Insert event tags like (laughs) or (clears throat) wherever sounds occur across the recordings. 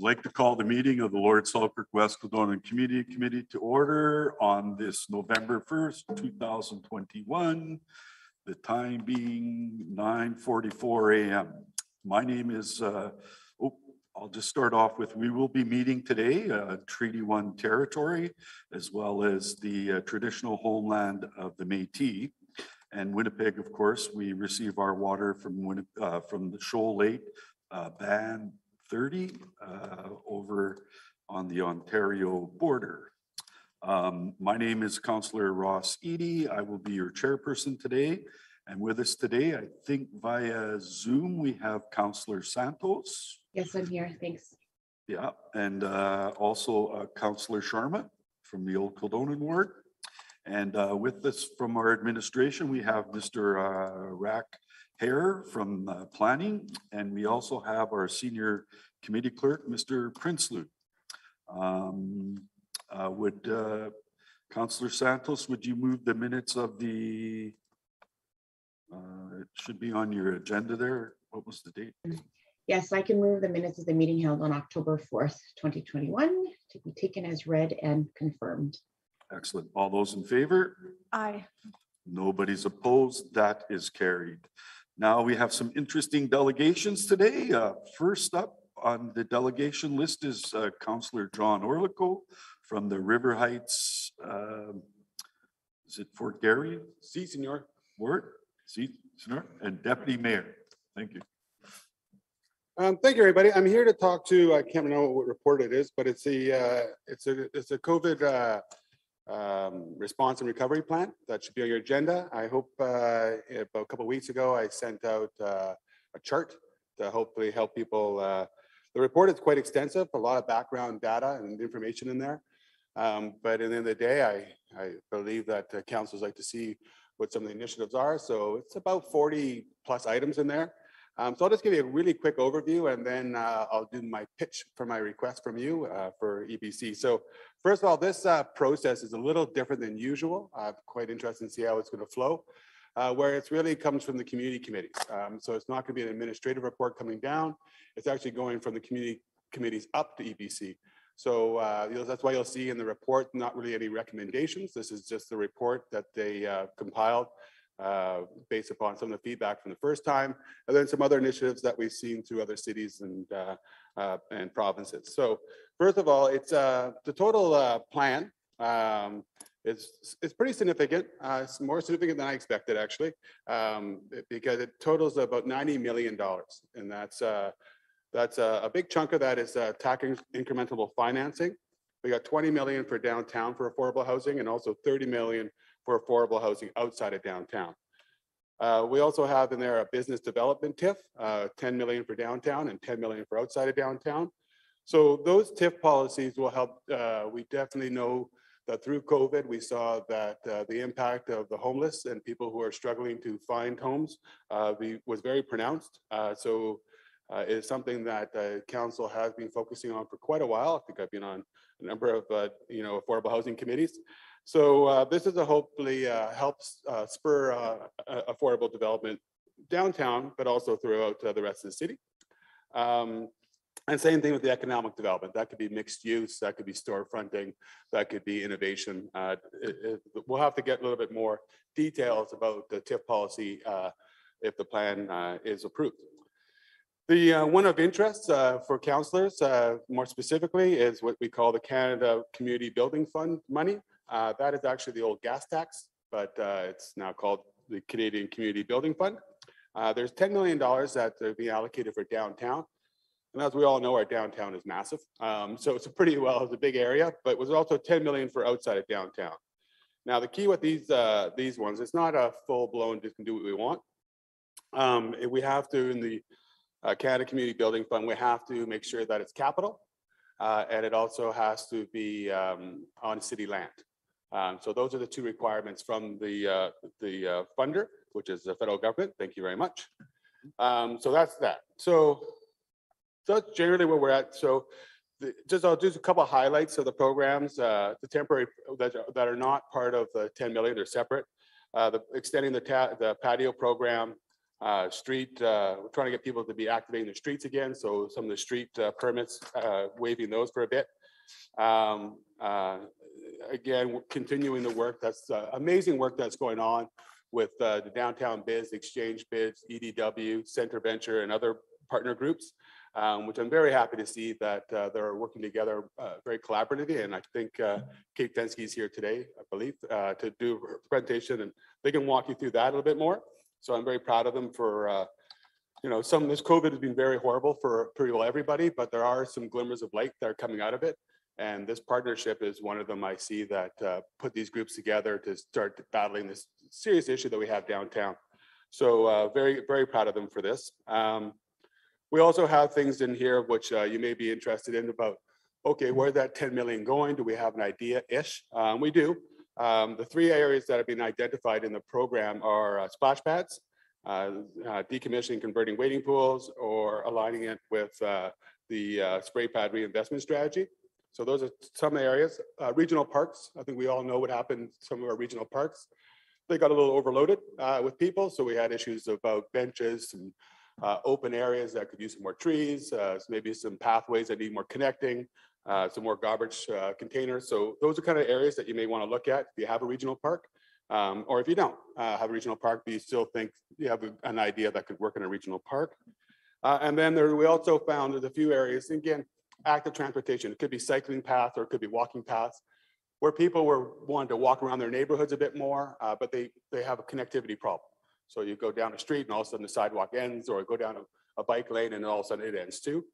I'd like to call the meeting of the Lord Selkirk West Kildonan Community Committee to order on this November 1st, 2021, the time being 9.44 a.m. My name is, uh, oh, I'll just start off with, we will be meeting today, uh, Treaty 1 territory, as well as the uh, traditional homeland of the Métis. And Winnipeg, of course, we receive our water from, Winnipeg from the Shoal Lake, Band. Ban, 30 uh, over on the Ontario border. Um, my name is Councillor Ross Eadie. I will be your chairperson today. And with us today, I think via Zoom, we have Councillor Santos. Yes, I'm here. Thanks. Yeah, and uh, also uh, Councillor Sharma from the Old Kildonan Ward. And uh, with us from our administration, we have Mr. Uh, Rack Hare from uh, Planning, and we also have our senior committee clerk, Mr. Prinsloo. Um, uh, Would uh, Counselor Santos, would you move the minutes of the, uh, it should be on your agenda there. What was the date? Yes, I can move the minutes of the meeting held on October fourth, twenty twenty-one to be taken as read and confirmed. Excellent. All those in favor? Aye. Nobody's opposed. That is carried. Now we have some interesting delegations today. Uh, First up on the delegation list is uh, Counselor John Orlikow from the River Heights. um, Is it Fort Garry? Si, senor. Ward? See, Senor, and Deputy Mayor. Thank you. Um, thank you, everybody. I'm here to talk to, I can't remember what report it is, but it's the, uh, it's a, it's a COVID, uh, um, response and recovery plan. That should be on your agenda. I hope, uh, about a couple weeks ago, I sent out, uh, a chart to hopefully help people, uh, the report is quite extensive, a lot of background data and information in there. Um, but at the end of the day, I, I believe that councils like to see what some of the initiatives are. So it's about forty plus items in there. Um, so I'll just give you a really quick overview and then uh, I'll do my pitch for my request from you uh, for EPC. So first of all, this uh, process is a little different than usual. I'm quite interested to see how it's going to flow. Uh, where it's really comes from the community committees. Um, so it's not going to be an administrative report coming down. It's actually going from the community committees up to EPC. So uh, that's why you'll see in the report, not really any recommendations. This is just the report that they uh, compiled uh, based upon some of the feedback from the first time, and then some other initiatives that we've seen through other cities and uh, uh, and provinces. So first of all, it's uh, the total uh, plan. Um, it's, it's pretty significant. Uh, it's more significant than I expected, actually, um, because it totals about ninety million dollars, and that's that's a, big chunk of that is tax inc- incrementable financing. We got 20 million for downtown for affordable housing and also 30 million for affordable housing outside of downtown. Uh, we also have in there a business development TIF, uh, 10 million for downtown and 10 million for outside of downtown. So those TIF policies will help. Uh, we definitely know that through COVID, we saw that uh, the impact of the homeless and people who are struggling to find homes uh, was very pronounced. Uh, so uh, is something that council has been focusing on for quite a while. I think I've been on a number of, you know, affordable housing committees. So uh, this is a hopefully uh, helps uh, spur uh, affordable development downtown, but also throughout uh, the rest of the city. Um, And same thing with the economic development. That could be mixed use, that could be storefronting, that could be innovation. Uh, it- it- We'll have to get a little bit more details about the TIF policy if the plan is approved. The uh, one of interest uh, for counselors, uh, more specifically, is what we call the Canada Community Building Fund money. Uh, That is actually the old gas tax, but uh, it's now called the Canadian Community Building Fund. Uh, There's $10 million that are being allocated for downtown. And as we all know, our downtown is massive. Um, So it's a pretty well, it's a big area, but was also 10 million for outside of downtown. Now, the key with these, uh, these ones, it's not a full-blown, just can do what we want. Um, We have to, in the uh, Canada Community Building Fund, we have to make sure that it's capital. uh, and it also has to be um, on city land. Um, so those are the two requirements from the, uh, the uh, funder, which is the federal government. Thank you very much. Um, so that's that. So, so that's generally where we're at. So the- just, I'll do a couple of highlights of the programs, uh, the temporary, that, are- that are not part of the 10 million, they're separate. Uh, the extending the the patio program, Uh, street, uh, we're trying to get people to be activating the streets again, so some of the street permits, waiving those for a bit. Um, again, continuing the work, that's uh, amazing work that's going on with uh, the downtown biz, exchange bids, EDW, Center Venture and other partner groups, um, which I'm very happy to see that uh, they're working together uh, very collaboratively. And I think uh, Kate Fenske is here today, I believe, uh, to do her presentation and they can walk you through that a little bit more. So I'm very proud of them for, you know, some, this COVID has been very horrible for pretty well everybody, but there are some glimmers of light that are coming out of it. And this partnership is one of them I see that uh, put these groups together to start battling this serious issue that we have downtown. So uh, very, very proud of them for this. Um, We also have things in here which uh, you may be interested in about, okay, where's that 10 million going? Do we have an idea-ish? Um, We do. Um, The three areas that have been identified in the program are uh, splash pads, uh, uh, decommissioning, converting waiting pools, or aligning it with the spray pad reinvestment strategy. So those are some areas. Uh, Regional parks, I think we all know what happened, some of our regional parks. They got a little overloaded uh, with people, so we had issues about benches and uh, open areas that could use some more trees, uh, maybe some pathways that need more connecting, uh, some more garbage uh, containers. So those are kind of areas that you may want to look at if you have a regional park. Um, Or if you don't have a regional park, but you still think you have a- an idea that could work in a regional park. And then there, we also found there's a few areas, again, active transportation. It could be cycling paths or it could be walking paths where people were wanting to walk around their neighborhoods a bit more, uh, but they, they have a connectivity problem. So you go down a street and all of a sudden the sidewalk ends, or go down a, a bike lane and all of a sudden it ends too.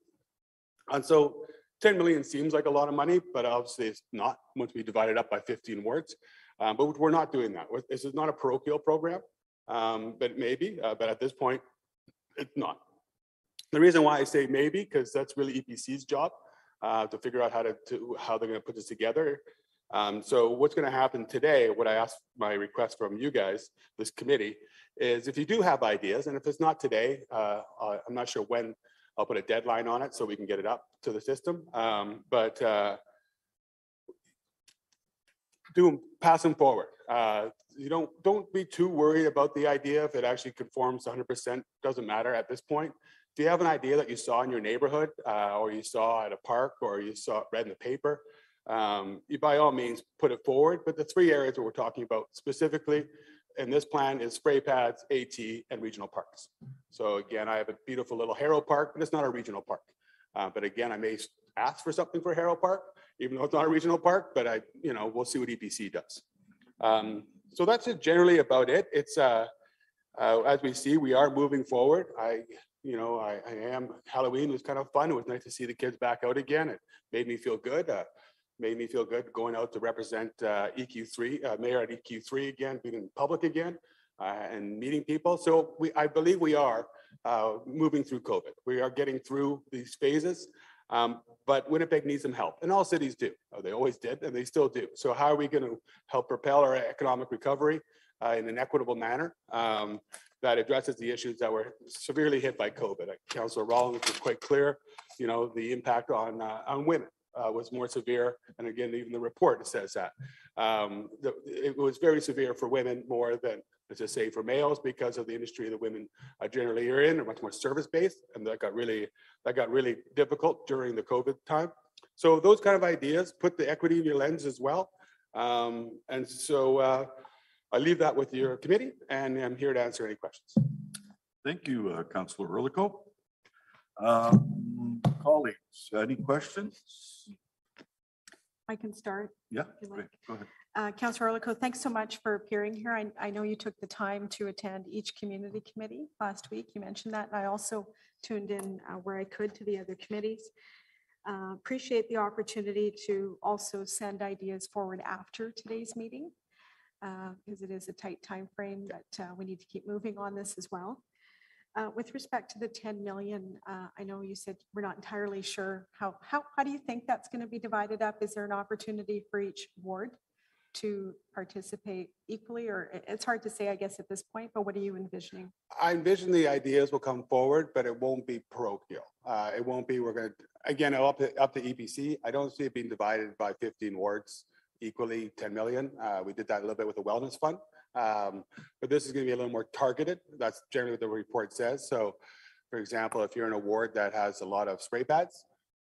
And so 10 million seems like a lot of money, but obviously it's not once we divide it up by 15 wards. Um, but we're not doing that. This is not a parochial program, um, but maybe, uh, but at this point, it's not. The reason why I say maybe, because that's really EPC's job, uh, to figure out how to, to, how they're gonna put this together. Um, so what's gonna happen today, what I ask my request from you guys, this committee, is if you do have ideas, and if it's not today, uh, I'm not sure when I'll put a deadline on it so we can get it up to the system. Um, but, uh, do, pass them forward. Uh, you don't, don't be too worried about the idea if it actually conforms hundred percent, doesn't matter at this point. If you have an idea that you saw in your neighborhood, uh, or you saw at a park, or you saw it read in the paper, um, you by all means put it forward. But the three areas that we're talking about specifically in this plan is spray pads, AT, and regional parks. So again, I have a beautiful little Harrow Park, but it's not a regional park. Uh, but again, I may ask for something for Harrow Park, even though it's not a regional park, but I, you know, we'll see what EPC does. Um, so that's generally about it. It's, uh, uh, as we see, we are moving forward. I, you know, I, I am, Halloween was kind of fun. It was nice to see the kids back out again. It made me feel good. Uh, made me feel good going out to represent, uh, EQ3, uh, mayor at EQ3 again, being in public again, uh, and meeting people. So we, I believe we are, uh, moving through COVID. We are getting through these phases. Um, but Winnipeg needs some help, and all cities do. They always did, and they still do. So how are we going to help propel our economic recovery uh, in an equitable manner um, that addresses the issues that were severely hit by COVID? Uh, Councilor Rollins was quite clear, you know, the impact on, uh, on women uh, was more severe. And again, even the report says that. Um, the- It was very severe for women more than, let's just say, for males because of the industry that women uh, generally are in, are much more service-based. And that got really, that got really difficult during the COVID time. So those kind of ideas, put the equity in your lens as well. Um, And so uh, I leave that with your committee and I'm here to answer any questions. Thank you, uh, Councilor Rolico. Um, Colleagues, any questions? I can start. Yeah, you great. like. go ahead. Uh, Councilor Orlikow, thanks so much for appearing here. I, I know you took the time to attend each community committee last week. You mentioned that. and I also tuned in uh, where I could to the other committees. Uh, Appreciate the opportunity to also send ideas forward after today's meeting because it is a tight time frame that uh, we need to keep moving on this as well. Uh, With respect to the 10 million, uh, I know you said we're not entirely sure how, how, how do you think that's going to be divided up? Is there an opportunity for each ward to participate equally, or it- it's hard to say, I guess, at this point, but what are you envisioning? I envision the ideas will come forward, but it won't be parochial. Uh, It won't be, we're going to, again, up to, up to EPC. I don't see it being divided by 15 wards equally 10 million. Uh, We did that a little bit with the wellness fund. Um, But this is going to be a little more targeted. That's generally what the report says. So for example, if you're in a ward that has a lot of spray pads,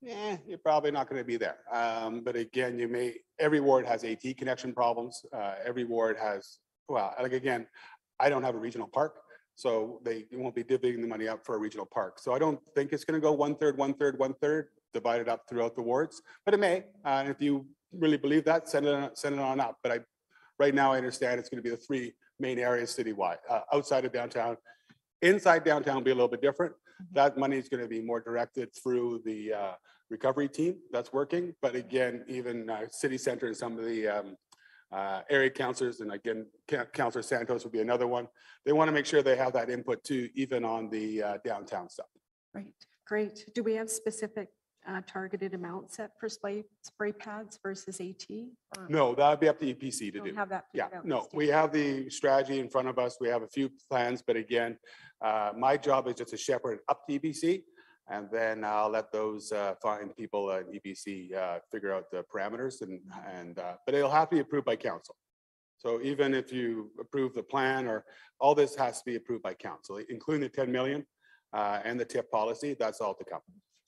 eh, you're probably not going to be there. Um, But again, you may, every ward has AT connection problems. Uh, Every ward has, well, like again, I don't have a regional park. So they won't be divvying the money up for a regional park. So I don't think it's going to go one third, one third, one third, divided up throughout the wards, but it may. Uh, And if you really believe that, send it, on- send it on up. But I, right now, I understand it's going to be the three main areas citywide, uh, outside of downtown. Inside downtown will be a little bit different. That money is going to be more directed through the uh, recovery team that's working. But again, even uh, city center and some of the um, uh, area councilors, and again, Councillor Santos would be another one. They want to make sure they have that input too, even on the uh, downtown stuff. Right, great. Do we have specific uh, targeted amount set for spray, spray pads versus AT? or No, that'd be up to EPC to don't do. Have that. Yeah, figured out no, we have the strategy in front of us. We have a few plans, but again, uh, my job is just to shepherd up to EPC. And then I'll let those uh, fine people at EPC uh, figure out the parameters and, and, uh, but it'll have to be approved by council. So even if you approve the plan or, all this has to be approved by council, including the 10 million uh, and the TIF policy, that's all to come.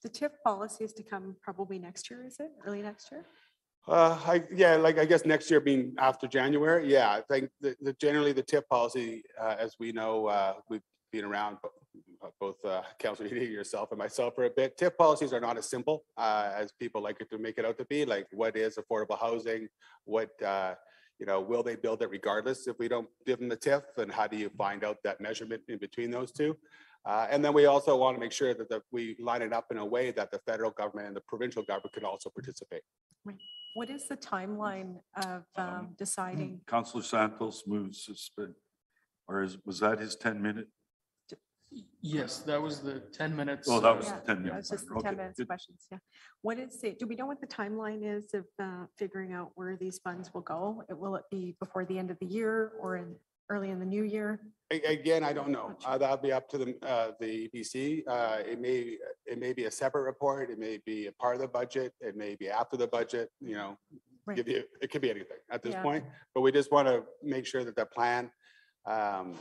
The TIF policy is to come probably next year, is it? Early next year? Uh, I, yeah, like, I guess next year being after January, yeah, I think the, the, generally the TIF policy, uh, as we know, uh, we've been around uh, both, uh, Councilor Ely, yourself and myself for a bit. TIF policies are not as simple, uh, as people like it to make it out to be, like what is affordable housing? What, uh, you know, will they build it regardless if we don't give them the TIF? And how do you find out that measurement in between those two? Uh, and then we also want to make sure that, that we line it up in a way that the federal government and the provincial government can also participate. What is the timeline of um, Um, deciding? Councillor Santos moves suspend. Or is, was that his ten minute? Yes, that was the ten minutes. Oh, that was Yeah, 10 that minutes. was just the Okay, ten minutes questions, yeah. What is the, do we know what the timeline is of uh, figuring out where these funds will go? It- Will it be before the end of the year or in, early in the new year? A- Again, I don't know. Uh, That'll be up to the, uh, the EPC. Uh, It may, it may be a separate report. It may be a part of the budget. It may be after the budget, you know. Right. Give you, it could be anything at this Yeah. point, but we just want to make sure that the plan, um,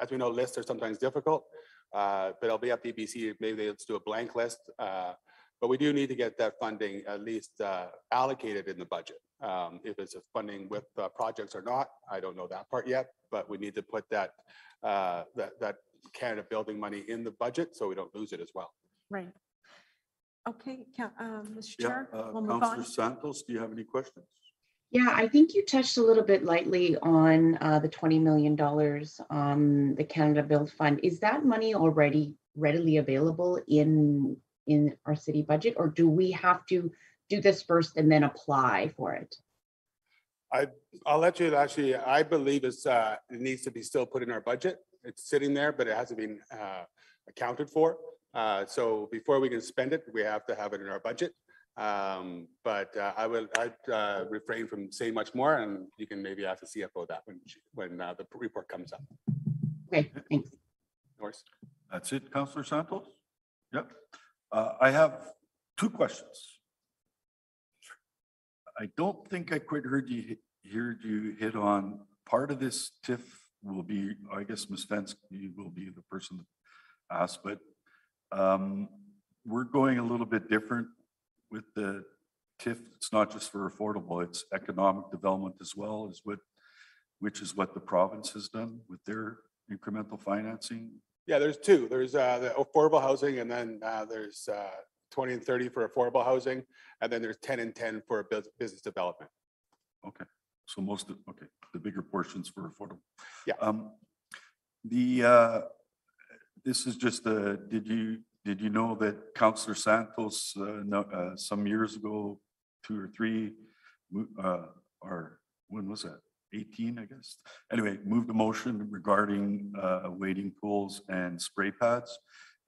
as we know, lists are sometimes difficult. uh, But it'll be up to EPC. Maybe let's do a blank list. uh, But we do need to get that funding at least uh, allocated in the budget. Um, If it's a funding with uh, projects or not, I don't know that part yet, but we need to put that, uh, that, that Canada building money in the budget so we don't lose it as well. Right. Okay, Coun- um, Mr. Yeah, Chair, uh, we'll move Counselor on. Santos, do you have any questions? Yeah, I think you touched a little bit lightly on uh, the $20 million, um, the Canada Build Fund. Is that money already readily available in, in our city budget? Or do we have to do this first and then apply for it? I'll let you, actually, I believe it's, uh, it needs to be still put in our budget. It's sitting there, but it hasn't been, uh, accounted for. Uh, so before we can spend it, we have to have it in our budget. Um, but, uh, I will, I, uh, refrain from saying much more and you can maybe ask the CFO that when, she- when, uh, the report comes up. Okay, thanks. No worries. That's it, Counselor Santos? Yep. Uh, I have two questions. I don't think I quite heard you, heard you hit on, part of this TIF will be, I guess Ms. Fenske will be the person to ask, but um, we're going a little bit different with the TIF. It's not just for affordable, it's economic development as well as what, which is what the province has done with their incremental financing. Yeah, there's two. There's, uh, the affordable housing and then, uh, there's, uh, twenty and thirty for affordable housing. And then there's ten and ten for bus- business development. Okay, so most of, okay, the bigger portions for affordable. Yeah. Um, the, uh, this is just a, did you, did you know that Counselor Santos, uh, no, uh, some years ago, two or three, mo- uh, or when was that? Eighteen, I guess. Anyway, moved a motion regarding, uh, wading pools and spray pads.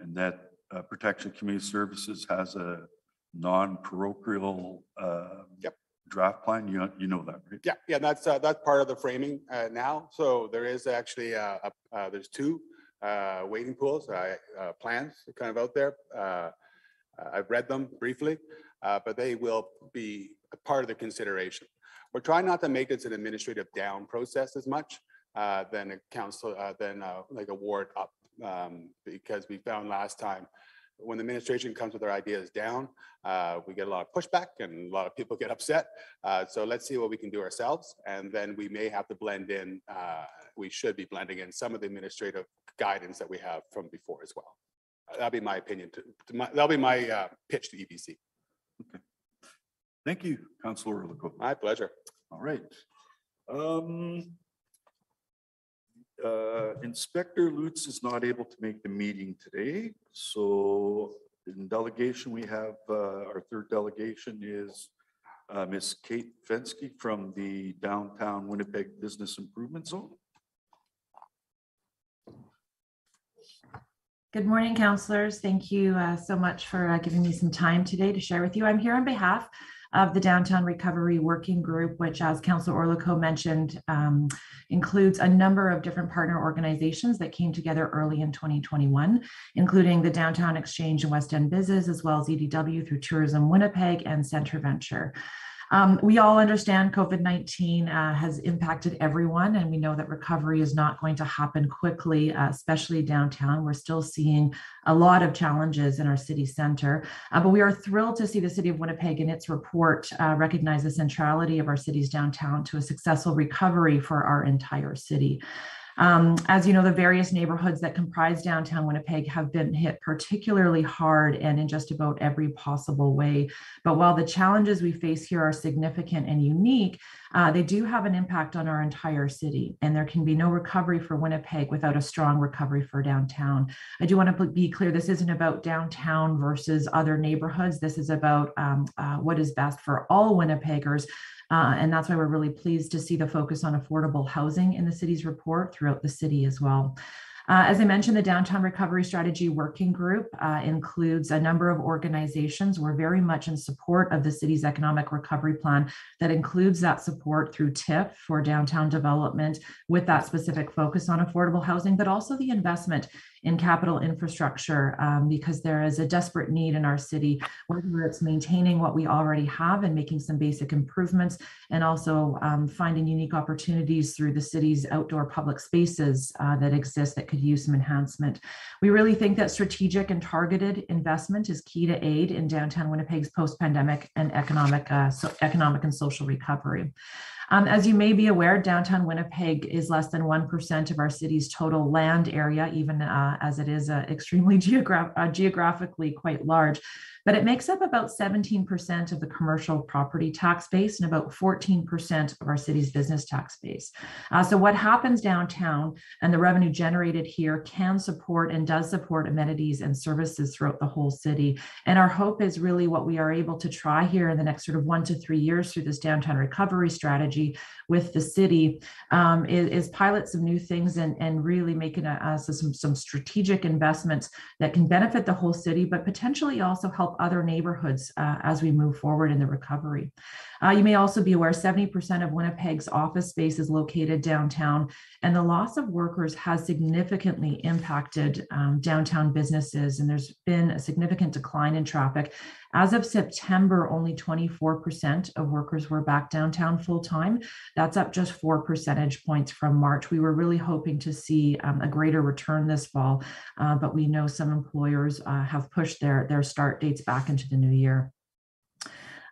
And that, uh, Protection Community Services has a non-parochial, uh, Yep. draft plan. You, you know that, right? Yeah, yeah, that's, uh, that's part of the framing, uh, now. So there is actually, uh, a- uh, there's two, uh, waiting pools, uh, uh, plans kind of out there. Uh, I've read them briefly, uh, but they will be a part of the consideration. We're trying not to make this an administrative down process as much. uh, then a council, uh, then uh, like a ward up. um, Because we found last time, when the administration comes with their ideas down, uh, we get a lot of pushback and a lot of people get upset. Uh, So let's see what we can do ourselves. And then we may have to blend in, uh, we should be blending in some of the administrative guidance that we have from before as well. That'll be my opinion to, to my, that'll be my uh, pitch to EPC. Thank you, Councillor Orlando. My pleasure. All right. Um, uh, Inspector Lutz is not able to make the meeting today, so in delegation, we have, uh, our third delegation is uh, Ms. Kate Fenske from the Downtown Winnipeg Business Improvement Zone. Good morning, counselors. Thank you uh, so much for uh, giving me some time today to share with you. I'm here on behalf of the Downtown Recovery Working Group, which, as Council Orlikow mentioned, um, includes a number of different partner organizations that came together early in 2021, including the Downtown Exchange and West End Business, as well as EDW through Tourism Winnipeg and Center Venture. Um, we all understand COVID 19 uh, has impacted everyone, and we know that recovery is not going to happen quickly, uh, especially downtown. We're still seeing a lot of challenges in our city center, uh, but we are thrilled to see the City of Winnipeg in its report uh, recognize the centrality of our city's downtown to a successful recovery for our entire city. Um, as you know, the various neighborhoods that comprise downtown Winnipeg have been hit particularly hard and in just about every possible way. But while the challenges we face here are significant and unique, uh, they do have an impact on our entire city. And there can be no recovery for Winnipeg without a strong recovery for downtown. I do want to be clear this isn't about downtown versus other neighborhoods. This is about um, uh, what is best for all Winnipeggers. Uh, and that's why we're really pleased to see the focus on affordable housing in the city's report throughout the city as well. Uh, as I mentioned, the Downtown Recovery Strategy Working Group uh, includes a number of organizations. We're very much in support of the city's economic recovery plan that includes that support through TIF for downtown development with that specific focus on affordable housing, but also the investment in capital infrastructure um, because there is a desperate need in our city, whether it's maintaining what we already have and making some basic improvements, and also um, finding unique opportunities through the city's outdoor public spaces uh, that exist that could use some enhancement. We really think that strategic and targeted investment is key to aid in downtown Winnipeg's post-pandemic and economic, uh, so economic and social recovery. Um, as you may be aware, downtown Winnipeg is less than 1% of our city's total land area, even uh, as it is uh, extremely (laughs) geogra- uh, geographically quite large. But it makes up about 17% of the commercial property tax base and about 14% of our city's business tax base. Uh, so, what happens downtown and the revenue generated here can support and does support amenities and services throughout the whole city. And our hope is really what we are able to try here in the next sort of one to three years through this downtown recovery strategy with the city um, is, is, pilot some new things and, and really making a, some, some strategic investments that can benefit the whole city, but potentially also help other neighborhoods uh, as we move forward in the recovery. Uh, you may also be aware 70% of Winnipeg's office space is located downtown, and the loss of workers has significantly impacted um, downtown businesses, and there's been a significant decline in traffic. As of September, only 24% of workers were back downtown full time. That's up just four percentage points from March. We were really hoping to see um, a greater return this fall, uh, but we know some employers uh, have pushed their, their start dates back into the new year.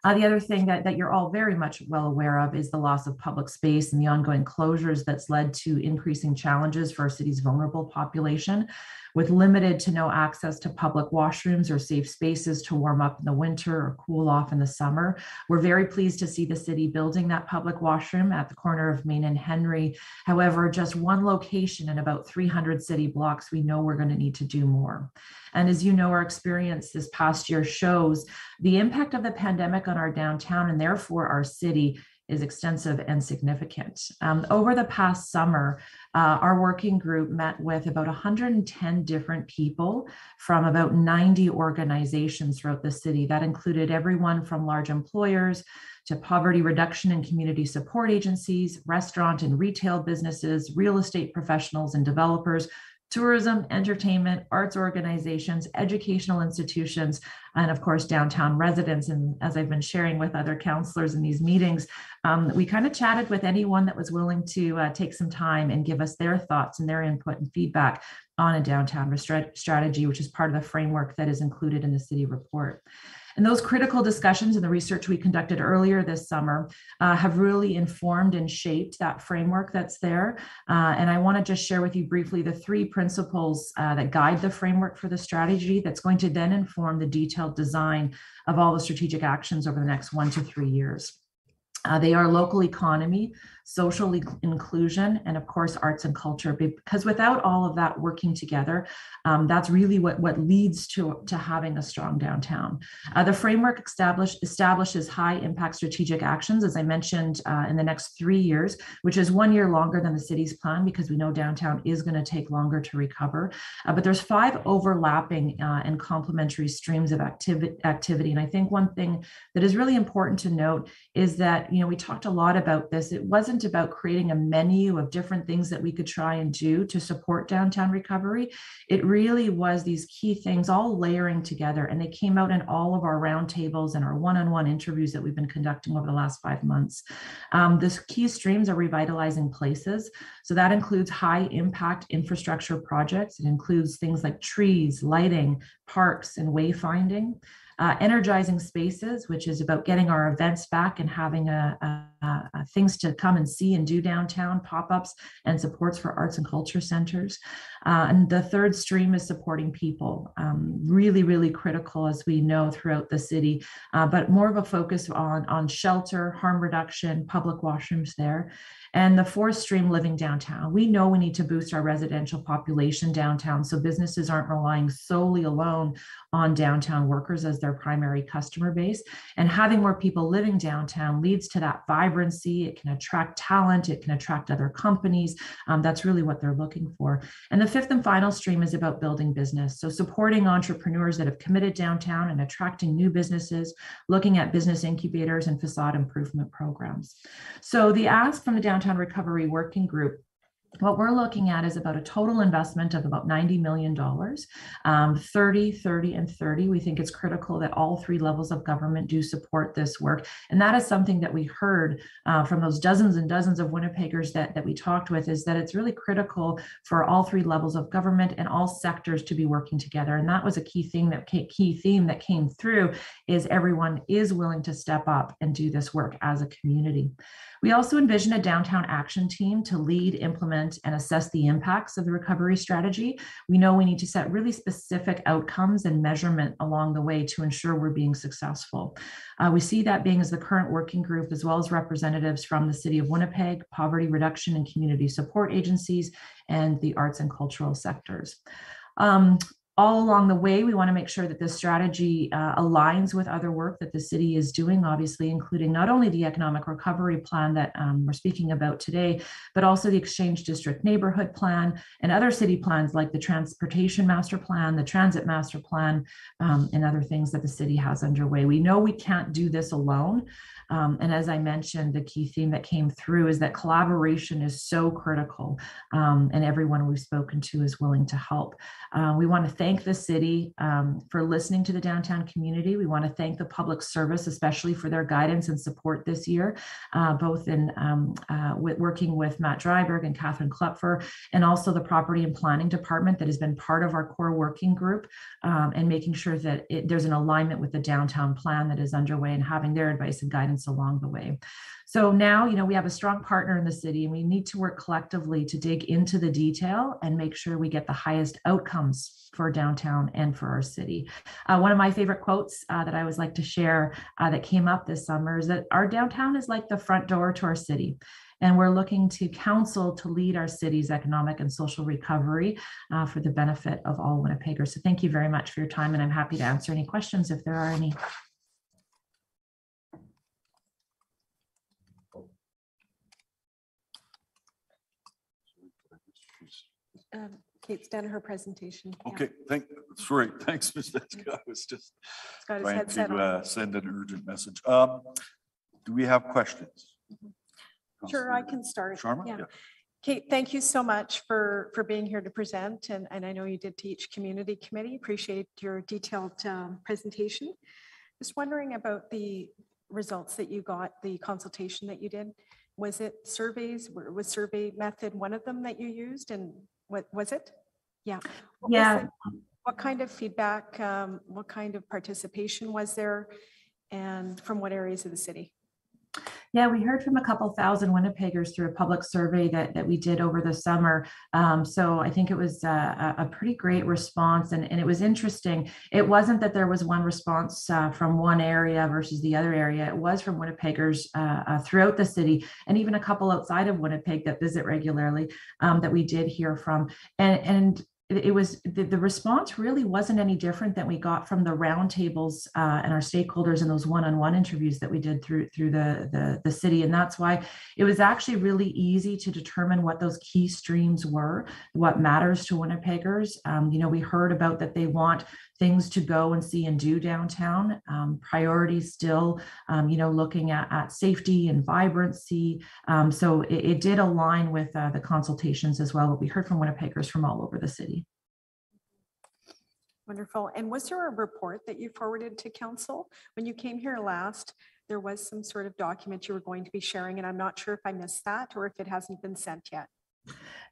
Uh, the other thing that, that you're all very much well aware of is the loss of public space and the ongoing closures that's led to increasing challenges for our city's vulnerable population with limited to no access to public washrooms or safe spaces to warm up in the winter or cool off in the summer. We're very pleased to see the city building that public washroom at the corner of Main and Henry. However, just one location in about 300 city blocks, we know we're going to need to do more. And as you know, our experience this past year shows the impact of the pandemic on our downtown and therefore our city is extensive and significant. Um, over the past summer, uh, our working group met with about 110 different people from about 90 organizations throughout the city. That included everyone from large employers to poverty reduction and community support agencies, restaurant and retail businesses, real estate professionals and developers, tourism, entertainment, arts organizations, educational institutions, and of course, downtown residents. And as I've been sharing with other counselors in these meetings, um, we kind of chatted with anyone that was willing to uh, take some time and give us their thoughts and their input and feedback on a downtown strategy, which is part of the framework that is included in the city report. And those critical discussions and the research we conducted earlier this summer uh, have really informed and shaped that framework that's there. Uh, and I want to just share with you briefly the three principles uh, that guide the framework for the strategy that's going to then inform the detailed design of all the strategic actions over the next one to three years. Uh, they are local economy, social inclusion, and of course, arts and culture. Because without all of that working together, um, that's really what, what leads to, to having a strong downtown. Uh, the framework established, establishes high impact strategic actions, as I mentioned, uh, in the next three years, which is one year longer than the city's plan because we know downtown is going to take longer to recover. Uh, but there's five overlapping uh, and complementary streams of activity, activity. And I think one thing that is really important to note is that, you know, we talked a lot about this. It wasn't about creating a menu of different things that we could try and do to support downtown recovery. It really was these key things all layering together, and they came out in all of our roundtables and our one-on-one interviews that we've been conducting over the last five months. Um, this key streams are revitalizing places. So that includes high impact infrastructure projects. It includes things like trees, lighting, parks, and wayfinding uh, energizing spaces, which is about getting our events back and having a, a, a things to come and see and do downtown, pop-ups and supports for arts and culture centers. Uh, and the third stream is supporting people, um, really, really critical as we know throughout the city, uh, but more of a focus on, on shelter, harm reduction, public washrooms there. And the fourth stream, living downtown. We know we need to boost our residential population downtown so businesses aren't relying solely alone on downtown workers as their primary customer base. And having more people living downtown leads to that vibrancy. It can attract talent, it can attract other companies. Um, that's really what they're looking for. And the fifth and final stream is about building business. So supporting entrepreneurs that have committed downtown and attracting new businesses, looking at business incubators and facade improvement programs. So the ask from the Downtown Recovery Working Group what we're looking at is about a total investment of about $90 million, um, 30, 30, and 30. We think it's critical that all three levels of government do support this work. And that is something that we heard uh, from those dozens and dozens of Winnipeggers that, that we talked with is that it's really critical for all three levels of government and all sectors to be working together. And that was a key thing that key theme that came through is everyone is willing to step up and do this work as a community. We also envision a downtown action team to lead, implement, and assess the impacts of the recovery strategy. We know we need to set really specific outcomes and measurement along the way to ensure we're being successful. Uh, we see that being as the current working group, as well as representatives from the City of Winnipeg, poverty reduction and community support agencies, and the arts and cultural sectors. Um, all along the way, we want to make sure that this strategy uh, aligns with other work that the city is doing, obviously, including not only the economic recovery plan that um, we're speaking about today, but also the Exchange District Neighborhood Plan and other city plans like the Transportation Master Plan, the Transit Master Plan, um, and other things that the city has underway. We know we can't do this alone. Um, and as I mentioned, the key theme that came through is that collaboration is so critical, um, and everyone we've spoken to is willing to help. Uh, we want to thank the city um, for listening to the downtown community. We want to thank the public service, especially for their guidance and support this year, uh, both in um, uh, with working with Matt Dryberg and Catherine Kloepfer, and also the Property and Planning Department that has been part of our core working group um, and making sure that it, there's an alignment with the downtown plan that is underway and having their advice and guidance along the way. So now, you know, we have a strong partner in the city and we need to work collectively to dig into the detail and make sure we get the highest outcomes for downtown and for our city. Uh, one of my favorite quotes uh, that I always like to share uh, that came up this summer is that our downtown is like the front door to our city and we're looking to council to lead our city's economic and social recovery uh, for the benefit of all Winnipeggers. So thank you very much for your time, and I'm happy to answer any questions if there are any. Um, Kate's done her presentation. Yeah. Okay, thank, sorry, (laughs) thanks, Ms. Deska. I was just He's got his trying headset to on. uh, send an urgent message. Um, Do we have questions? Sure, I can start. Sharma? Yeah. Kate, thank you so much for, for being here to present, and, and I know you did to each community committee. Appreciate your detailed um, presentation. Just wondering about the results that you got, the consultation that you did. Was it surveys, Were- was survey method one of them that you used, and what, was it? Yeah. What was Yeah. What kind of feedback, um, what kind of participation was there, and from what areas of the city? Yeah, we heard from a couple thousand Winnipeggers through a public survey that, that we did over the summer. Um, so I think it was a, a a pretty great response and, and it was interesting. It wasn't that there was one response uh, from one area versus the other area. It was from Winnipeggers uh, uh, throughout the city and even a couple outside of Winnipeg that visit regularly um, that we did hear from. And, and it was, the, the response really wasn't any different than we got from the roundtables uh, and our stakeholders and those one-on-one interviews that we did through through the, the the city. And that's why it was actually really easy to determine what those key streams were, what matters to Winnipeggers. Um, you know, we heard about that they want things to go and see and do downtown. Um, priorities still, um, you know, looking at, at safety and vibrancy. Um, so it, it did align with uh, the consultations as well. What we heard from Winnipeggers from all over the city. Wonderful. And was there a report that you forwarded to council? When you came here last, there was some sort of document you were going to be sharing, and I'm not sure if I missed that or if it hasn't been sent yet.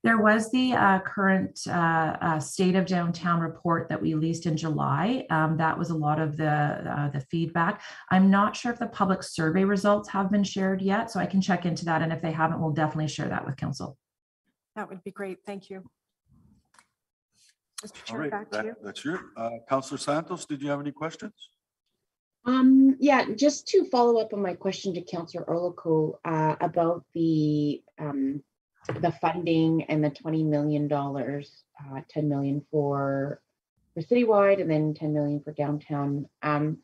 There was the uh, current uh, uh, state of downtown report that we released in July. Um, that was a lot of the uh, the feedback. I'm not sure if the public survey results have been shared yet, so I can check into that. And if they haven't, we'll definitely share that with council. That would be great. Thank you. Mr. All Chair, right, back to that- you. that's your, uh, Counselor Santos, did you have any questions? Um, yeah, just to follow up on my question to Councillor Orlikow uh, about the um, the funding and the twenty million dollars, uh, ten million for for citywide and then ten million for downtown. Um,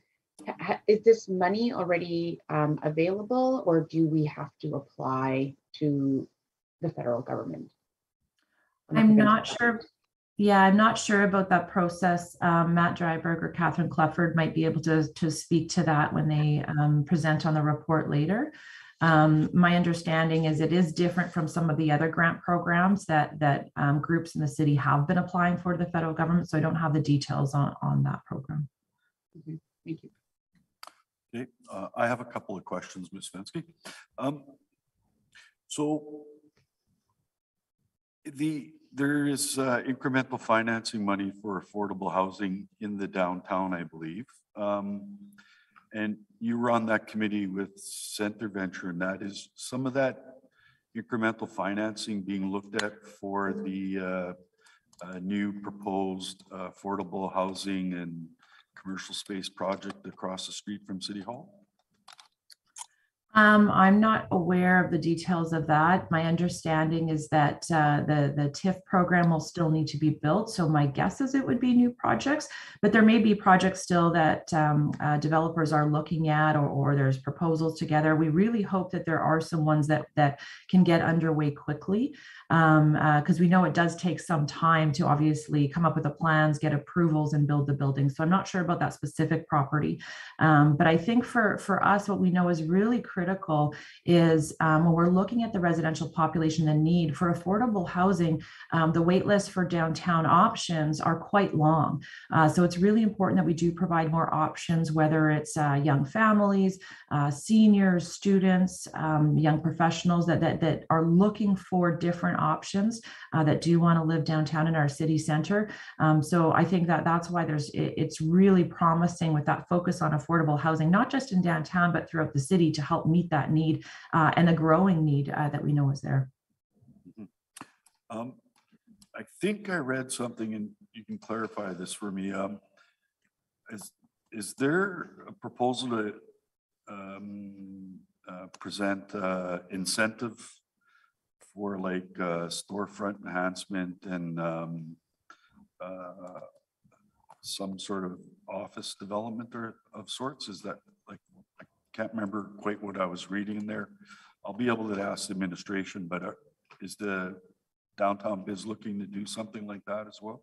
ha- is this money already um, available, or do we have to apply to the federal government? I'm not sure. Yeah, I'm not sure about that process. Um, Matt Dryberg or Catherine Clifford might be able to, to speak to that when they um, present on the report later. Um, my understanding is it is different from some of the other grant programs that that um, groups in the city have been applying for to the federal government. So I don't have the details on, on that program. Thank you. Okay, uh, I have a couple of questions, Ms. Fenske. Um, So the, there is uh, incremental financing money for affordable housing in the downtown, I believe. Um, And you were on that committee with Center Venture, and that is some of that incremental financing being looked at for the uh, uh, new proposed uh, affordable housing and commercial space project across the street from City Hall? Um, I'm not aware of the details of that. My understanding is that uh, the the TIF program will still need to be built. So my guess is it would be new projects, but there may be projects still that um, uh, developers are looking at, or, or there's proposals together. We really hope that there are some ones that that can get underway quickly, because we know it does take some time to obviously come up with the plans, get approvals, and build the building. So I'm not sure about that specific property. Um, but I think for, for us, what we know is really critical is um, when we're looking at the residential population, the need for affordable housing, um, the wait lists for downtown options are quite long. Uh, so it's really important that we do provide more options, whether it's uh, young families, uh, seniors, students, um, young professionals that, that, that are looking for different options uh, that do want to live downtown in our city center. Um, so I think that that's why there's it- it's really promising with that focus on affordable housing, not just in downtown but throughout the city to help meet that need uh, and a growing need uh, that we know is there. Um, I think I read something and you can clarify this for me. Um, is, is there a proposal to um, uh, present uh, incentive for like uh, storefront enhancement and um, uh, some sort of office development or of sorts? Is that can't remember quite what I was reading in there. I'll be able to ask the administration, but uh, is the downtown biz looking to do something like that as well?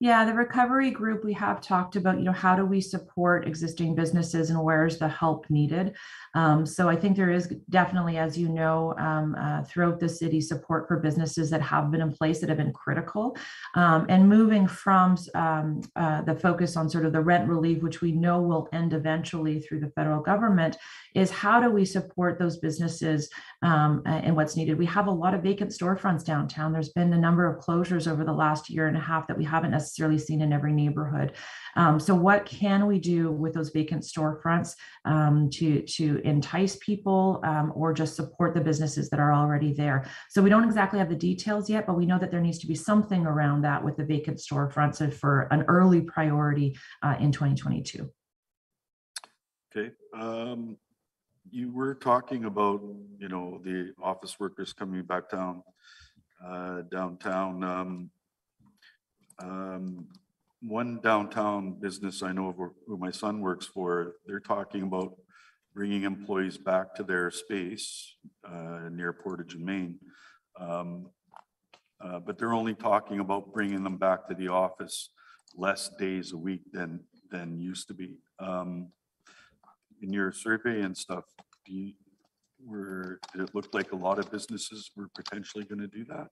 Yeah, the recovery group, we have talked about, you know, how do we support existing businesses and where's the help needed? Um, so I think there is definitely, as you know, um, uh, throughout the city, support for businesses that have been in place that have been critical. Um, and moving from um, uh, the focus on sort of the rent relief, which we know will end eventually through the federal government, is how do we support those businesses um, and what's needed? We have a lot of vacant storefronts downtown. There's been a number of closures over the last year and a half that we haven't necessarily seen in every neighborhood. Um, so what can we do with those vacant storefronts um, to to entice people um, or just support the businesses that are already there? So we don't exactly have the details yet, but we know that there needs to be something around that with the vacant storefronts and for an early priority uh, in 2022. Okay, um, you were talking about, you know, the office workers coming back down, uh, downtown, um, um, one downtown business I know of where my son works for, they're talking about bringing employees back to their space, uh, near Portage and Main. Um, uh, but they're only talking about bringing them back to the office less days a week than, than used to be. Um, in your survey and stuff, do you, were, did it look like a lot of businesses were potentially gonna do that?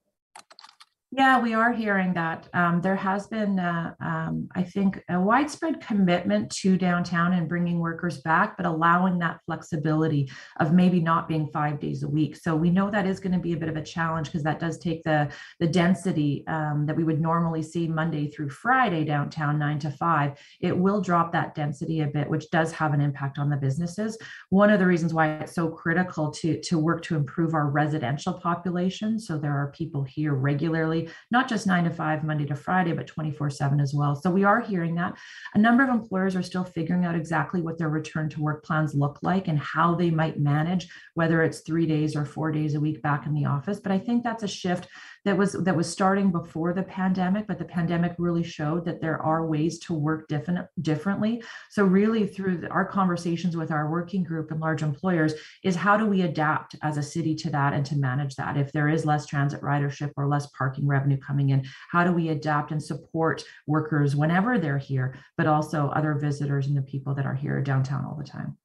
Yeah, we are hearing that. Um, there has been, uh, um, I think, a widespread commitment to downtown and bringing workers back, but allowing that flexibility of maybe not being five days a week. So we know that is going to be a bit of a challenge because that does take the the density um, that we would normally see Monday through Friday downtown, nine to five. It will drop that density a bit, which does have an impact on the businesses. One of the reasons why it's so critical to to work to improve our residential population. So there are people here regularly not just nine to five, Monday to Friday, but 24 seven as well. So we are hearing that. A number of employers are still figuring out exactly what their return to work plans look like and how they might manage, whether it's three days or four days a week back in the office. But I think that's a shift that was that was starting before the pandemic, but the pandemic really showed that there are ways to work different differently. So really through the- our conversations with our working group and large employers is how do we adapt as a city to that and to manage that? If there is less transit ridership or less parking revenue coming in, how do we adapt and support workers whenever they're here, but also other visitors and the people that are here downtown all the time?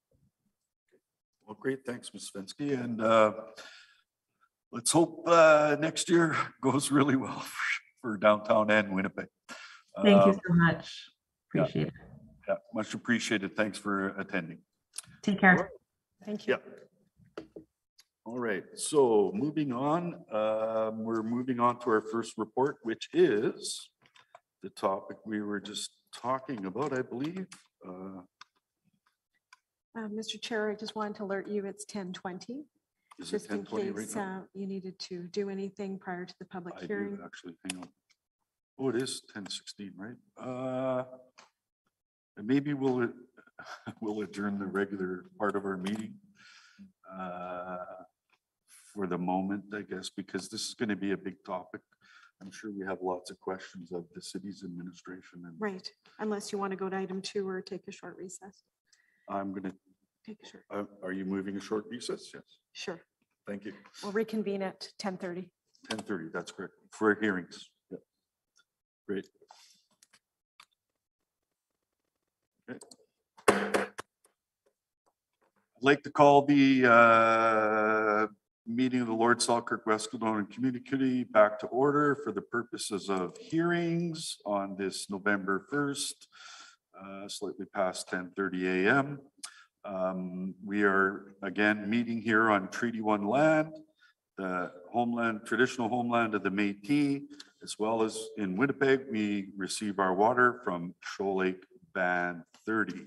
Well, great, thanks, Ms. Fenske, and, uh, let's hope, uh, next year (laughs) goes really well (laughs) for downtown and Winnipeg. Thank you Um, so much. yeah. Appreciate it. Yeah, much appreciated. Thanks for attending. Take care. Thank you. Yeah. All right, so moving on, um, we're moving on to our first report, which is the topic we were just talking about, I believe. Uh, Uh, Mr. Chair, I just wanted to alert you, it's 10:20, Is it just in ten twenty right case now? uh, you needed to do anything prior to the public I do hearing. actually, hang on. Oh, it is ten sixteen, right? Uh, and maybe we'll, (laughs) we'll adjourn the regular part of our meeting. uh, For the moment, I guess, because this is gonna be a big topic. I'm sure we have lots of questions of the city's administration and Right, unless you want to go to item two or take a short recess. I'm gonna, Take a short, uh, are you moving a short recess? Yes, sure. thank you. We'll reconvene at 10:30. Ten thirty, that's correct, for hearings. Yep. Great. Okay. I'd like to call the uh, meeting of the Lord Selkirk West Kildonan Community Committee back to order for the purposes of hearings on this November first, uh, slightly past ten thirty AM. Um, We are again meeting here on Treaty One land the homeland, traditional homeland of the Métis, as well as in Winnipeg, we receive our water from Shoal Lake Band thirty.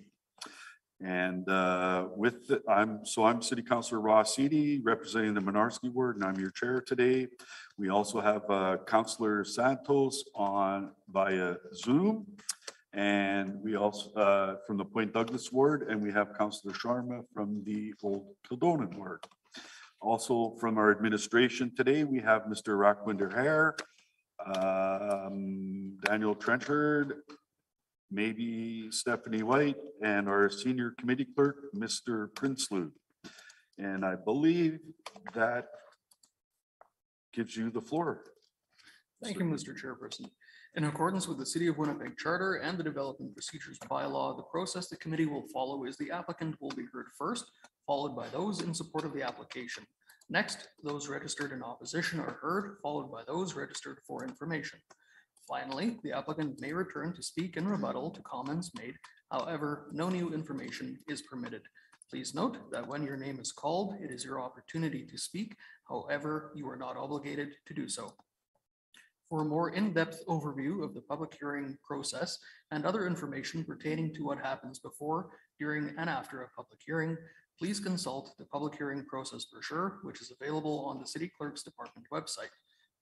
And uh, with, the- I'm, so I'm City Councilor Ross Eadie, representing the Mynarski Ward, and I'm your chair today. We also have uh, Councilor Santos on via Zoom. And we also, uh, from the Point Douglas Ward, and we have Councilor Sharma from the Old Kildonan Ward. Also from our administration today, we have Mr. Rockwinder Hare, um, Daniel Trenchard, maybe Stephanie White, and our senior committee clerk, Mr. Prinsloo. And I believe that gives you the floor. Thank you, Mr. Chairperson. In accordance with the City of Winnipeg Charter and the Development Procedures Bylaw, the process the committee will follow is the applicant will be heard first, followed by those in support of the application. Next, those registered in opposition are heard, followed by those registered for information. Finally, the applicant may return to speak in rebuttal to comments made. However, no new information is permitted. Please note that when your name is called, it is your opportunity to speak. However, you are not obligated to do so. For a more in-depth overview of the public hearing process and other information pertaining to what happens before, during, and after a public hearing, please consult the public hearing process brochure, which is available on the City Clerk's Department website.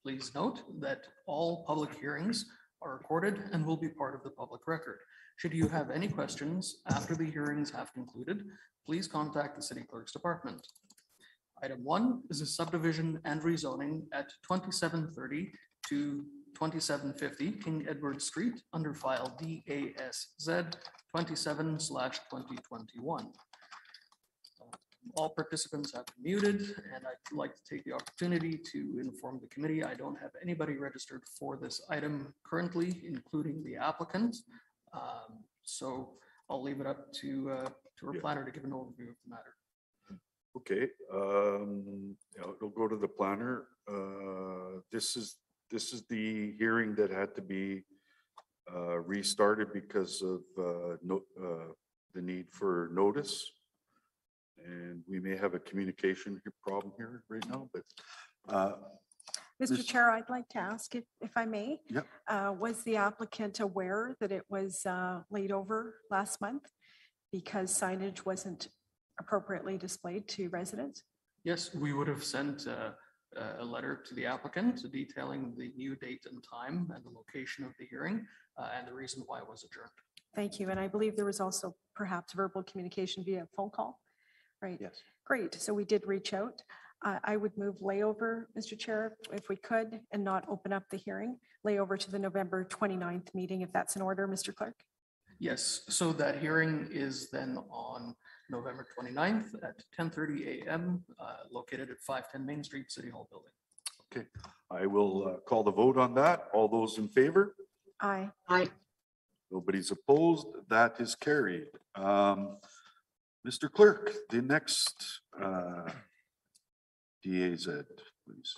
Please note that all public hearings are recorded and will be part of the public record. Should you have any questions after the hearings have concluded, please contact the City Clerk's Department. Item one is a subdivision and rezoning at twenty-seven thirty to twenty-seven fifty King Edward Street under file DASZ twenty-seven slash twenty twenty-one. All participants have been muted, and I'd like to take the opportunity to inform the committee, I don't have anybody registered for this item currently, including the applicant. Um, So I'll leave it up to, uh, to our Yeah. planner to give an overview of the matter. Okay, um, yeah, it'll go to the planner. Uh, this is, this is the hearing that had to be uh, restarted because of, uh, no, uh, the need for notice. And we may have a communication problem here right now, but, uh, Mr. Ms. Chair, I'd like to ask if, if I may. Yep. Uh, Was the applicant aware that it was uh, laid over last month because signage wasn't appropriately displayed to residents? Yes, we would have sent uh, a, a letter to the applicant detailing the new date and time and the location of the hearing uh, and the reason why it was adjourned. Thank you. And I believe there was also perhaps verbal communication via phone call, right? Yes. Great. So we did reach out. Uh, I would move layover, Mr. Chair, if we could, and not open up the hearing, layover to the November 29th meeting, if that's in order, Mr. Clerk. Yes, so that hearing is then on November 29th at ten thirty AM, uh, located at five ten Main Street, City Hall Building. Okay. I will uh, call the vote on that. All those in favor? Aye. I, Nobody's opposed. That is carried. Um, Mr. Clerk, the next uh, DAZ, please.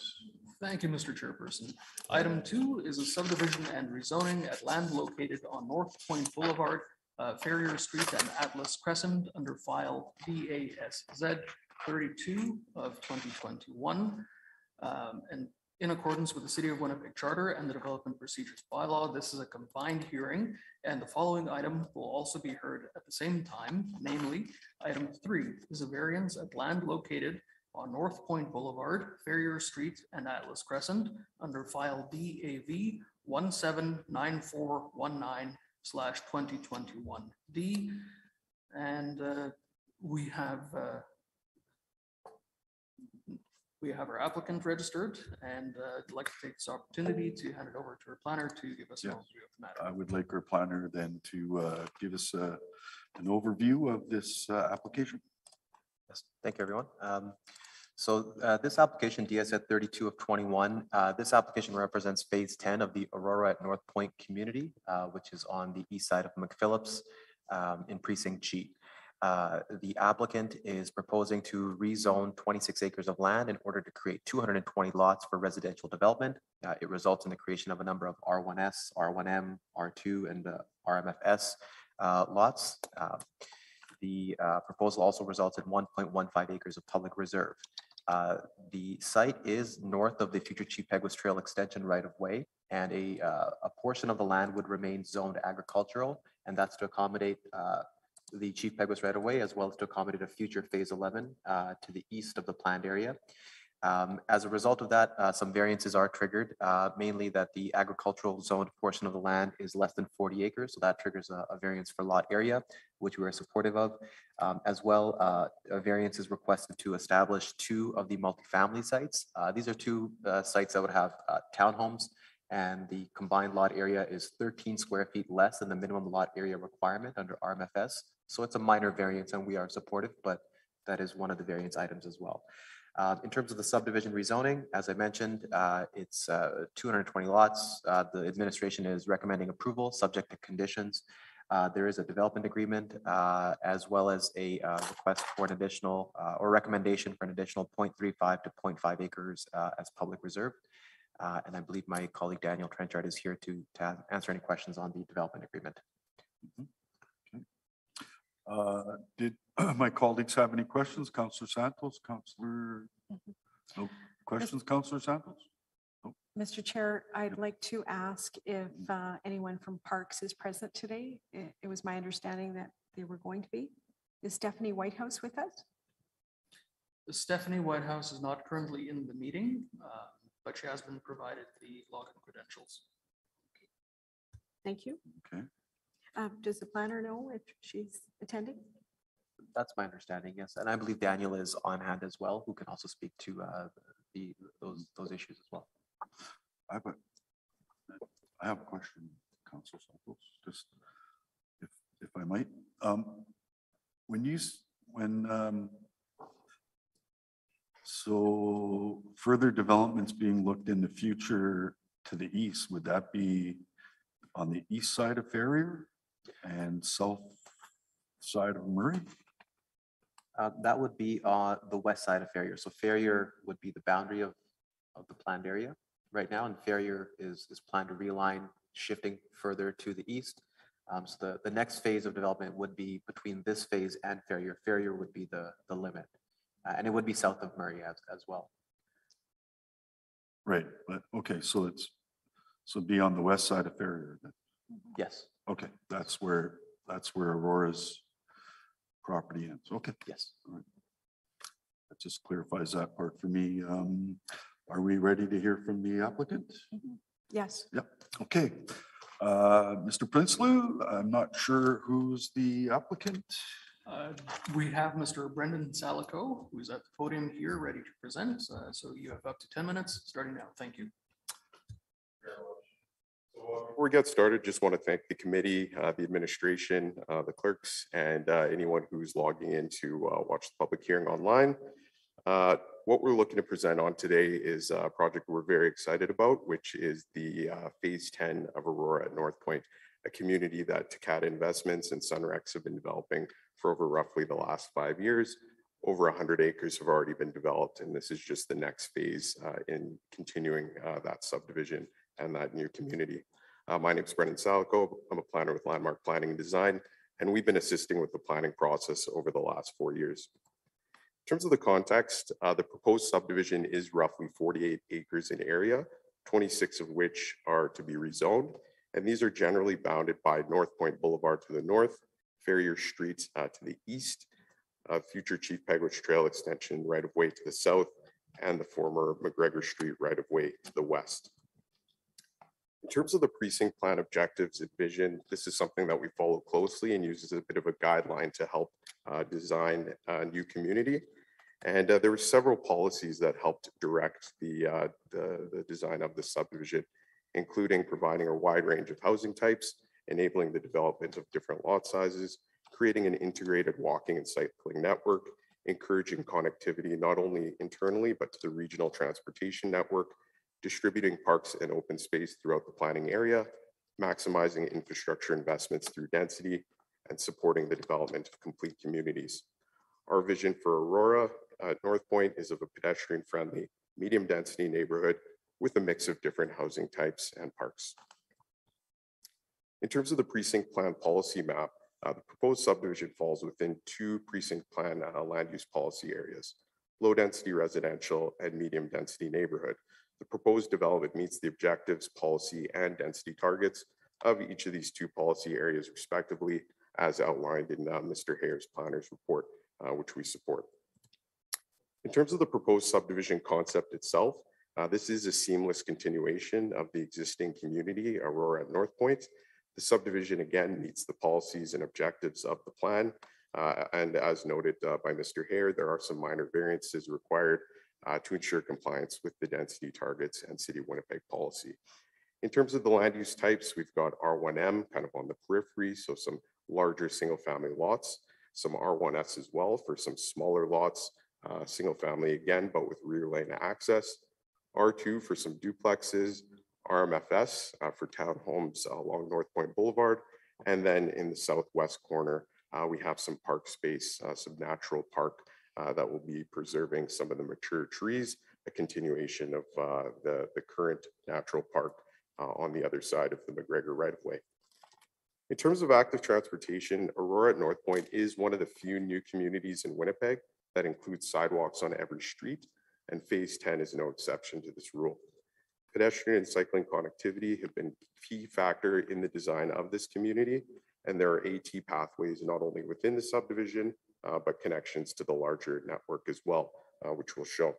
Thank you, Mr. Chairperson. Item two is a subdivision and rezoning at land located on North Point Boulevard, uh, Ferrier Street and Atlas Crescent under file DASZ thirty-two of twenty twenty-one. Um, And in accordance with the City of Winnipeg Charter and the Development Procedures Bylaw, this is a combined hearing, and the following item will also be heard at the same time, namely, item three is a variance at land located on North Point Boulevard, Ferrier Street and Atlas Crescent under file DAV one seven nine four one nine slash twenty twenty-one D. And uh, we have uh, we have our applicant registered and uh, I'd like to take this opportunity to hand it over to our planner to give us an overview of the matter. I would like our planner then to uh, give us uh, an overview of this uh, application. Yes, thank you, everyone. Um, So uh, this application, DS at thirty-two of twenty-one, uh, this application represents phase ten of the Aurora at North Point community, uh, which is on the east side of McPhillips um, in precinct G. Uh, The applicant is proposing to rezone twenty-six acres of land in order to create two hundred and twenty lots for residential development. Uh, It results in the creation of a number of R1S, R1M, R2, and RMFS uh, lots. The uh, proposal also results in one point one five acres of public reserve. Uh, The site is north of the future Chief Peguis Trail Extension right of way, and a, uh, a portion of the land would remain zoned agricultural, and that's to accommodate uh, the Chief Peguis right of way, as well as to accommodate a future Phase eleven uh, to the east of the planned area. Um, As a result of that, uh, some variances are triggered, uh, mainly that the agricultural zoned portion of the land is less than forty acres, so that triggers a a variance for lot area, which we are supportive of. Um, As well, uh, a variance is requested to establish two of the multifamily sites. Uh, These are two uh, sites that would have uh, townhomes, and the combined lot area is thirteen square feet less than the minimum lot area requirement under RMFS. So it's a minor variance, and we are supportive, but that is one of the variance items as well. Uh, In terms of the subdivision rezoning, as I mentioned, uh, it's uh, 220 lots. Uh, The administration is recommending approval, subject to conditions. Uh, There is a development agreement uh, as well as a request for an additional or recommendation for an additional 0.35 to 0.5 acres as public reserve. And I believe my colleague Daniel Trenchard is here to to answer any questions on the development agreement. Uh, Did (clears throat) my colleagues have any questions? Counselor Santos, Counselor? No questions, Counselor Santos? Mr. Chair, I'd like to ask if uh, anyone from Parks is present today. It it was my understanding that they were going to be. Is Stephanie Whitehouse with us? Stephanie Whitehouse is not currently in the meeting, uh, but she has been provided the login credentials. Thank you. Okay. Uh, Does the planner know if she's attending? That's my understanding, yes. And I believe Daniel is on hand as well, who can also speak to uh, the, those, those issues as well. I have a, I have a question, Counselor Santos, just if, if I might. Um, When you, s- when, um, so further developments being looked in the future to the east, would that be on the east side of Ferrier and south side of Murray? Uh, That would be on the west side of Ferrier. So Ferrier would be the boundary of, of the planned area right now, and Ferrier is, is planned to realign, shifting further to the east. Um, So the, the next phase of development would be between this phase and Ferrier. Ferrier would be the, the limit. Uh, And it would be south of Murray as, as well. Right, but, okay, so it's, so be on the west side of Ferrier then? Yes, Okay, that's where, that's where Aurora's property ends. Okay, yes. that just clarifies that part for me. Um, are we ready to hear from the applicant? Yes. Yep, okay. Uh, Mr. Prinsloo, I'm not sure who's the applicant. Uh, We have Mr. Brendan Salico, who's at the podium here, ready to present. Uh, So you have up to 10 minutes, starting now. Thank you. Before we get started, just want to thank the committee, uh, the administration, uh, the clerks, and uh, anyone who's logging in to uh, watch the public hearing online. Uh, What we're looking to present on today is a project we're very excited about, which is the uh, Phase 10 of Aurora at North Point, a community that Takata Investments and Sunrex have been developing for over roughly the last five years. Over 100 acres have already been developed, and this is just the next phase in continuing that subdivision and that new community. Uh, My name is Brendan Salico. I'm a planner with Landmark Planning and Design, and we've been assisting with the planning process over the last four years. In terms of the context, uh, the proposed subdivision is roughly 48 acres in area, 26 of which are to be rezoned. And these are generally bounded by North Point Boulevard to the north, Ferrier Street uh, to the east, future Chief Peguis Trail extension right of way to the south, and the former McGregor Street right of way to the west. In terms of the precinct plan objectives and vision, this is something that we follow closely and uses a bit of a guideline to help uh, design a new community. And uh, there were several policies that helped direct the, uh, the, the design of the subdivision, including providing a wide range of housing types, enabling the development of different lot sizes, creating an integrated walking and cycling network, encouraging connectivity not only internally, but to the regional transportation network, distributing parks and open space throughout the planning area, maximizing infrastructure investments through density, and supporting the development of complete communities. Our vision for Aurora North Point is of a pedestrian-friendly, medium-density neighborhood with a mix of different housing types and parks. In terms of the precinct plan policy map, uh, the proposed subdivision falls within two precinct plan uh, land use policy areas, low-density residential and medium-density neighborhood. The proposed development meets the objectives, policy, and density targets of each of these two policy areas respectively, as outlined in uh, Mr. Hayer's planner's report, uh, which we support. In terms of the proposed subdivision concept itself, uh, this is a seamless continuation of the existing community, Aurora at North Point. The subdivision again meets the policies and objectives of the plan. uh, And as noted uh, by Mr. Hare, there are some minor variances required uh, to ensure compliance with the density targets and City of Winnipeg policy. In terms of the land use types, we've got R1M kind of on the periphery, so some larger single-family lots, some R1S as well for some smaller lots, uh, single family again, but with rear lane access. R2 for some duplexes, RMFS uh, for townhomes along North Point Boulevard. And then in the southwest corner, uh, we have some park space, uh, some natural park uh, that will be preserving some of the mature trees, a continuation of uh, the, the current natural park uh, on the other side of the McGregor right of way. In terms of active transportation, Aurora at North Point is one of the few new communities in Winnipeg that includes sidewalks on every street, and Phase 10 is no exception to this rule. Pedestrian and cycling connectivity have been key factor in the design of this community, and there are AT pathways not only within the subdivision, but connections to the larger network as well, uh, which we'll show.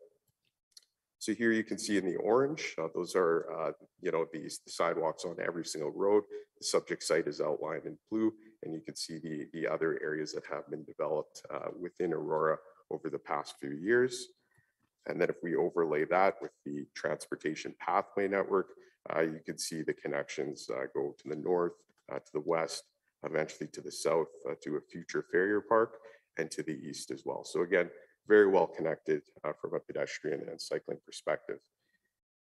So here you can see in the orange, uh, those are, uh, you know, these sidewalks on every single road. The subject site is outlined in blue, and you can see the, the other areas that have been developed uh, within Aurora over the past few years. And then if we overlay that with the transportation pathway network, uh, you can see the connections uh, go to the north, uh, to the west, eventually to the south, uh, to a future Farrier Park, and to the east as well. So again, very well connected uh, from a pedestrian and cycling perspective.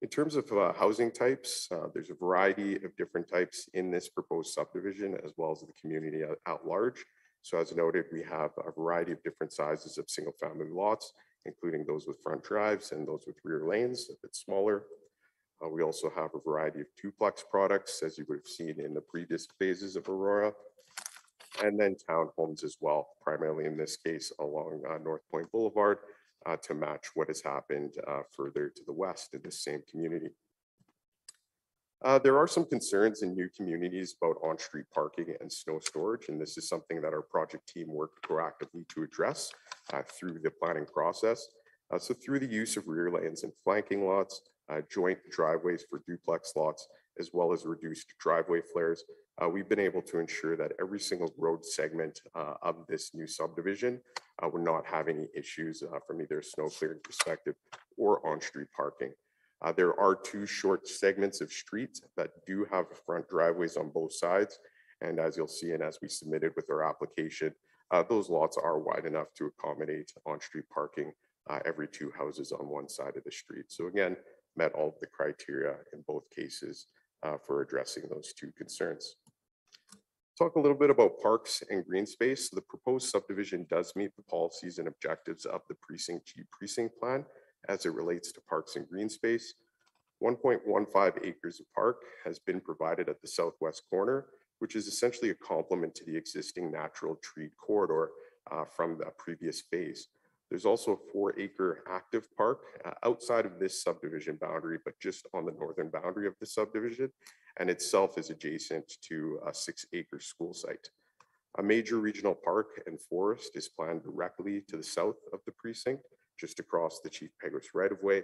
In terms of uh, housing types, uh, there's a variety of different types in this proposed subdivision as well as the community at, at large. So as noted, we have a variety of different sizes of single family lots, including those with front drives and those with rear lanes, a bit smaller. Uh, we also have a variety of duplex products, as you would have seen in the previous phases of Aurora. And then townhomes as well, primarily in this case along uh, North Point Boulevard uh, to match what has happened uh, further to the west in this same community. Uh, There are some concerns in new communities about on-street parking and snow storage, and this is something that our project team worked proactively to address uh, through the planning process. Uh, So through the use of rear lanes and flanking lots, uh, joint driveways for duplex lots, as well as reduced driveway flares, uh, we've been able to ensure that every single road segment uh, of this new subdivision uh, not have any issues uh, from either a snow clearing perspective or on-street parking. Uh, There are two short segments of streets that do have front driveways on both sides. And as you'll see, and as we submitted with our application, uh, those lots are wide enough to accommodate on-street parking every two houses on one side of the street. So again, met all of the criteria in both cases for addressing those two concerns. Talk a little bit about parks and green space. The proposed subdivision does meet the policies and objectives of the precinct G precinct plan as it relates to parks and green space. 1.15 acres of park has been provided at the southwest corner, which is essentially a complement to the existing natural tree corridor uh, from the previous phase. There's also a four acre active park uh, outside of this subdivision boundary, but just on the northern boundary of the subdivision. And itself is adjacent to a six acre school site. A major regional park and forest is planned directly to the south of the precinct, just across the Chief Peguis right of way.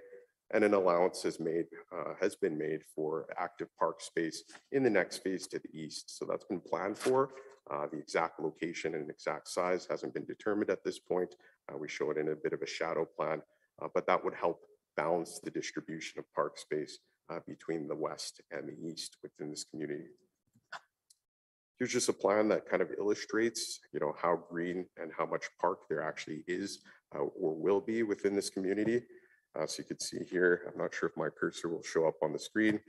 And an allowance has made, uh, has been made for active park space in the next phase to the east. So that's been planned for. Uh, The exact location and exact size hasn't been determined at this point. Uh, We show it in a bit of a shadow plan, uh, but that would help balance the distribution of park space uh, between the west and the east within this community. Here's just a plan that kind of illustrates, you know, how green and how much park there actually is uh, or will be within this community. Uh, So you can see here, I'm not sure if my cursor will show up on the screen,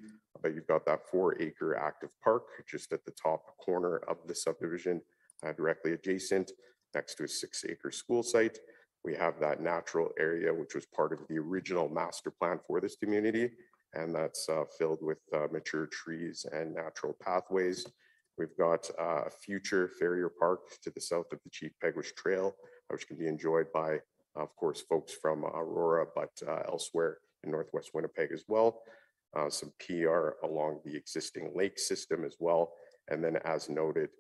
but you've got that four acre active park just at the top corner of the subdivision, uh, directly adjacent next to a six acre school site. We have that natural area, which was part of the original master plan for this community. And that's uh, filled with uh, mature trees and natural pathways. We've got uh, a future Farrier Park to the south of the Chief Peguis Trail, which can be enjoyed by, of course, folks from Aurora, but uh, elsewhere in Northwest Winnipeg as well. Uh, Some PR along the existing lake system as well. And then as noted,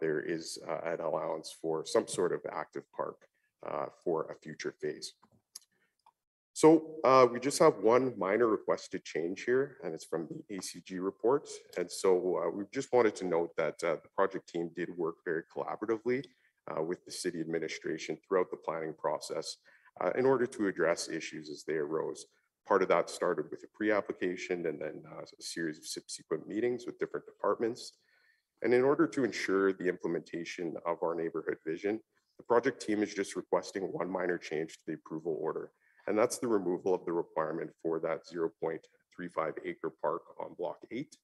there is an allowance for some sort of active park for a future phase. So uh, we just have one minor requested change here, and it's from the ACG report. And so uh, we just wanted to note that uh, the project team did work very collaboratively uh, with the city administration throughout the planning process uh, in order to address issues as they arose. Part of that started with a pre-application and then uh, a series of subsequent meetings with different departments. And in order to ensure the implementation of our neighborhood vision, The project team is just requesting one minor change to the approval order, and that's the removal of the requirement for that zero point three five acre park on block eight.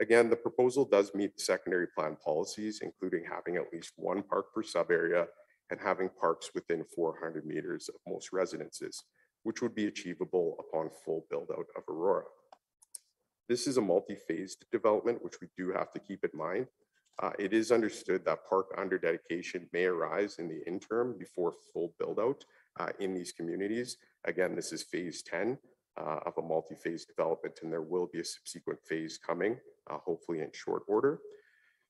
Again, the proposal does meet the secondary plan policies, including having at least one park per sub area and having parks within four hundred meters of most residences, which would be achievable upon full build out of Aurora. This is a multi-phased development, which we do have to keep in mind. Uh, it is understood that park under dedication may arise in the interim before full build out in these communities. Again, this is phase ten uh, of a multi-phase development, and there will be a subsequent phase coming, uh, hopefully in short order.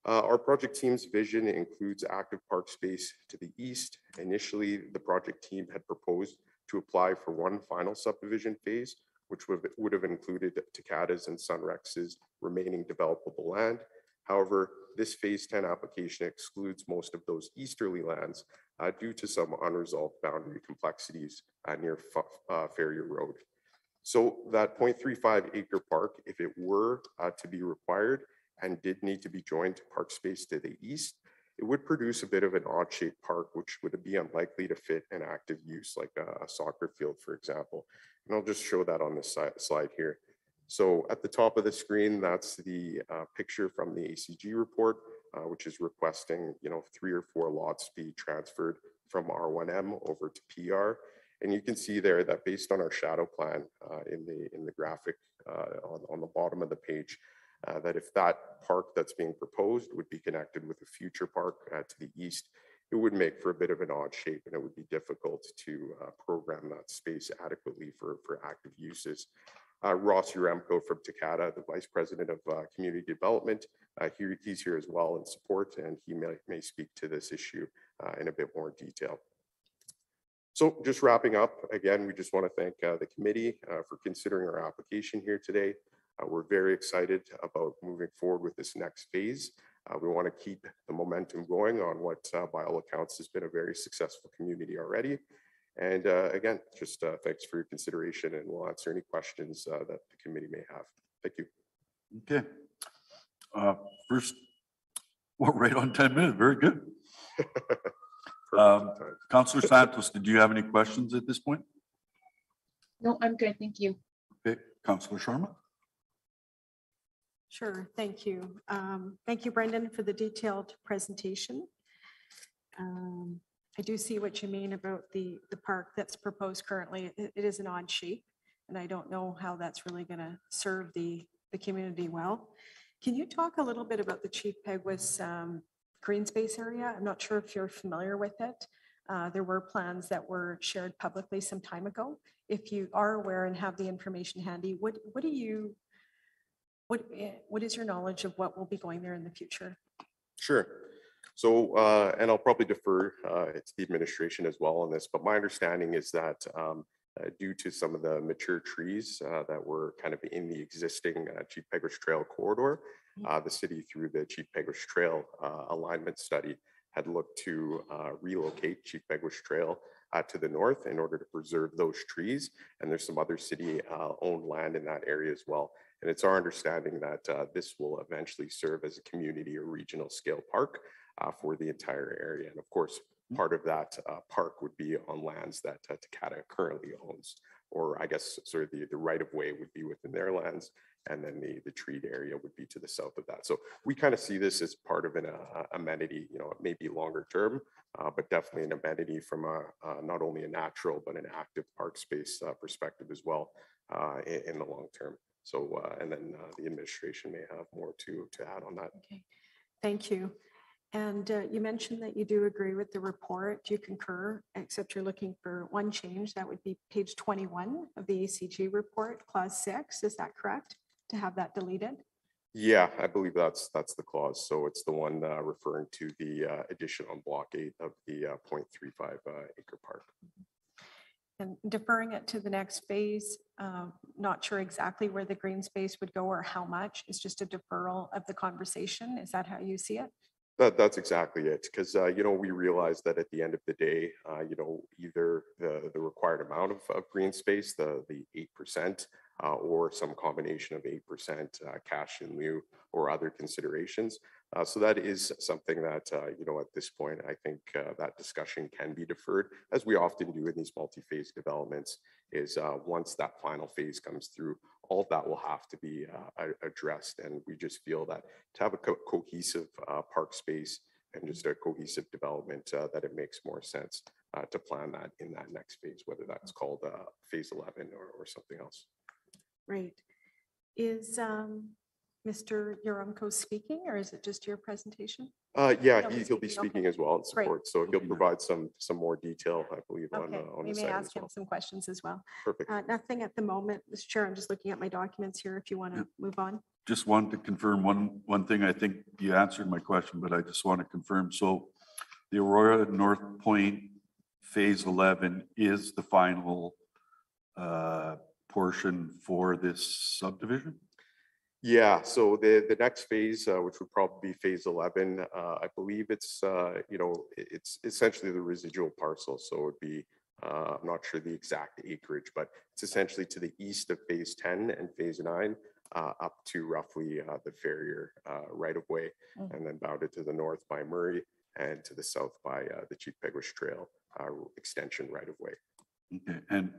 Uh, Our project team's vision includes active park space to the east. Initially, the project team had proposed to apply for one final subdivision phase, which would would have included Tacadas and Sunrex's remaining developable land. However, this Phase 10 application excludes most of those easterly lands uh, due to some unresolved boundary complexities uh, near Fa- uh, Ferrier Road. So that 0.35 acre park, if it were uh, to be required and did need to be joined to park space to the east, it would produce a bit of an odd shaped park, which would be unlikely to fit an active use like a a soccer field, for example. And I'll just show that on this si- slide here. So at the top of the screen, that's the uh, picture from the ACG report, uh, which is requesting, you know, three or four lots be transferred from R1M over to PR. And you can see there that based on our shadow plan uh, in the, in the graphic uh, on, on the bottom of the page, uh, that if that park that's being proposed would be connected with a future park to the east, it would make for a bit of an odd shape and it would be difficult to uh, program that space adequately for, for active uses. Uh, Ross Yaremko from Takata, the Vice President of uh, Community Development, uh, he's here as well in support and he may, may speak to this issue in a bit more detail. So just wrapping up, again, we just want to thank uh, the committee uh, for considering our application here today. Uh, We're very excited about moving forward with this next phase. We want to keep the momentum going on what by all accounts has been a very successful community already. And uh, again, just uh, thanks for your consideration and we'll answer any questions uh, that the committee may have. Thank you. Okay. Uh, First, we're right on 10 minutes. Very good. (laughs) Perfect Um, time. Counselor Santos, did you have any questions at this point? No, I'm good. Thank you. Okay, Counselor Sharma? Sure, thank you. Um, Thank you, Brendan, for the detailed presentation. Um, I do see what you mean about the, the park that's proposed currently. It it is an odd shape, and I don't know how that's really going to serve the, the community well. Can you talk a little bit about the Chief Peguis um, green space area? I'm not sure if you're familiar with it. Uh, There were plans that were shared publicly some time ago. If you are aware and have the information handy, what, what do you, what, eh, what is your knowledge of what will be going there in the future? Sure. So, uh, and I'll probably defer uh, to the administration as well on this, but my understanding is that um, uh, due to some of the mature trees uh, that were kind of in the existing uh, Chief Peguis Trail corridor, Mhm. uh, the city through the Chief Peguis Trail uh, alignment study had looked to uh, relocate Chief Peguis Trail uh, to the north in order to preserve those trees. And there's some other city uh, owned land in that area as well. And it's our understanding that uh, this will eventually serve as a community or regional scale park uh, for the entire area. And of course, part of that uh, park would be on lands that uh, Takata currently owns. Or I guess sort of the, the right of way would be within their lands. And then the, the treed area would be to the south of that. So we kind of see this as part of an uh, amenity, you know, it may be longer term, uh, but definitely an amenity from a, uh, not only a natural, but an active park space uh, perspective as well uh, in, in the long term. So, uh, and then uh, the administration may have more to, to add on that. Okay, thank you. And uh, you mentioned that you do agree with the report. Do you concur, except you're looking for one change? That would be page 21 of the ACG report, clause six. Is that correct? To have that deleted? Yeah, I believe that's, that's the clause. So it's the one uh, referring to the uh, addition on block eight of the uh, 0.35 uh, acre park. And deferring it to the next phase, uh, not sure exactly where the green space would go or how much. It's just a deferral of the conversation. Is that how you see it? That, that's exactly it. Because, uh, you know, we realize that at the end of the day, uh, you know, either the, the required amount of, of green space, the, the 8%, uh, or some combination of 8% uh, cash in lieu or other considerations Uh, So that is something that, you know, at this point, I think that discussion can be deferred, as we often do in these multi-phase developments, is once that final phase comes through, all of that will have to be uh, addressed. And we just feel that to have a co- cohesive uh, park space and just a cohesive development, uh, that it makes more sense uh, to plan that in that next phase, whether that's called uh, Phase 11 or, or something else. Right. Is um, Mr. Yaremko speaking or is it just your presentation? Uh, yeah, No, he- he's he'll be speaking, okay. speaking as well in Great. support, so he'll Okay. provide some, some more detail, I believe, on, Okay, uh, on we the may site as ask him well. some questions as well. Perfect. Uh, Nothing at the moment, Mr. Chair. I'm just looking at my documents here if you want to move on. Just wanted to confirm one, one thing. I think you answered my question, but I just want to confirm. So the Aurora North Point Phase 11 is the final uh, portion for this subdivision? Yeah, so the, the next phase, uh, which would probably be phase eleven, uh, I believe it's, uh, you know, it's essentially the residual parcel, so it would be, uh, I'm not sure the exact acreage, but it's essentially to the east of phase ten and phase nine, uh, up to roughly, uh, the Ferrier, uh, right of way, Mm. and then bounded to the north by Murray and to the south by, uh, the Chief Peguis Trail, uh, extension right of way. Okay, and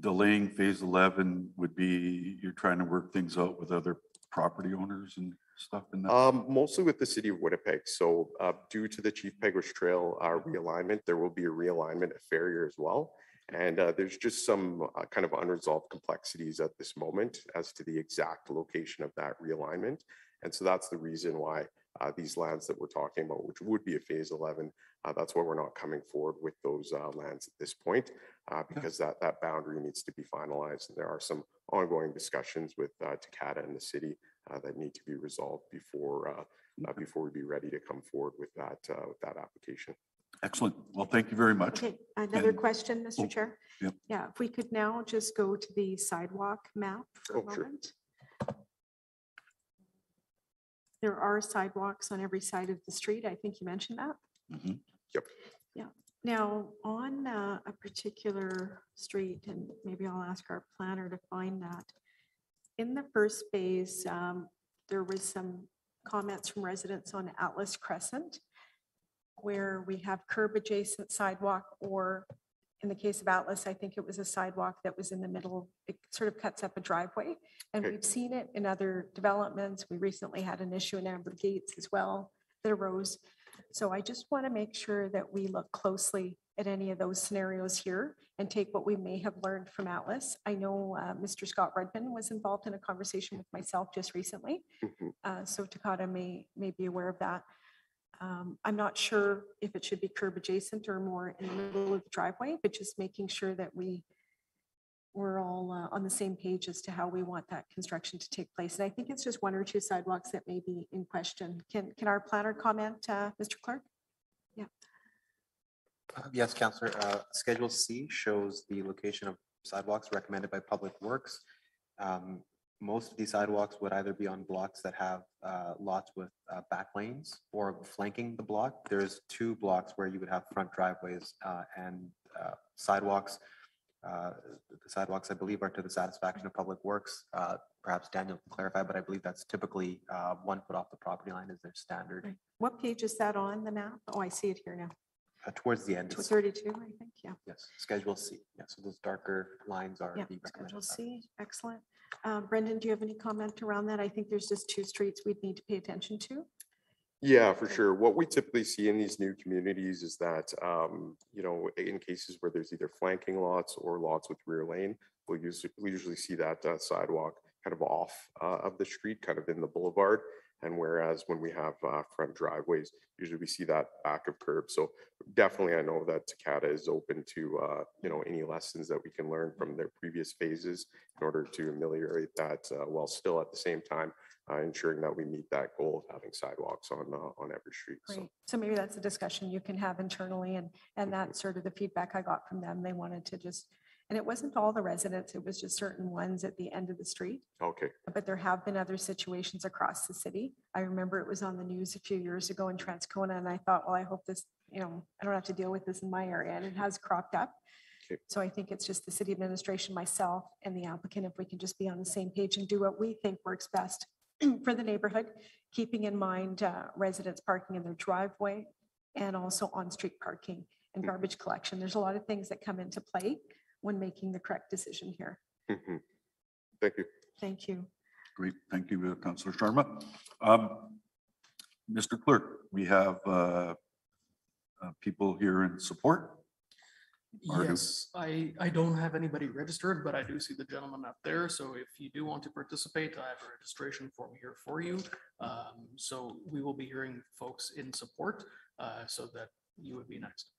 delaying Phase 11 would be, you're trying to work things out with other property owners and stuff in that? Um, mostly with the city of Winnipeg. So, uh, due to the Chief Peguis Trail, uh, Mm-hmm. realignment, there will be a realignment at Ferrier as well. And, uh, there's just some, uh, kind of unresolved complexities at this moment as to the exact location of that realignment. And so that's the reason why, uh, these lands that we're talking about, which would be a phase eleven, uh, that's why we're not coming forward with those, uh, lands at this point. Uh, because that, that boundary needs to be finalized. And there are some ongoing discussions with, uh, Takata and the city, uh, that need to be resolved before, uh, uh, before we be ready to come forward with that, uh, with that application. Excellent. Well, thank you very much. Okay, another And- question, oh, Mr. Chair? yep. Yeah, if we could now just go to the sidewalk map for a Oh, sure. moment. There are sidewalks on every side of the street. I think you mentioned that. Mhm. Now, on uh, a particular street, and maybe I'll ask our planner to find that. In the first phase, um, there was some comments from residents on Atlas Crescent where we have curb adjacent sidewalk, or in the case of Atlas, I think it was a sidewalk that was in the middle. It sort of cuts up a driveway. And Okay. we've seen it in other developments. We recently had an issue in Amber Gates as well that arose. So I just want to make sure that we look closely at any of those scenarios here and take what we may have learned from Atlas. I know uh, Mr. Scott Redmond was involved in a conversation with myself just recently. Mhm. Uh, So Takata may, may be aware of that. Um, I'm not sure if it should be curb adjacent or more in the middle of the driveway, but just making sure that we, we're all uh, on the same page as to how we want that construction to take place. And I think it's just one or two sidewalks that may be in question. Can, can our planner comment, uh, Mr. Clerk? Uh, Yes, Counselor. Uh, Schedule C shows the location of sidewalks recommended by Public Works. Um, Most of these sidewalks would either be on blocks that have uh, lots with uh, back lanes or flanking the block. There's two blocks where you would have front driveways uh, and uh, sidewalks. Uh, The sidewalks, I believe, are to the satisfaction of Public Works. Uh, Perhaps Daniel can clarify, but I believe that's typically uh, one foot off the property line is their standard. Right. What page is that on the map? Oh, I see it here now. Uh, Towards the end, it's- 32, I think, yeah. Yes, Schedule C. Yeah, so those darker lines are Yeah, the recommended. Schedule. C, excellent. Uh, Brendan, do you have any comment around that? I think there's just two streets we'd need to pay attention to. Yeah, for sure. What we typically see in these new communities is that, um, you know, in cases where there's either flanking lots or lots with rear lane, we'll usually, we usually see that uh, sidewalk kind of off uh, of the street, kind of in the boulevard. And whereas when we have uh, front driveways, usually we see that back of curb. So definitely, I know that Takata is open to, uh, you know, any lessons that we can learn from their previous phases in order to ameliorate that, uh, while still at the same time uh, ensuring that we meet that goal of having sidewalks on, uh, on every street. So, Great. So maybe that's a discussion you can have internally and, and that's sort of the feedback I got from them. They wanted to just, and it wasn't all the residents, it was just certain ones at the end of the street. okay, But there have been other situations across the city. I remember it was on the news a few years ago in Transcona and I thought, well, I hope this, you know, I don't have to deal with this in my area and it has cropped up. So I think it's just the city administration, myself and the applicant, if we can just be on the same page and do what we think works best (clears throat) for the neighborhood keeping in mind uh, residents parking in their driveway and also on-street parking and garbage collection. There's a lot of things that come into play when making the correct decision here. Mhm. Thank you. Thank you. Great, thank you, uh, Councillor Sharma. Um, Mr. Clerk, we have uh, uh, people here in support. Or do- Yes, I, I don't have anybody registered, but I do see the gentleman up there. So if you do want to participate, I have a registration form here for you. Um, So we will be hearing folks in support, uh, so that you would be next.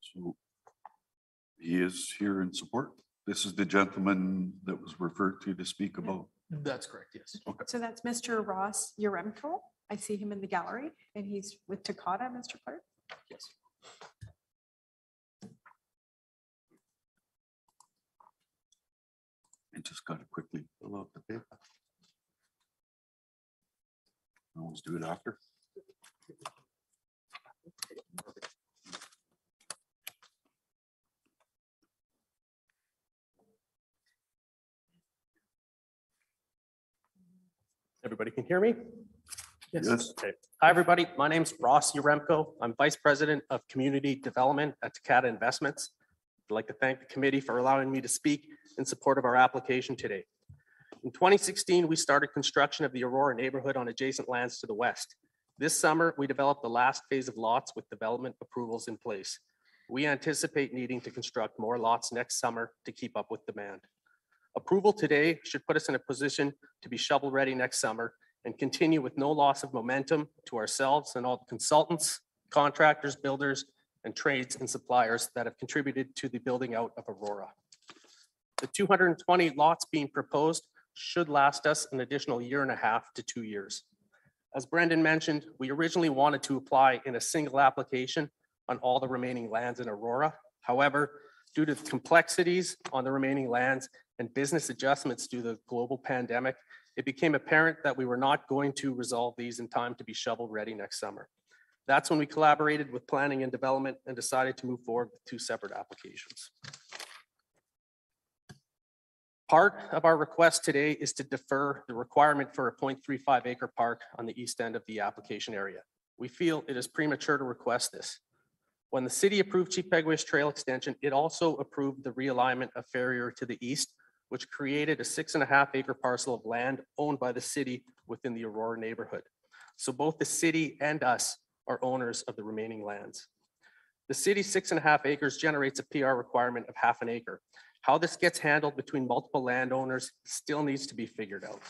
So He is here in support. This is the gentleman that was referred to to speak about. That's correct, yes. So that's Mr. Ross Yaremko. I see him in the gallery and he's with Takata, Mr. Clerk. Yes. I just gotta quickly fill out the paper. I Always do it after. Everybody can hear me? Yes. Okay. Hi, everybody. My name's Ross Yaremko. I'm Vice President of Community Development at Takata Investments. I'd like to thank the committee for allowing me to speak in support of our application today. In 2016, we started construction of the Aurora neighborhood on adjacent lands to the west. This summer, we developed the last phase of lots with development approvals in place. We anticipate needing to construct more lots next summer to keep up with demand. Approval today should put us in a position to be shovel-ready next summer and continue with no loss of momentum to ourselves and all the consultants, contractors, builders, and trades and suppliers that have contributed to the building out of Aurora. The 220 lots being proposed should last us an additional year and a half to two years. As Brendan mentioned, we originally wanted to apply in a single application on all the remaining lands in Aurora. However, due to the complexities on the remaining lands and business adjustments due to the global pandemic, it became apparent that we were not going to resolve these in time to be shovel ready next summer. That's when we collaborated with planning and development and decided to move forward with two separate applications. Part of our request today is to defer the requirement for a 0.35 acre park on the east end of the application area. We feel it is premature to request this. When the city approved Chief Peguis Trail Extension, it also approved the realignment of Ferrier to the east, which created a six and a half acre parcel of land owned by the city within the Aurora neighborhood. So both the city and us are owners of the remaining lands. The city's six and a half acres generates a PR requirement of half an acre. How this gets handled between multiple landowners still needs to be figured out.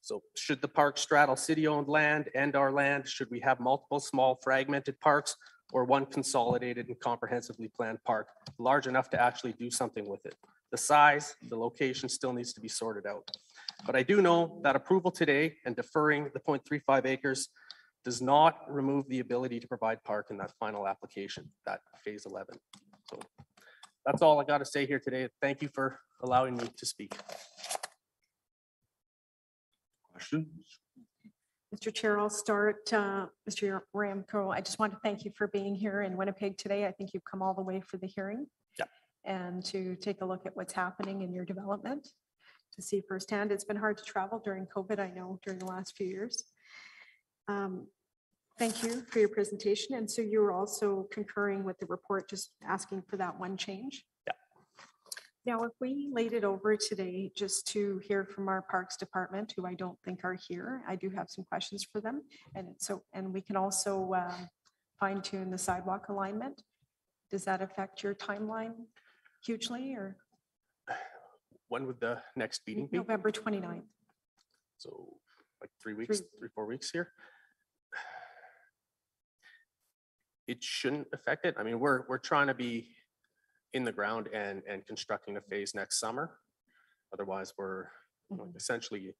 So should the park straddle city-owned land and our land? Should we have multiple small fragmented parks? Or one consolidated and comprehensively planned park, large enough to actually do something with it? The size, the location still needs to be sorted out. But I do know that approval today and deferring the 0.35 acres does not remove the ability to provide park in that final application, that phase 11. So that's all I got to say here today. Thank you for allowing me to speak. Questions? Mr. Chair, I'll start. uh, Mr. Yaremko, I just want to thank you for being here in Winnipeg today. I think you've come all the way for the hearing. Yeah. And to take a look at what's happening in your development, to see firsthand. It's been hard to travel during COVID, I know, during the last few years. Um, Thank you for your presentation. And so you were also concurring with the report, just asking for that one change? Yeah. Now, if we laid it over today, just to hear from our Parks Department, who I don't think are here, I do have some questions for them. And so, and we can also fine tune the sidewalk alignment. Does that affect your timeline hugely or When would the next meeting be? November 29th? So like three weeks, Three. three, four weeks here. It shouldn't affect it. I mean, we're, we're trying to be in the ground and, and constructing a phase next summer. Otherwise, we're like, Mhm. essentially, if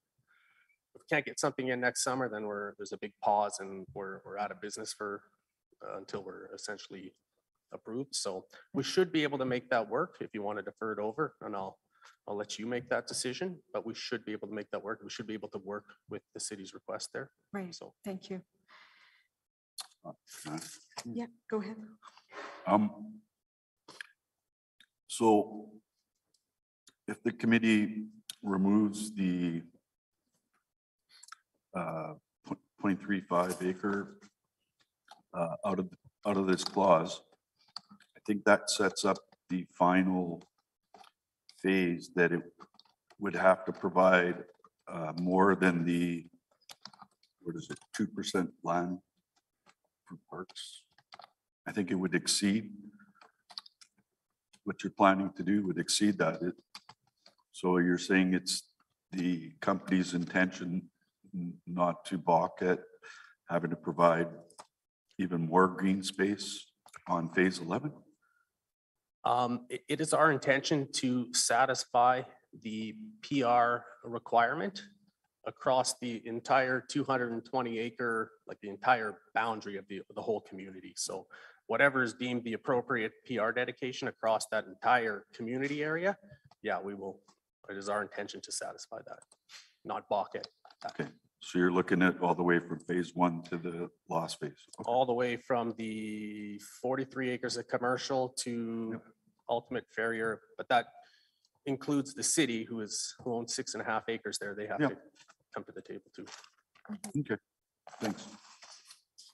we can't get something in next summer, then we're, there's a big pause and we're, we're out of business for, uh, until we're essentially approved. So we should be able to make that work if you want to defer it over and I'll, I'll let you make that decision, but we should be able to make that work. We should be able to work with the city's request there. Right, So thank you. Uh, Yeah, go ahead. Um. So if the committee removes the uh, 0.35 acre uh, out of, out of this clause. I think that sets up the final phase that it would have to provide uh, more than the, what is it, 2% land for parks. I think it would exceed what you're planning to do would exceed that. It- So you're saying it's the company's intention not to balk at having to provide even more green space on phase 11? Um, it is our intention to satisfy the PR requirement across the entire two hundred and twenty acre, like the entire boundary of the, the whole community. So whatever is deemed the appropriate PR dedication across that entire community area, yeah, we will, it is our intention to satisfy that, not balk it. Okay, so you're looking at all the way from phase one to the last phase. Okay. all the way from the forty-three acres of commercial to ultimate Ferrier, but that includes the city who is, who owns six and a half acres there. They have to come to the table too. Okay, thanks.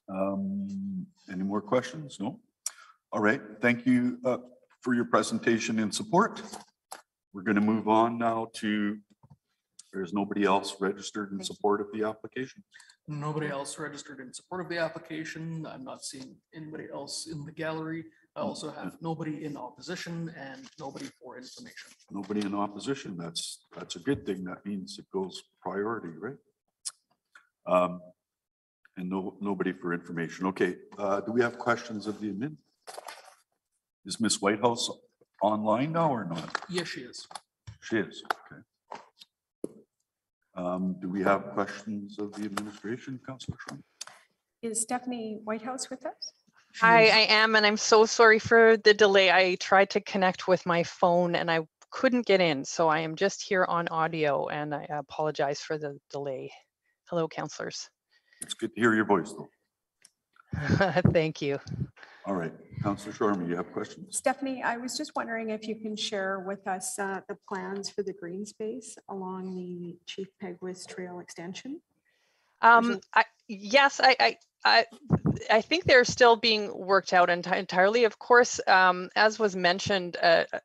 Um, Any more questions? No? All right, thank you uh, for your presentation and support. We're going to move on now to, there's nobody else registered in support of the application. Nobody else registered in support of the application. I'm not seeing anybody else in the gallery. I also have nobody in opposition and nobody for information. Nobody in opposition. That's, that's a good thing. That means it goes priority, right? Um, And no, nobody for information. Okay, uh, do we have questions of the admin? Is Miss Whitehouse online now or not? Yes, she is. She is, okay. Um, do we have questions of the administration, Councilor Sean? Is Stephanie Whitehouse with us? She Hi, I am, and I'm so sorry for the delay. I tried to connect with my phone and I couldn't get in, so I am just here on audio and I apologize for the delay. Hello, counselors. It's good to hear your voice, though. (laughs) Thank you. All right, Councilor Sharma, you have questions? Stephanie, I was just wondering if you can share with us uh, the plans for the green space along the Chief Peguis Trail extension? Um, I, yes, I, I, I, think they're still being worked out enti- entirely. Of course, um, as was mentioned, uh, a,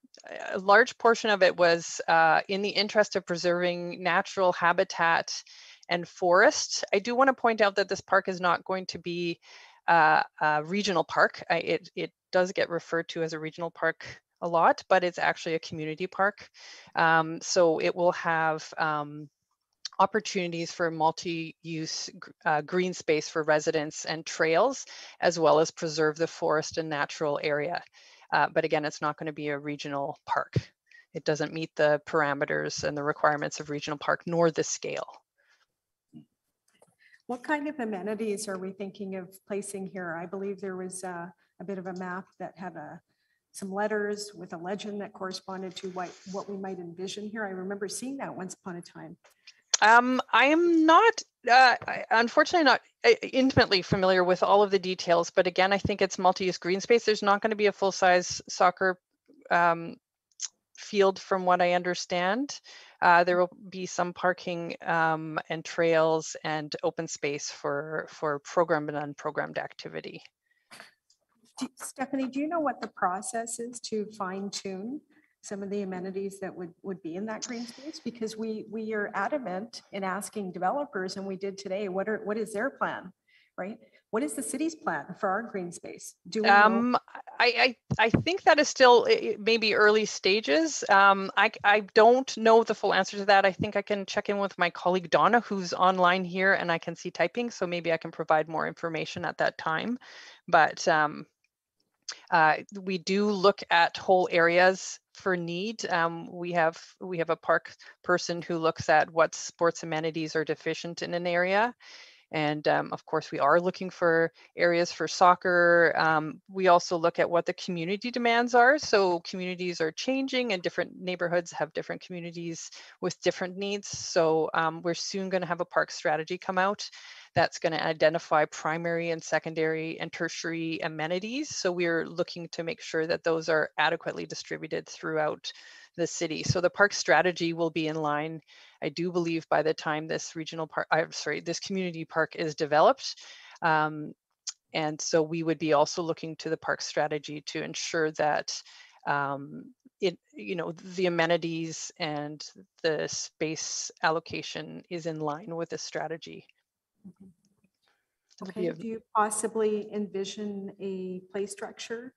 a large portion of it was uh, in the interest of preserving natural habitat and forest. I do want to point out that this park is not going to be uh, a regional park. I, it, it does get referred to as a regional park a lot, but it's actually a community park. Um, so it will have um, opportunities for multi-use uh, green space for residents and trails, as well as preserve the forest and natural area. Uh, but again, it's not going to be a regional park. It doesn't meet the parameters and the requirements of regional park nor the scale. What kind of amenities are we thinking of placing here? I believe there was uh, a bit of a map that had a, some letters with a legend that corresponded to what, what we might envision here. I remember seeing that once upon a time. Um, I am not, uh, unfortunately, not uh, intimately familiar with all of the details, but again, I think it's multi-use green space. There's not going to be a full-size soccer um, field, from what I understand. Uh, there will be some parking um, and trails and open space for for programmed and unprogrammed activity. Do- Stephanie, do you know what the process is to fine tune some of the amenities that would, would be in that green space? Because we, we are adamant in asking developers, and we did today, what are, what is their plan? Right? What is the city's plan for our green space? Do we? Um, I, I, I think that is still maybe early stages. Um, I, I don't know the full answer to that. I think I can check in with my colleague Donna, who's online here and I can see typing, so maybe I can provide more information at that time. But, um, uh, we do look at whole areas for need. Um, we have, we have a park person who looks at what sports amenities are deficient in an area. And um, of course, we are looking for areas for soccer. Um, we also look at what the community demands are. So communities are changing and different neighborhoods have different communities with different needs. So um, we're soon going to have a park strategy come out that's going to identify primary and secondary and tertiary amenities. So we're looking to make sure that those are adequately distributed throughout the city. So the park strategy will be in line I do believe by the time this regional park, I'm sorry, this community park is developed, um, and so we would be also looking to the park strategy to ensure that um, it, you know, the amenities and the space allocation is in line with the strategy. It'll Okay, do you possibly envision a play structure?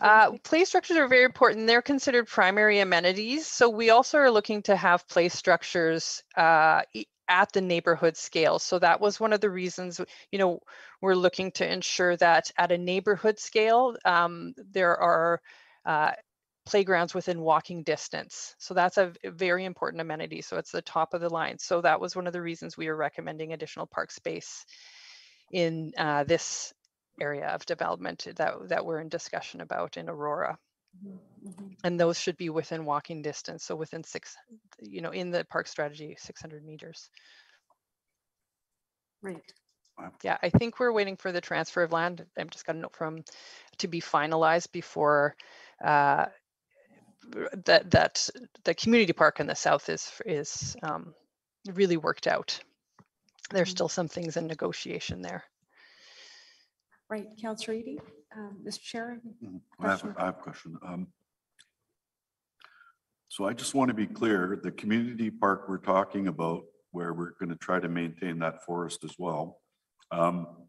Uh, play structures are very important. They're considered primary amenities. So we also are looking to have play structures uh, at the neighborhood scale. So that was one of the reasons, you know, we're looking to ensure that at a neighborhood scale, um, there are uh, playgrounds within walking distance. So that's a very important amenity. So it's the top of the line. So that was one of the reasons we are recommending additional park space in uh, this area of development that, that we're in discussion about in Aurora. Mhm, mhm. And those should be within walking distance, so within six, you know, in the park strategy, 600 meters. Right. Yeah, I think we're waiting for the transfer of land. I'm just got a note from, to be finalized before uh, that, that the community park in the south is, is um, really worked out. There's Mhm. still some things in negotiation there. Right, Councillor Eadie, um, Mr. Chair, Mhm. I have, I have a question. Um, So I just want to be clear, the community park we're talking about, where we're going to try to maintain that forest as well. um,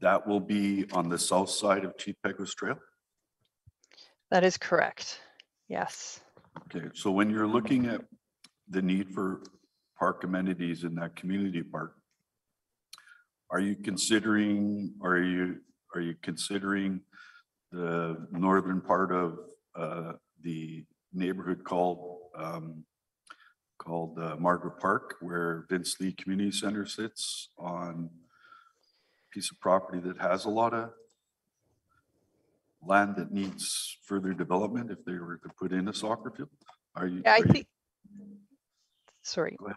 That will be on the south side of Chief Peguis Trail? That is correct. Yes. Okay, so when you're looking at the need for park amenities in that community park, are you considering, are you, are you considering the northern part of uh, the neighborhood called, um, called uh, Margaret Park, where Vince Leah Community Center sits on a piece of property that has a lot of land that needs further development if they were to put in a soccer field? Are you? Yeah, I are you- think, sorry. Go ahead.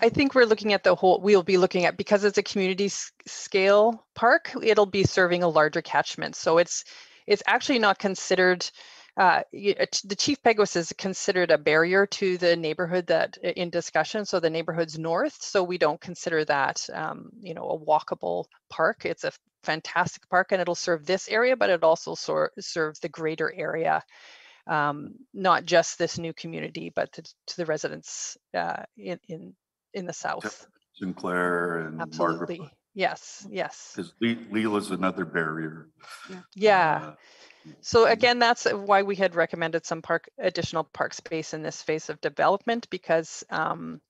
I think we're looking at the whole, we'll be looking at, because it's a community s- scale park, it'll be serving a larger catchment. So it's, it's actually not considered, uh, uh, the Chief Peguis is considered a barrier to the neighborhood that in discussion. So the neighborhood's north, so we don't consider that, um, you know, a walkable park. It's a fantastic park and it'll serve this area, but it also sor- serve the greater area um, not just this new community, but to, to the residents uh, in, in, in the south. Sinclair and Margaret? Absolutely. Yes, yes. Because Leila's another barrier. Yeah. Uh, So again, that's why we had recommended some park, additional park space in this phase of development because um,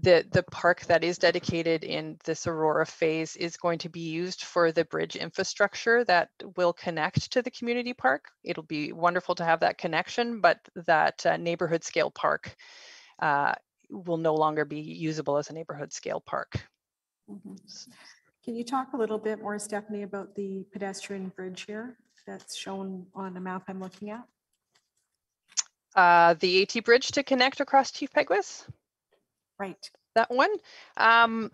the, the park that is dedicated in this Aurora phase is going to be used for the bridge infrastructure that will connect to the community park. It'll be wonderful to have that connection, but that uh, neighborhood scale park uh, will no longer be usable as a neighborhood scale park. Mhm. Can you talk a little bit more, Stephanie, about the pedestrian bridge here that's shown on the map I'm looking at? Uh, the AT bridge to connect across Chief Peguis? Right. that one. Um,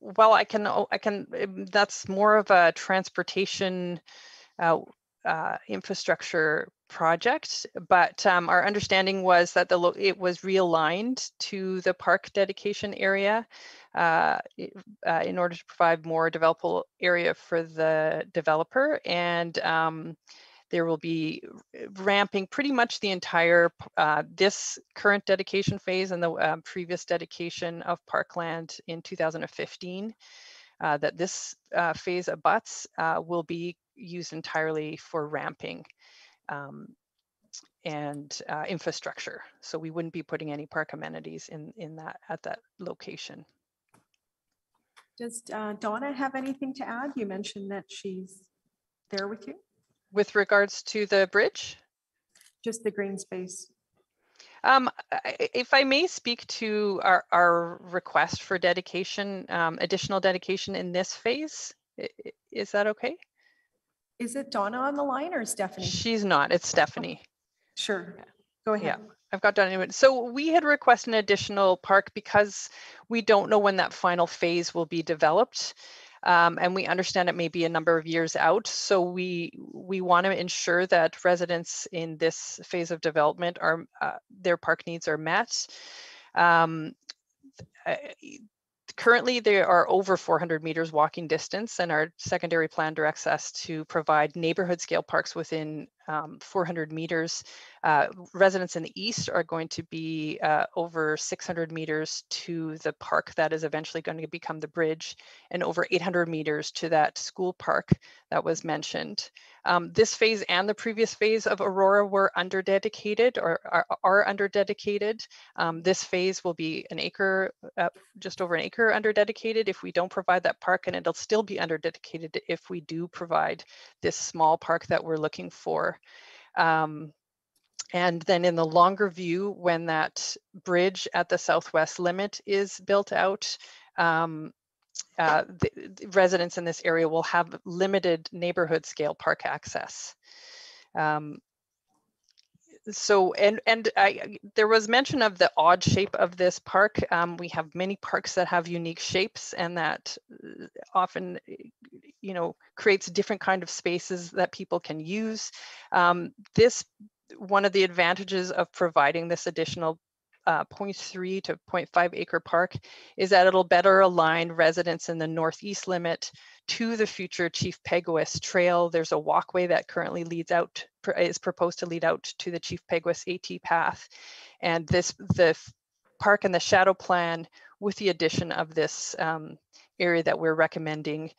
well, I can, o- I can, um, that's more of a transportation uh, uh, infrastructure project, but um, our understanding was that the, it was realigned to the park dedication area uh, uh, in order to provide more developable area for the developer. And um, there will be ramping pretty much the entire, uh, this current dedication phase and the um, previous dedication of parkland in 2015. uh, That this uh, phase abuts uh, will be used entirely for ramping um, and uh, infrastructure. So we wouldn't be putting any park amenities in, in that, at that location. Does uh, Donna have anything to add? You mentioned that she's there with you, With regards to the bridge, just the green space. Um, I- if I may speak to our, our request for dedication, um, additional dedication in this phase, i- i- is that okay? Is it Donna on the line or Stephanie? She's not, it's Stephanie. Sure. Go Yeah. ahead. I've got done it. So we had requested an additional park because we don't know when that final phase will be developed. Um, and we understand it may be a number of years out. So we we want to ensure that residents in this phase of development are uh, their park needs are met. Um, uh, currently there are over 400 meters walking distance and our secondary plan directs us to provide neighborhood scale parks within um, 400 meters. Uh, residents in the east are going to be uh, over 600 meters to the park that is eventually going to become the bridge and over 800 meters to that school park that was mentioned. Um, this phase and the previous phase of Aurora were under dedicated or are, are under dedicated. Um, this phase will be an acre, uh, just over an acre under dedicated if we don't provide that park and it'll still be under dedicated if we do provide this small park that we're looking for. Um, and then in the longer view, when that bridge at the southwest limit is built out, um, uh, the, the residents in this area will have limited neighborhood scale park access. Um, so and and I there was mention of the odd shape of this park. Um, we have many parks that have unique shapes and that uh, often you know creates different kind of spaces that people can use. Um, this one of the advantages of providing this additional uh, 0.3 to 0.5 acre park is that it'll better align residents in the northeast limit to the future Chief Peguis Trail. There's a walkway that currently leads out, is proposed to lead out to the Chief Peguis AT path. And this, the park and the shadow plan with the addition of this um, area that we're recommending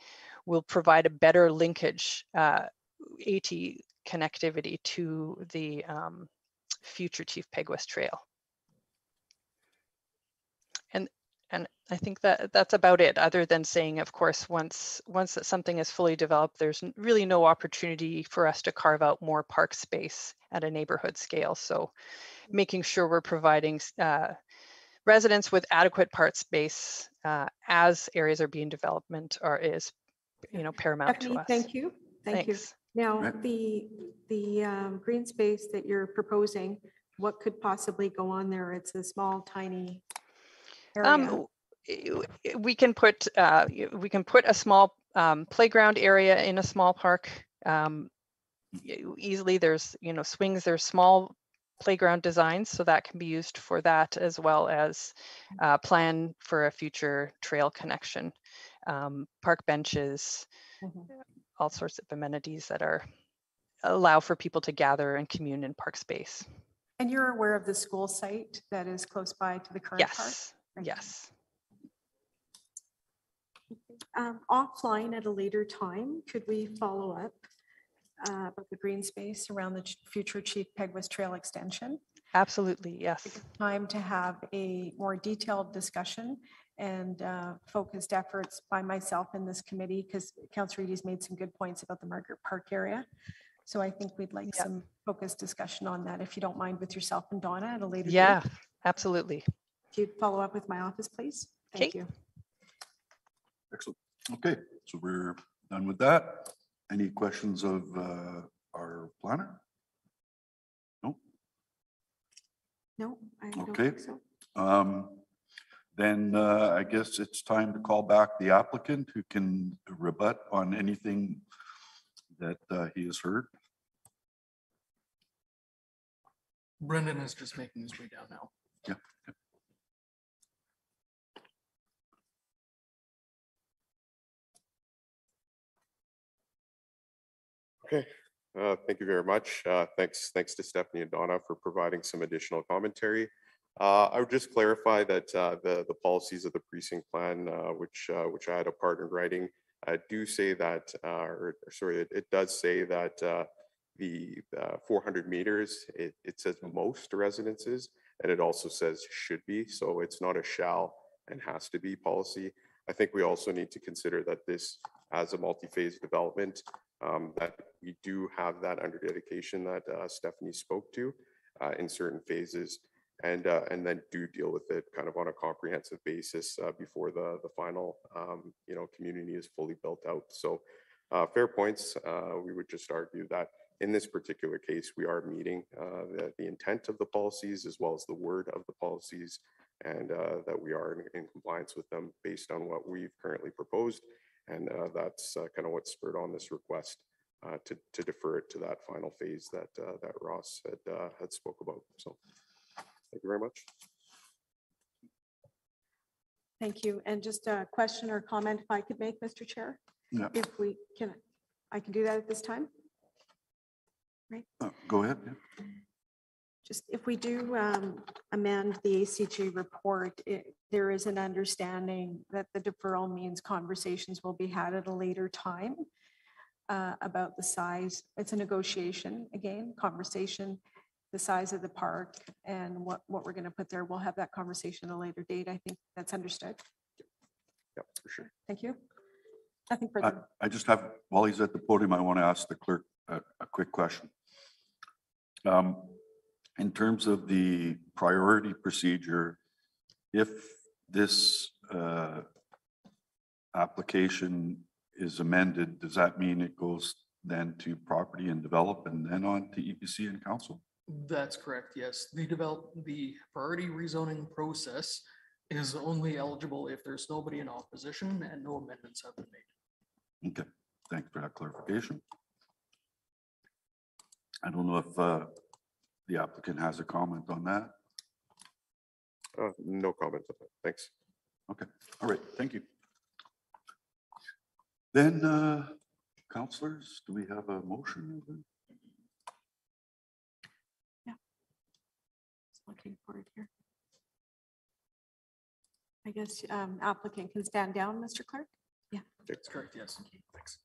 will provide a better linkage uh, AT connectivity to the um, future Chief Peguis Trail. And and I think that that's about it, other than saying, of course, once once that something is fully developed, there's really no opportunity for us to carve out more park space at a neighborhood scale. So making sure we're providing uh, residents with adequate park space uh, as areas are being development or is, you know, paramount to us. thank you. Thank you. Now, Right. the, the um, green space that you're proposing, what could possibly go on there? It's a small, tiny area. Um, w- we can put, uh, we can put a small, um, playground area in a small park. Um, easily, there's, you know, swings, there's small playground designs, so that can be used for that as well as, uh, plan for a future trail connection. Um, park benches, Mhm. all sorts of amenities that are, allow for people to gather and commune in park space. And you're aware of the school site that is close by to the current park? Yes, you. Yes. Um, Offline at a later time, could we follow up uh, about the green space around the ch- future Chief Peguis Trail extension? Absolutely, yes. Time to have a more detailed discussion and uh, focused efforts by myself in this committee, because Councillor Eadie's made some good points about the Margaret Park area. So I think we'd like Yeah. some focused discussion on that, if you don't mind, with yourself and Donna at a later date. Yeah, absolutely. If you'd follow up with my office, please. Thank Okay. you. Excellent. Okay, so we're done with that. Any questions of uh, our planner? No? No, I don't Okay. think so. Um, Then uh, I guess it's time to call back the applicant who can rebut on anything that uh, he has heard. Brendan is just making his way down now. Okay, uh, thank you very much. Uh, Thanks, thanks to Stephanie and Donna for providing some additional commentary. Uh, I would just clarify that uh, the, the policies of the precinct plan, uh, which, uh, which I had a part in writing, do say that, or or sorry, it, it does say that the uh, 400 meters, it, it says most residences, and it also says should be, so it's not a shall and has to be policy. I think we also need to consider that this, as a multi-phase development, um, that we do have that under dedication that uh, Stephanie spoke to uh, in certain phases. And, uh, and then do deal with it kind of on a comprehensive basis uh, before the, the final, um, you know, community is fully built out. So uh, fair points. Uh, We would just argue that in this particular case, we are meeting the, the intent of the policies as well as the word of the policies and that we are in- in compliance with them based on what we've currently proposed And uh, that's kind of what spurred on this request uh, to, to defer it to that final phase that, uh, that Ross had, uh, had spoke about. So thank you very much. Thank you. And just a question or comment if I could make, Mr. Chair? Yeah. If we can, I can do that at this time? Uh, Go ahead. yeah. Just if we do um, amend the ACG report, it- there is an understanding that the deferral means conversations will be had at a later time uh, about the size. It's a negotiation, again, conversation, the size of the park and what, what we're going to put there. We'll have that conversation at a later date. I think that's understood. Yeah, for sure. Thank you. Nothing I, further. I just have, while he's at the podium, I want to ask the clerk a, a quick question. Um, in terms of the priority procedure, if this, uh, application is amended, does that mean it goes then to property and develop and then on to EPC and council? That's correct, yes. The develop, the priority rezoning process is only eligible if there's nobody in opposition and no amendments have been made. Okay, thanks for that clarification. I don't know if, uh, the applicant has a comment on that. Uh, No comment on that. Thanks. Okay. All right, thank you. Then, uh, counselors, do we have a motion? Just Looking forward here. I guess um, applicant can stand down, Mr. Clerk? Yeah. That's correct, yes. Thanks.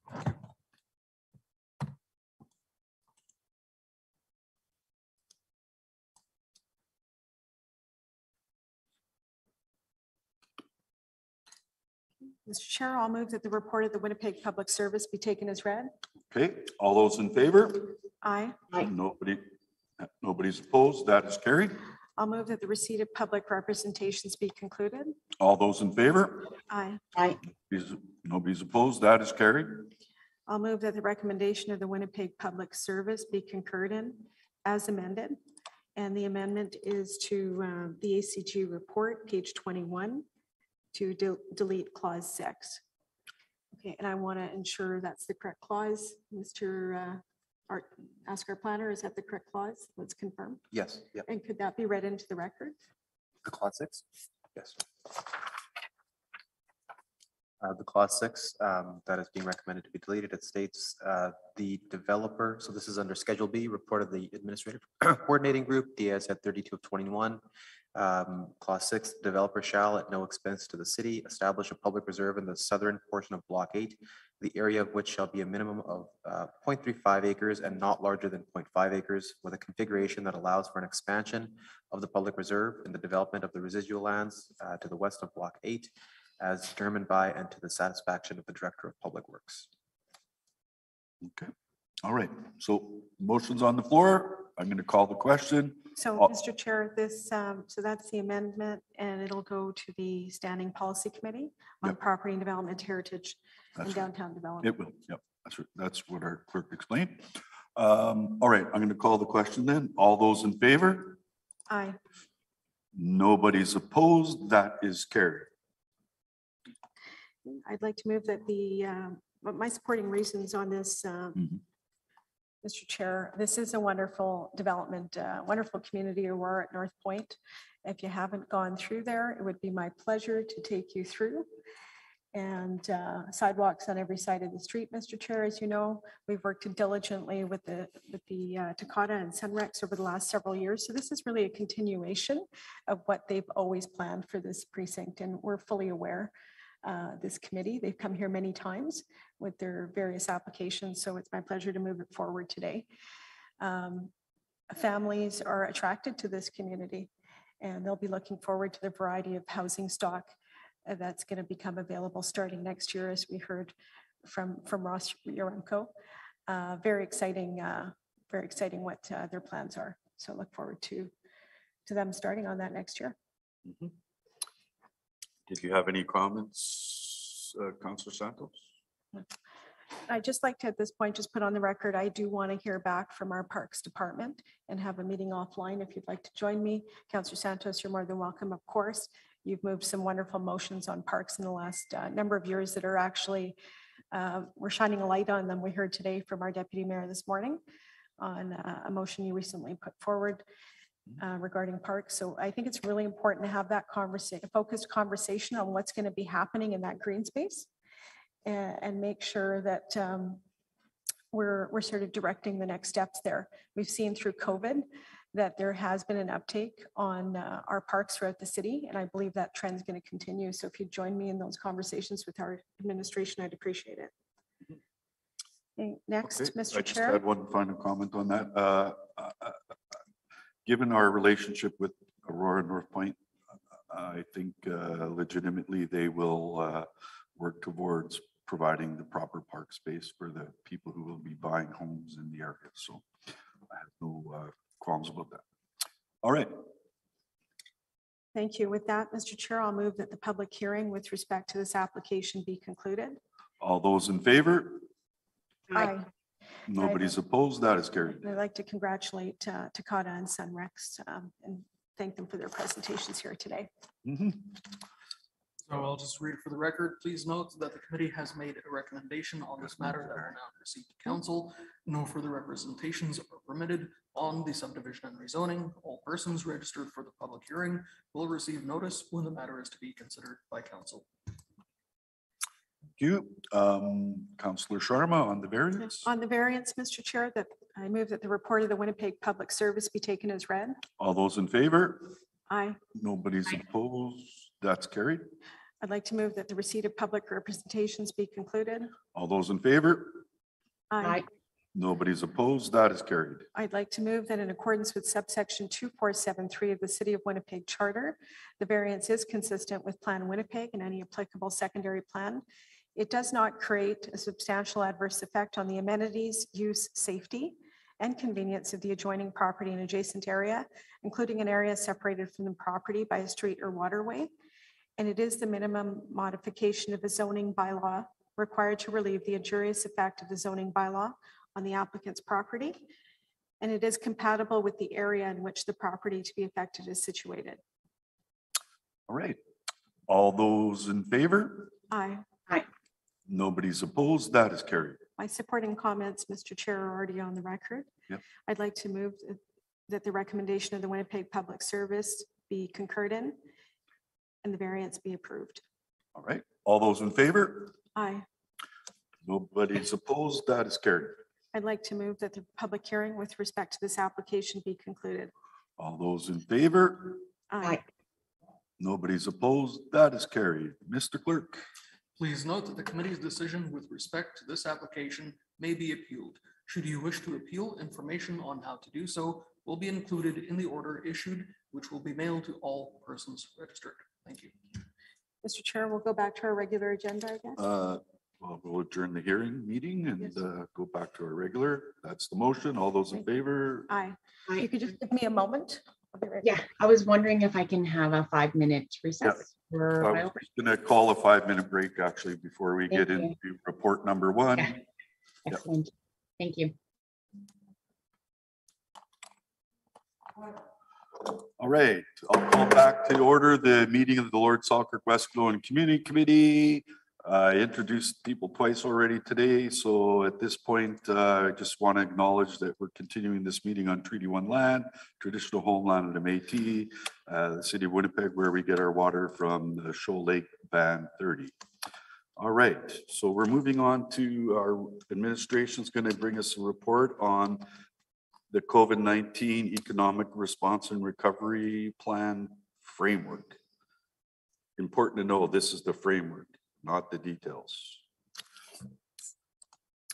Mr. Chair, I'll move that the report of the Winnipeg Public Service be taken as read. Okay, all those in favor? Aye. Nobody, nobody's opposed, that is carried. I'll move that the receipt of public representations be concluded. All those in favor? Aye. Aye. Is- Nobody's opposed, that is carried. I'll move that the recommendation of the Winnipeg Public Service be concurred in as amended. And the amendment is to uh, the ACG report, page 21, to del- delete clause six. Okay, and I want to ensure that's the correct clause. Mr. uh, Art, ask our planner, is that the correct clause? Let's confirm. Yes, yeah, And could that be read into the record? the clause six? Yes. Uh, the clause six, um, that is being recommended to be deleted, it states, uh, the developer, so this is under Schedule B, report of the administrative (clears throat) coordinating group, DS at thirty-two of twenty-one. Um, clause six, developer shall at no expense to the city establish a public reserve in the southern portion of block eight, the area of which shall be a minimum of, uh, 0.35 acres and not larger than 0.5 acres with a configuration that allows for an expansion of the public reserve and the development of the residual lands, uh, to the west of block eight as determined by and to the satisfaction of the Director of Public Works. Okay, all right, so motion's on the floor. I'm going to call the question. So. Mr. Chair, this, um, so that's the amendment, and it'll go to the Standing Policy Committee on Yep. Property and Development Heritage and That's right. Downtown Development. It will, yep, that's, what- that's what our clerk explained. Um, all right, I'm going to call the question then. All those in favor? Aye. Nobody's opposed, that is carried. I'd like to move that the, um, but my supporting reasons on this, um, Mhm. Mr. Chair, this is a wonderful development, uh, wonderful community, Aurora at North Point. If you haven't gone through there, it would be my pleasure to take you through. And uh, sidewalks on every side of the street, Mr. Chair, as you know, we've worked diligently with the, with the uh, Takata and Sunrex over the last several years. So this is really a continuation of what they've always planned for this precinct, and we're fully aware uh, this committee. They've come here many times with their various applications, so it's my pleasure to move it forward today. Um, Families are attracted to this community, and they'll be looking forward to the variety of housing stock uh, that's going to become available starting next year, as we heard from, from Ross Yaremko. Uh, Very exciting, uh, very exciting what uh, their plans are. So look forward to, to them starting on that next year. Did you have any comments, uh, Counselor Santos? I'd just like to, at this point, just put on the record, I do want to hear back from our Parks Department and have a meeting offline if you'd like to join me. Counselor Santos, you're more than welcome, of course. you've moved some wonderful motions on parks in the last uh, number of years that are actually, uh, we're shining a light on them. We heard today from our deputy mayor this morning on uh, a motion you recently put forward uh, regarding parks. So I think it's really important to have that conversation, focused conversation on what's going to be happening in that green space and, and make sure that um, we're, we're sort of directing the next steps there. We've seen through COVID that there has been an uptake on uh, our parks throughout the city, and I believe that trend's going to continue. So if you join me in those conversations with our administration, I'd appreciate it. Okay, Next, Okay, I Mr. just Chair. had one final comment on that. Uh, uh, uh, Given our relationship with Aurora North Point, I think uh, legitimately they will uh, work towards providing the proper park space for the people who will be buying homes in the area. So I have no uh, qualms about that. All right, Thank you. With that, Mr. Chair, I'll move that the public hearing with respect to this application be concluded. all those in favor? Aye. Nobody's opposed. That is carried. I'd like to congratulate uh, Takata and Sunrex um, and thank them for their presentations here today. Mhm. So I'll just read for the record. Please note that the committee has made a recommendation on this matter that are now received to council. No further representations are permitted on the subdivision and rezoning. All persons registered for the public hearing will receive notice when the matter is to be considered by council. Thank you. Um, Counselor Sharma on the variance. On the variance, Mr. Chair, that I move that the report of the Winnipeg Public Service be taken as read. All those in favor? Aye. Nobody's opposed. That's carried. I'd like to move that the receipt of public representations be concluded. All those in favor? Aye. Nobody's opposed. That is carried. I'd like to move that in accordance with subsection 2473 of the City of Winnipeg Charter, the variance is consistent with Plan Winnipeg and any applicable secondary plan. It does not create a substantial adverse effect on the amenities, use, safety, and convenience of the adjoining property and adjacent area, including an area separated from the property by a street or waterway. And it is the minimum modification of the zoning bylaw required to relieve the injurious effect of the zoning bylaw on the applicant's property. And it is compatible with the area in which the property to be affected is situated. All right. All those in favor? Aye. Aye. Nobody's opposed. That is carried. My supporting comments, Mr. Chair, are already on the record. Yep. I'd like to move that- that the recommendation of the Winnipeg Public Service be concurred in and the variance be approved. All right. All those in favor? Aye. Nobody's opposed. That is carried. I'd like to move that the public hearing with respect to this application be concluded. All those in favor? Aye. Nobody's opposed. That is carried. Mr. Clerk. Please note that the committee's decision with respect to this application may be appealed. Should you wish to appeal, information on how to do so will be included in the order issued, which will be mailed to all persons registered. Thank you. Mr. Chair, we'll go back to our regular agenda, I guess. Uh, well, We'll adjourn the hearing meeting and Yes. uh, go back to our regular. That's the motion. All those in favor? Aye. Aye. You could just give me a moment. I'll be right Yeah, I was wondering if I can have a five-minute recess. for I my- was gonna call a five-minute break actually before we get Thank you. into report number one. Yeah. Excellent. Thank you. All right, I'll call back to order the meeting of the Lord Selkirk West Kildonan Community Committee. I introduced people twice already today, so at this point, uh, I just want to acknowledge that we're continuing this meeting on Treaty One land, traditional homeland of the Métis, uh, the city of Winnipeg, where we get our water from the Shoal Lake Band thirty. All right, so we're moving on to our administration's going to bring us a report on the COVID-19 Economic Response and Recovery Plan Framework. Important to know, this is the framework, not the details.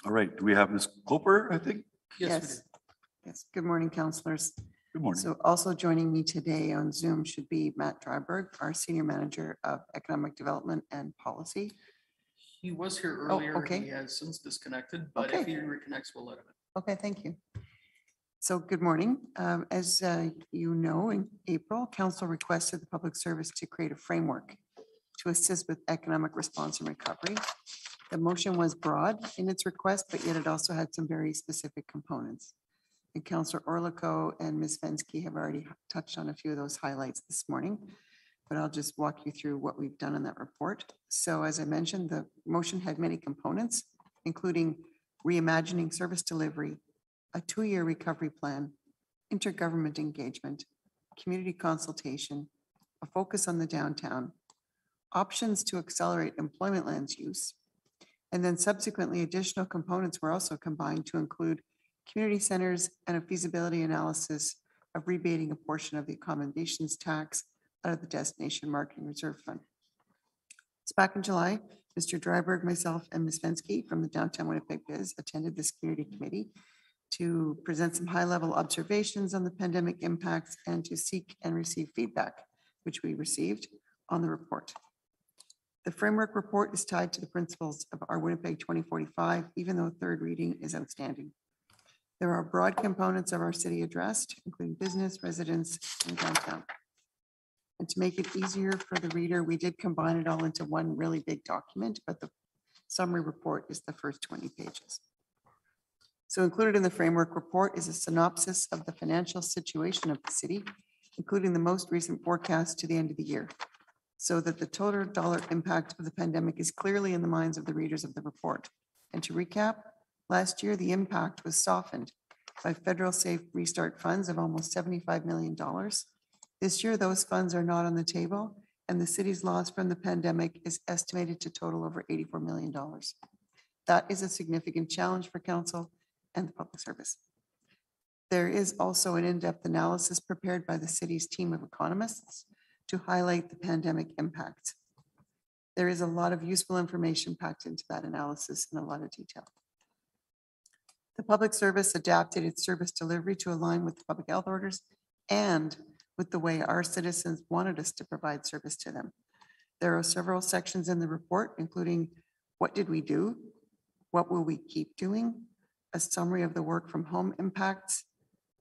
All right, do we have Ms. Cooper, I think? Yes, Yes. Yes, good morning, counselors. Good morning. So also joining me today on Zoom should be Matt Dryberg, our Senior Manager of Economic Development and Policy. He was here Oh, earlier. okay. He has since disconnected, but if Okay. he reconnects, we'll let him in. Okay, thank you. So good morning. Um, As uh, you know, in April, council requested the public service to create a framework to assist with economic response and recovery. The motion was broad in its request, but yet it also had some very specific components. And Counselor Orlikow and Ms. Fenske have already touched on a few of those highlights this morning. but I'll just walk you through what we've done in that report. So as I mentioned, the motion had many components, including reimagining service delivery, a two-year recovery plan, intergovernment engagement, community consultation, a focus on the downtown, options to accelerate employment lands use, and then subsequently, additional components were also combined to include community centers and a feasibility analysis of rebating a portion of the accommodations tax out of the Destination Marketing Reserve Fund. So back in July, Mr. Dryberg, myself, and Ms. Fenske from the Downtown Winnipeg Biz attended this community committee to present some high-level observations on the pandemic impacts and to seek and receive feedback, which we received on the report. The framework report is tied to the principles of our Winnipeg 2045, even though third reading is outstanding. There are broad components of our city addressed, including business, residents, and downtown. And to make it easier for the reader, we did combine it all into one really big document, but the summary report is the first 20 pages. So included in the framework report is a synopsis of the financial situation of the city, including the most recent forecast to the end of the year, so that the total dollar impact of the pandemic is clearly in the minds of the readers of the report. And to recap, last year, the impact was softened by federal safe restart funds of almost $75 million. This year, those funds are not on the table, and the city's loss from the pandemic is estimated to total over $84 million. That is a significant challenge for council and the public service. There is also an in-depth analysis prepared by the city's team of economists to highlight the pandemic impact. There is a lot of useful information packed into that analysis in a lot of detail. The public service adapted its service delivery to align with the public health orders and with the way our citizens wanted us to provide service to them. There are several sections in the report, including what did we do? What will we keep doing? A summary of the work from home impacts,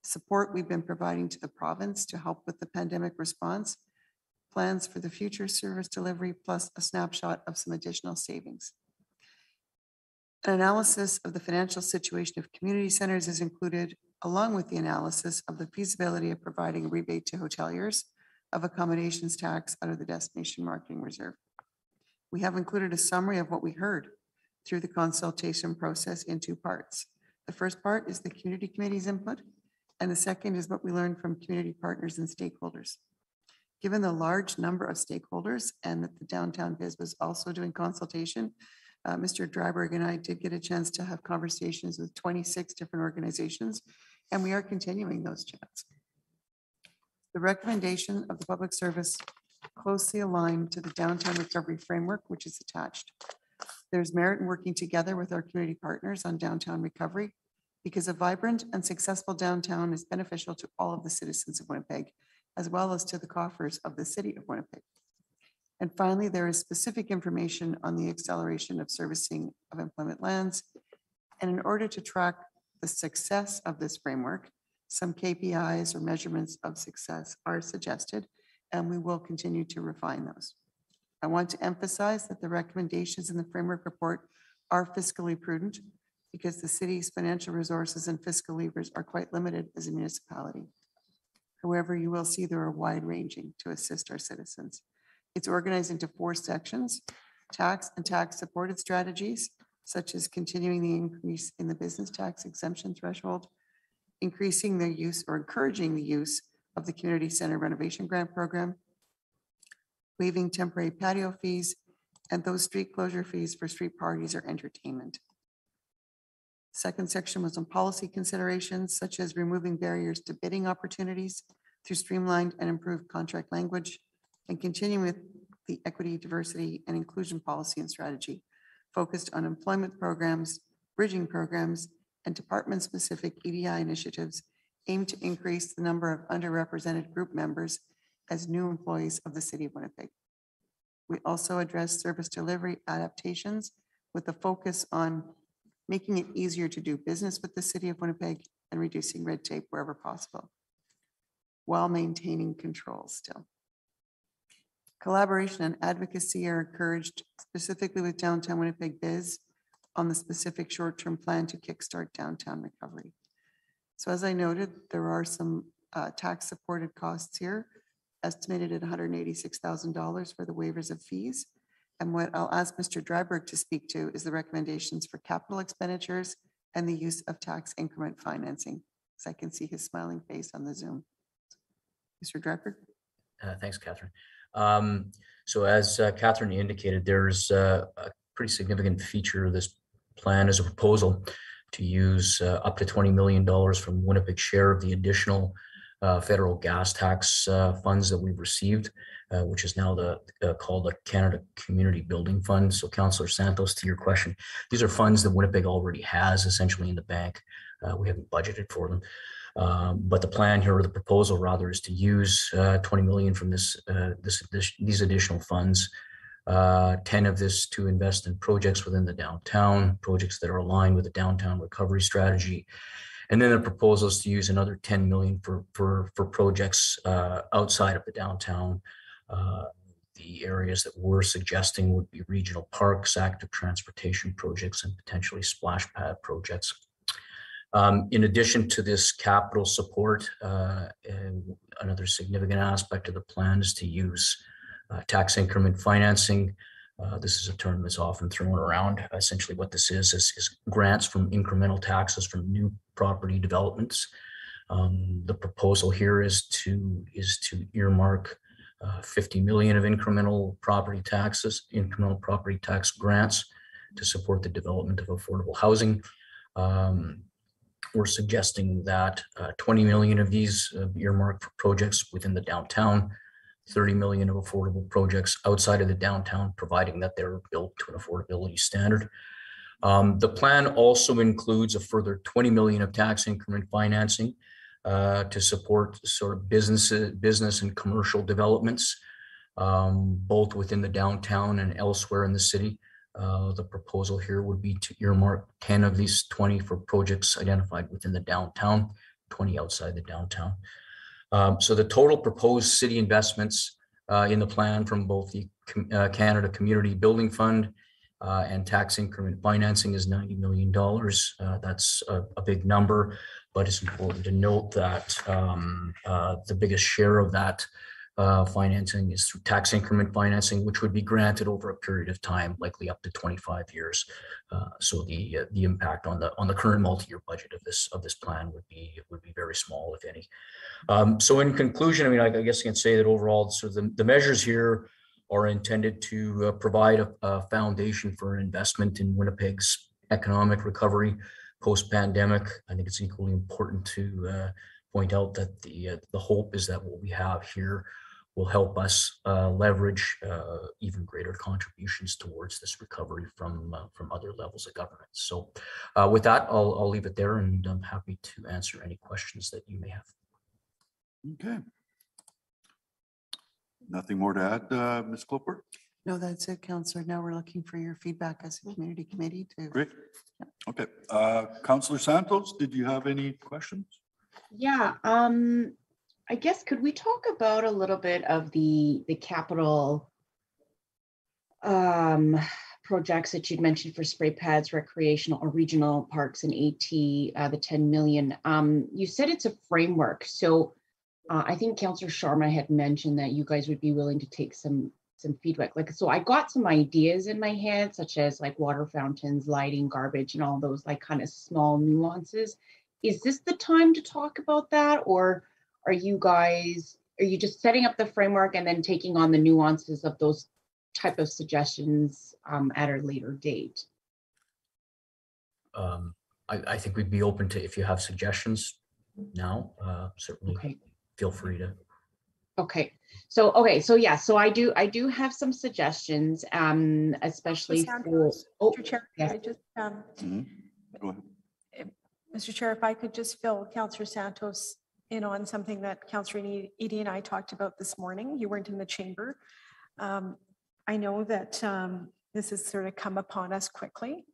support we've been providing to the province to help with the pandemic response, plans for the future service delivery, plus a snapshot of some additional savings. An analysis of the financial situation of community centers is included, along with the analysis of the feasibility of providing a rebate to hoteliers of accommodations tax out of the Destination Marketing Reserve. We have included a summary of what we heard through the consultation process in two parts. The first part is the community committee's input, and the second is what we learned from community partners and stakeholders. Given the large number of stakeholders and that the downtown biz was also doing consultation, uh, Mr. Dryberg and I did get a chance to have conversations with 26 different organizations, and we are continuing those chats. The recommendation of the public service closely aligned to the downtown recovery framework, which is attached. There's merit in working together with our community partners on downtown recovery because a vibrant and successful downtown is beneficial to all of the citizens of Winnipeg, as well as to the coffers of the city of Winnipeg. And finally, there is specific information on the acceleration of servicing of employment lands. And in order to track the success of this framework, some KPIs or measurements of success are suggested, and we will continue to refine those. I want to emphasize that the recommendations in the framework report are fiscally prudent because the city's financial resources and fiscal levers are quite limited as a municipality. However, you will see there are wide ranging to assist our citizens. It's organized into four sections, tax and tax supported strategies, such as continuing the increase in the business tax exemption threshold, increasing the use or encouraging the use of the community center renovation grant program, waiving temporary patio fees, and those street closure fees for street parties or entertainment. Second section was on policy considerations such as removing barriers to bidding opportunities through streamlined and improved contract language and continuing with the equity, diversity, and inclusion policy and strategy focused on employment programs, bridging programs, and department-specific EDI initiatives aimed to increase the number of underrepresented group members as new employees of the city of Winnipeg. We also address service delivery adaptations with a focus on making it easier to do business with the city of Winnipeg and reducing red tape wherever possible, while maintaining control still. Collaboration and advocacy are encouraged specifically with Downtown Winnipeg Biz on the specific short-term plan to kickstart downtown recovery. So as I noted, there are some uh, tax-supported costs here. Estimated at hundred and eighty-six thousand dollars for the waivers of fees. And what I'll ask Mr. Dryberg to speak to is the recommendations for capital expenditures and the use of tax increment financing. So I can see his smiling face on the Zoom. Mr. Dryberg? Uh, Thanks, Catherine. Um, So as uh, Catherine indicated, there's uh, a pretty significant feature of this plan is a proposal to use uh, up to $20 million from Winnipeg's share of the additional federal gas tax uh, funds that we've received, uh, which is now the, uh, called the Canada Community Building Fund. So Councillor Santos, to your question, these are funds that Winnipeg already has essentially in the bank. Uh, We haven't budgeted for them. Um, But the plan here, or the proposal rather, is to use uh, 20 million from this, uh, this, this- these additional funds. uh, 10 of this to invest in projects within the downtown, projects that are aligned with the downtown recovery strategy. And then the proposal is to use another 10 million for, for, for projects uh, outside of the downtown. Uh, The areas that we're suggesting would be regional parks, active transportation projects, and potentially splash pad projects. Um, in addition to this capital support, uh, another significant aspect of the plan is to use uh, tax increment financing. Uh, this is a term that's often thrown around. Essentially, what this is is, is grants from incremental taxes from new property developments. Um, the proposal here is to is to earmark uh, 50 million of incremental property taxes, incremental property tax grants to support the development of affordable housing. Um, we're suggesting that uh, 20 million of these uh, earmarked for projects within the downtown, 30 million of affordable projects outside of the downtown, providing that they're built to an affordability standard. Um, The plan also includes a further 20 million of tax increment financing uh, to support sort of businesses, business and commercial developments, um, both within the downtown and elsewhere in the city. Uh, The proposal here would be to earmark 10 of these 20 for projects identified within the downtown, 20 outside the downtown. Um, So the total proposed city investments uh, in the plan from both the uh, Canada Community Building Fund uh, and tax increment financing is $90 million. Uh, That's a a big number, but it's important to note that um, uh, the biggest share of that uh, financing is through tax increment financing, which would be granted over a period of time, likely up to 25 years. Uh, So the, uh, the impact on the, on the current multi-year budget of this, of this plan would be, would be very small, if any. Um, So in conclusion, I mean, I I guess I can say that overall, so the, the measures here are intended to uh, provide a, a foundation for investment in Winnipeg's economic recovery post-pandemic. I think it's equally important to uh, point out that the, uh, the hope is that what we have here will help us uh, leverage uh, even greater contributions towards this recovery from, uh, from other levels of government. So uh, with that, I'll, I'll leave it there and I'm happy to answer any questions that you may have. Okay. Nothing more to add, uh, Ms. Kloepfer? No, that's it, Counselor. Now we're looking for your feedback as a community committee to. Great. Okay, uh, Counselor Santos, did you have any questions? Yeah, um, I guess could we talk about a little bit of the, the capital um, projects that you'd mentioned for spray pads, recreational or regional parks and AT, uh, the 10 million. Um, you said it's a framework, so uh, I think Councillor Sharma had mentioned that you guys would be willing to take some, some feedback. Like, so I got some ideas in my head, such as like water fountains, lighting, garbage, and all those like kind of small nuances. Is this the time to talk about that, or are you guys, are you just setting up the framework and then taking on the nuances of those type of suggestions um, at a later date? Um, I, I think we'd be open to, if you have suggestions now, uh, certainly Okay. feel free to. Okay, so, okay, so yeah, so I do, I do have some suggestions, um, especially for, oh, Mr. Chair, yes. I just, um, Mhm. Mr. Chair, if I could just fill Counselor Santos in on something that Counselor Edi Eadie and I talked about this morning. You weren't in the chamber. Um, I know that um, this has sort of come upon us quickly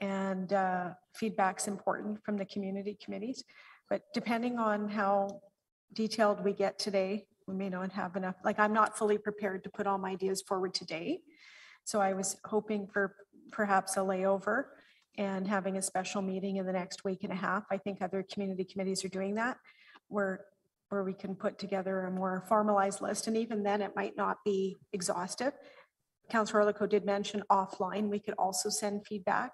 and uh, feedback's important from the community committees. But depending on how detailed we get today, we may not have enough, like I'm not fully prepared to put all my ideas forward today. So I was hoping for perhaps a layover and having a special meeting in the next week and a half. I think other community committees are doing that, where where we can put together a more formalized list, and even then, it might not be exhaustive. Councillor Orlando did mention offline, we could also send feedback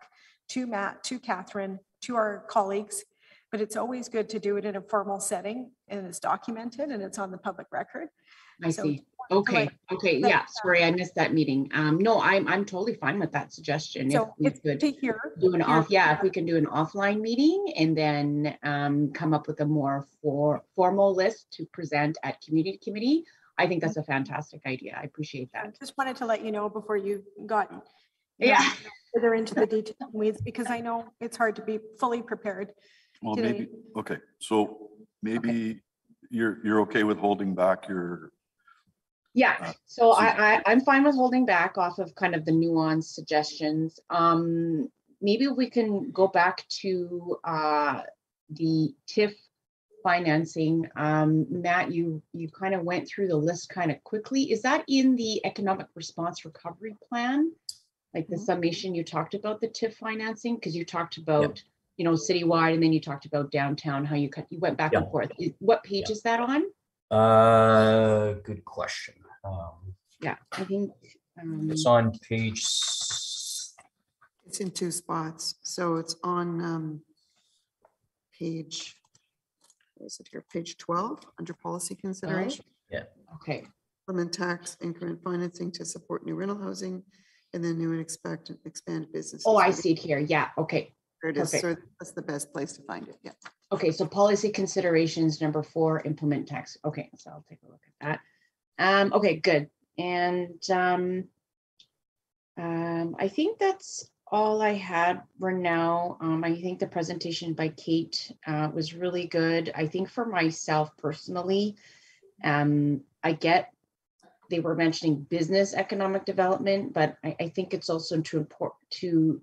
to Matt, to Catherine, to our colleagues, but it's always good to do it in a formal setting, and it's documented, and it's on the public record. I So see. To Okay, let- okay, let, yeah, uh, sorry, I missed that meeting. Um, no, I'm, I'm totally fine with that suggestion. If So we it's could to hear. do an off, yeah, if we can do an offline meeting and then um, come up with a more for, formal list to present at community committee, I think that's a fantastic idea. I appreciate I that. just wanted to let you know before you got you know, Yeah. further into the (laughs) details and weeds, because I know it's hard to be fully prepared. Well, today. maybe, okay, so maybe you're, you're okay with holding back your, Yeah, Uh, so so- I, I, I'm fine with holding back off of kind of the nuanced suggestions. Um, maybe we can go back to, uh, the TIF financing. Um, Matt, you, you kind of went through the list kind of quickly. Is that in the economic response recovery plan? Like the Mhm. summation you talked about the TIF financing, because you talked about, you know, citywide and then you talked about downtown, how you cut, you went back and forth. What page Yeah. is that on? Uh, good question. Um, Yeah, I think. um, It's on page, s- It's in two spots. So it's on um, page, where is it here? Page 12, under policy consideration. Yeah, okay, Implement tax increment financing to support new rental housing and then new and expect expand businesses. oh, I see it here. Yeah, okay. There it is. So that's the best place to find it. Yeah. Okay, so policy considerations, number four, implement tax. Okay, so I'll take a look at that. Um, okay, good. And um, um, I think that's all I had for now. Um, I think the presentation by Kate uh, was really good. I think for myself personally, um, I get they were mentioning business economic development, but I, I think it's also to import to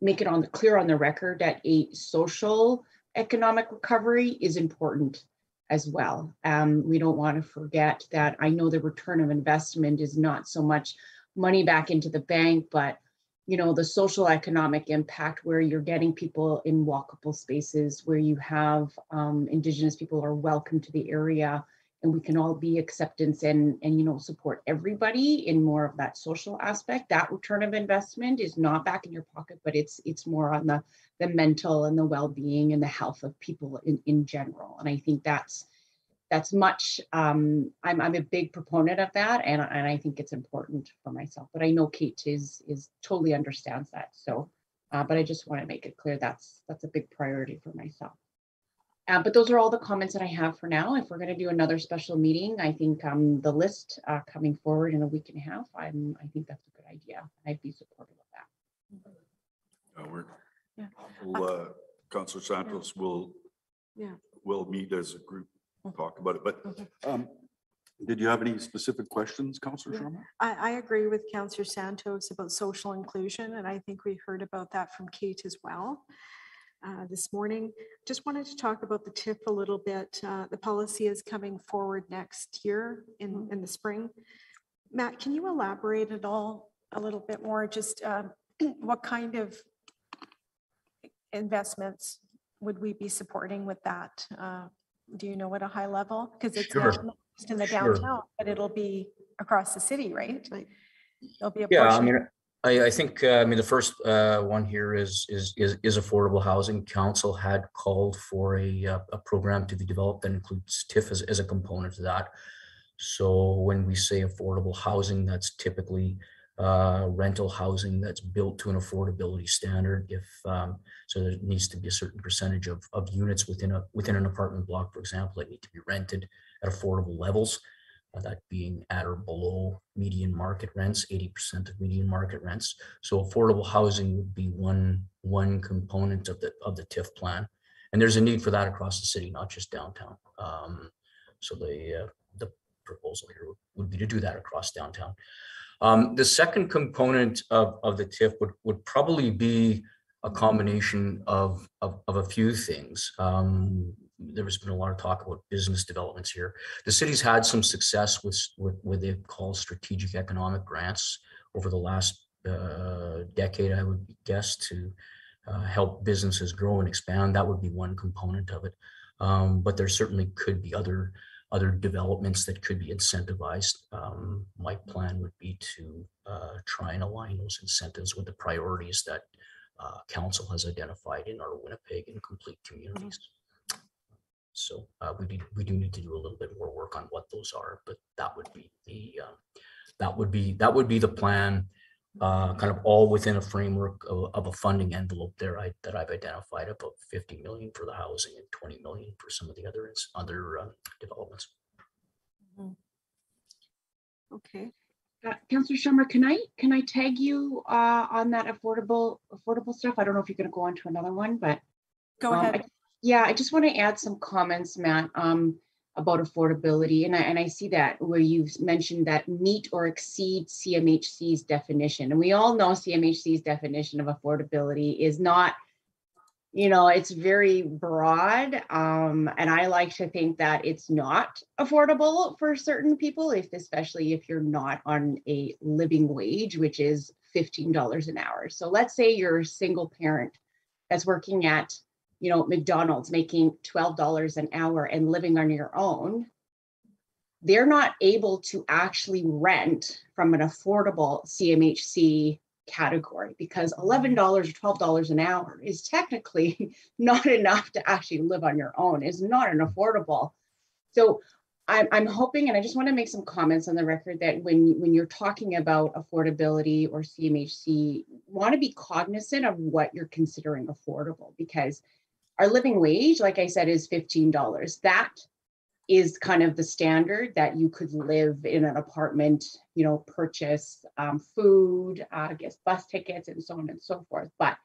make it on the clear on the record that a social economic recovery is important as well. Um, we don't want to forget that I know the return of investment is not so much money back into the bank, but you know, the social economic impact where you're getting people in walkable spaces, where you have um, indigenous people are welcome to the area and we can all be acceptance and and you know support everybody in more of that social aspect. That return of investment is not back in your pocket but it's it's more on the the mental and the well-being and the health of people in in general. And i think that's that's much um i'm i'm a big proponent of that and and i think it's important for myself. But i know kate is is totally understands that. So uh, but i just want to make it clear that's that's a big priority for myself uh, but those are all the comments that I have for now. If we're going to do another special meeting, I think um, the list uh, coming forward in a week and a half, I'm, I think that's a good idea. I'd be supportive of that. uh, we're, Yeah. we'll, uh, Counselor Santos will, Yeah. will meet as a group, Okay. talk about it, but Okay. um, did you have any specific questions, Counselor Yeah. Sharma? I, I agree with Councillor Santos about social inclusion, and I think we heard about that from Kate as well uh, this morning. Just wanted to talk about the TIF a little bit. Uh, The policy is coming forward next year in, in the spring. Matt, can you elaborate at all a little bit more? Just um, (clears throat) what kind of investments would we be supporting with that? Uh, Do you know at a high level? Because it's Sure. not just in the Sure. downtown, but it'll be across the city, right? Right. There'll be a Yeah, I mean, I, I think, uh, I mean, the first uh, one here is, is, is, is affordable housing. Council had called for a, uh, a program to be developed that includes TIF as, as a component to that. So when we say affordable housing, that's typically uh, rental housing that's built to an affordability standard. If, um, so there needs to be a certain percentage of, of units within a, within an apartment block, for example, that need to be rented at affordable levels that being at or below median market rents, eighty percent of median market rents. So affordable housing would be one, one component of the, of the TIF plan. And there's a need for that across the city, not just downtown. Um, So the, uh, the proposal here would- would be to do that across downtown. Um, The second component of, of the TIF would, would probably be a combination of, of, of a few things. Um, There has been a lot of talk about business developments here the city's had some success with, with what they call strategic economic grants over the last uh, decade, I would guess, to uh, help businesses grow and expand. That would be one component of it. Um, But there certainly could be other, other developments that could be incentivized. Um, My plan would be to uh, try and align those incentives with the priorities that uh, council has identified in our Winnipeg and complete communities. So uh, we do, we do need to do a little bit more work on what those are, but that would be the, uh, that would be, that would be the plan. Uh, kind of all within a framework of, of a funding envelope there I, that I've identified about fifty million for the housing and twenty million for some of the other, ins- other uh, developments. Okay. Uh, Counselor Summer, can I, can I tag you uh, on that affordable, affordable stuff? I don't know if you're going to go on to another one, but. Go um, I- ahead. Yeah, I just want to add some comments, Matt, um, about affordability. And I, and I see that where you've mentioned that meet or exceed CMHC's definition. And we all know CMHC's definition of affordability is not, you know, it's very broad. Um, and I like to think that it's not affordable for certain people, if especially if you're not on a living wage, which is $15 an hour. So let's say you're a single parent that's working at you know, McDonald's making twelve dollars an hour and living on your own, they're not able to actually rent from an affordable CMHC category because eleven dollars or twelve dollars an hour is technically (laughs) not enough to actually live on your own. Is not an affordable. So I'm, I'm hoping, and I just want to make some comments on the record that when, when you're talking about affordability or CMHC, want to be cognizant of what you're considering affordable because our living wage, like I said, is fifteen dollars. That is kind of the standard that you could live in an apartment, you know, purchase um, food, uh, I guess bus tickets and so on and so forth. But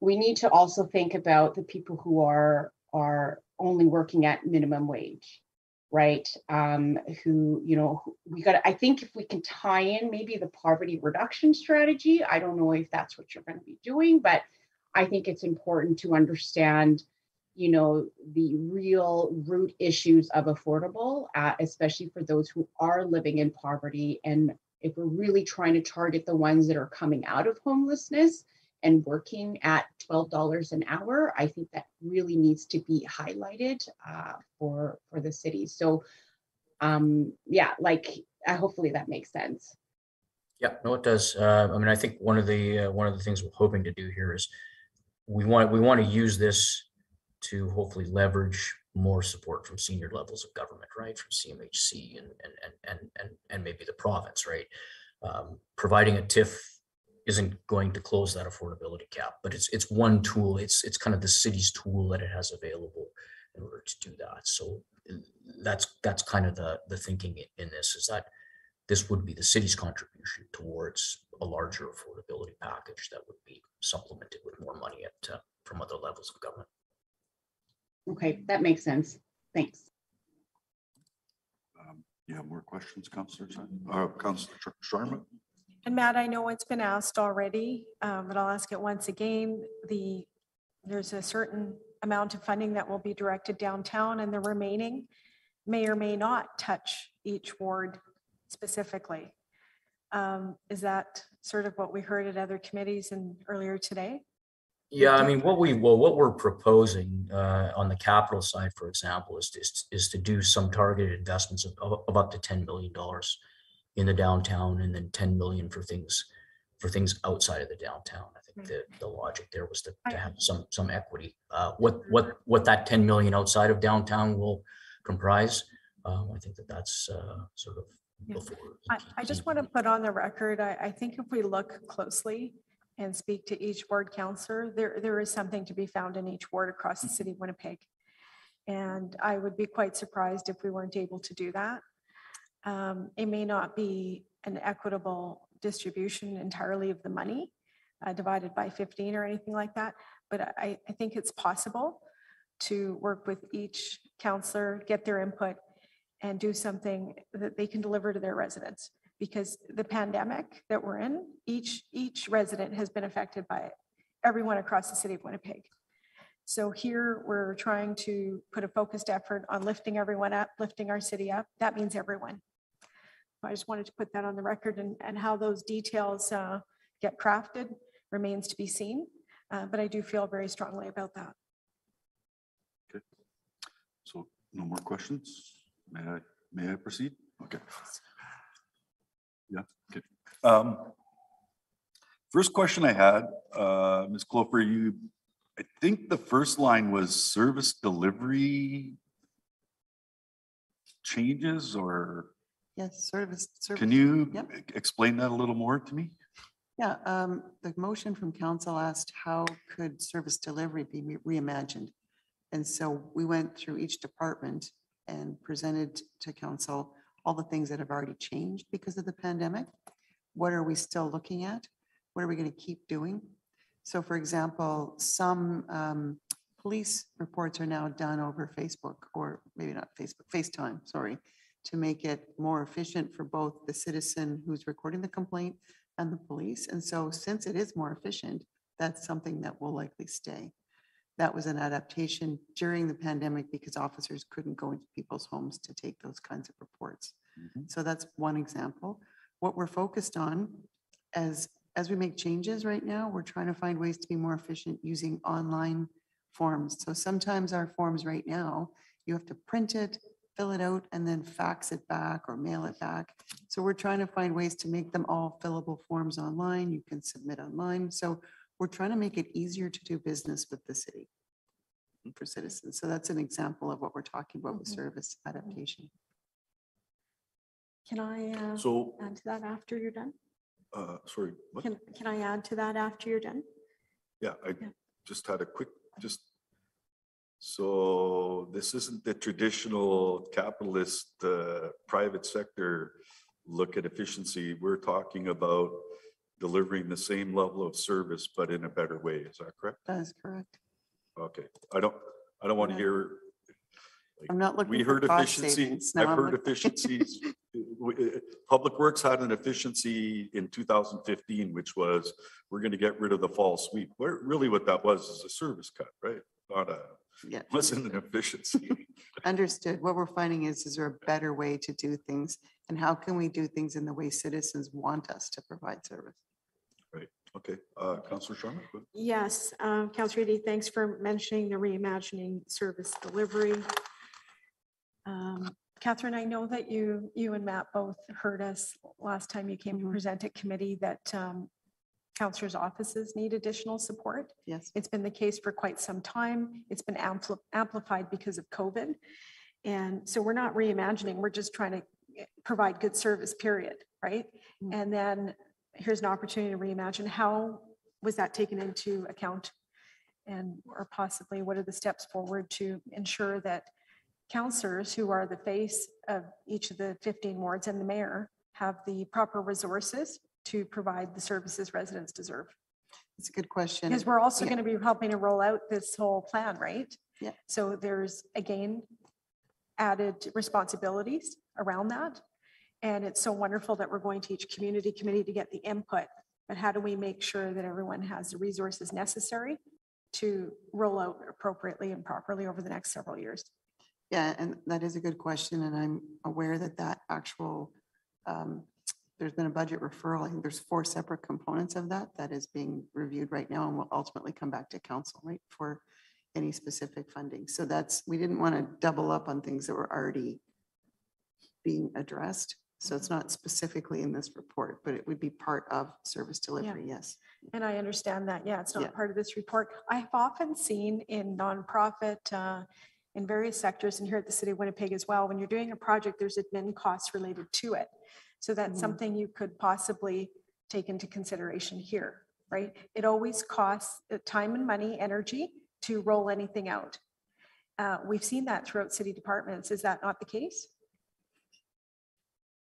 we need to also think about the people who are are only working at minimum wage, right? Um, who, you know, we got. I think if we can tie in maybe the poverty reduction strategy, I don't know if that's what you're going to be doing, but I think it's important to understand, you know, the real root issues of affordable, uh, especially for those who are living in poverty. And if we're really trying to target the ones that are coming out of homelessness and working at $12 an hour, I think that really needs to be highlighted uh, for, for the city. So, um, yeah, like, uh, hopefully that makes sense. Yeah, no, it does. Uh, I mean, I think one of the, uh, one of the things we're hoping to do here is we want, we want to use this to hopefully leverage more support from senior levels of government, right? From CMHC and, and, and, and, and, maybe the province, right? Um, Providing a TIF isn't going to close that affordability gap, but it's, it's one tool. It's, it's kind of the city's tool that it has available in order to do that. So that's, that's kind of the, the thinking in this is that this would be the city's contribution towards a larger affordability package that would be supplemented with more money at, uh, from other levels of government. Okay, that makes sense. Thanks. Um, You have more questions, Counselor, Sun- uh, Counselor Sharma? And Matt, I know it's been asked already, um, but I'll ask it once again. The, there's a certain amount of funding that will be directed downtown and the remaining may or may not touch each ward specifically. Um, Is that sort of what we heard at other committees and earlier today? Yeah, I mean, what we, well, what we're proposing uh, on the capital side, for example, is, is, is to do some targeted investments of, of up to ten million dollars in the downtown and then ten million for things, for things outside of the downtown. I think the, the logic there was to, to have some, some equity. Uh, What, what, what that ten million outside of downtown will comprise, um, I think that that's uh, sort of. Before. I, I just want to put on the record, I, I think if we look closely and speak to each ward counselor, there, there is something to be found in each ward across the city of Winnipeg. And I would be quite surprised if we weren't able to do that. Um, It may not be an equitable distribution entirely of the money uh, divided by 15 or anything like that, but I, I think it's possible to work with each counselor, get their input, and do something that they can deliver to their residents. Because the pandemic that we're in, each, each resident has been affected by it, everyone across the city of Winnipeg. So here, we're trying to put a focused effort on lifting everyone up, lifting our city up. That means everyone. I just wanted to put that on the record and, and how those details uh, get crafted remains to be seen. Uh, But I do feel very strongly about that. Okay. So no more questions? May I, may I proceed? Okay. Yeah, okay. Um, First question I had, uh, Ms. Kloepfer, you, I think the first line was service delivery changes or Yes, service. can you Yep. e- explain that a little more to me? Yeah, um, the motion from council asked how could service delivery be re- reimagined? And so we went through each department and presented to council all the things that have already changed because of the pandemic. What are we still looking at? What are we going to keep doing? So for example, some um, police reports are now done over Facebook or maybe not Facebook, FaceTime, sorry, to make it more efficient for both the citizen who's recording the complaint and the police. And so since it is more efficient, that's something that will likely stay. That was an adaptation during the pandemic because officers couldn't go into people's homes to take those kinds of reports. Mhm. So that's one example. What we're focused on as, as we make changes right now, we're trying to find ways to be more efficient using online forms. So sometimes our forms right now, you have to print it, fill it out, and then fax it back or mail it back. So we're trying to find ways to make them all fillable forms online. You can submit online. So we're trying to make it easier to do business with the city for citizens. So that's an example of what we're talking about with Mhm. service adaptation. Can I uh, So, add to that after you're done? uh, sorry, what? Can, can I add to that after you're done? Yeah, I Yeah. just had a quick, just. So this isn't the traditional capitalist, uh, private sector look at efficiency. We're talking about delivering the same level of service, but in a better way. Is that correct? That is correct. Okay, I don't, I don't want to hear, I'm not we looking for heard cost efficiency, savings. I've I'm heard look- efficiencies. (laughs) W- uh, Public Works had an efficiency in two thousand fifteen, which was, we're gonna get rid of the fall sweep. Where, really what that was is a service cut, right? Not a, Yeah. wasn't an efficiency. (laughs) Understood. What we're finding is, is there a better way to do things? And how can we do things in the way citizens want us to provide service? Okay, uh, Counselor Sharma? go ahead. Yes, um, Counselor Eadie, thanks for mentioning the reimagining service delivery. Um, Catherine, I know that you, you and Matt both heard us last time you came to Mhm. present at committee that um, counselors' offices need additional support. Yes. It's been the case for quite some time. It's been ampli- amplified because of COVID. And so we're not reimagining, we're just trying to eh, provide good service, period, right? Mm. And then here's an opportunity to reimagine how was that taken into account? And, or possibly what are the steps forward to ensure that counselors who are the face of each of the 15 wards and the mayor have the proper resources to provide the services residents deserve? It's a good question. Because we're also Yeah. going to be helping to roll out this whole plan, right? Yeah. So there's, again, added responsibilities around that. And it's so wonderful that we're going to each community committee to get the input. But how do we make sure that everyone has the resources necessary to roll out appropriately and properly over the next several years? Yeah, and that is a good question, and I'm aware that that actual, um, there's been a budget referral. I think there's four separate components of that that is being reviewed right now and will ultimately come back to council, right, for any specific funding. So that's, we didn't want to double up on things that were already being addressed. So it's not specifically in this report, but it would be part of service delivery, yes. And I understand that, yeah, it's Yeah. not part of this report. I've often seen in nonprofit, uh, in various sectors and here at the city of Winnipeg as well, when you're doing a project, there's admin costs related to it. So that's Mhm. something you could possibly take into consideration here, right? It always costs uh, time and money, energy to roll anything out. Uh, We've seen that throughout city departments. Is that not the case?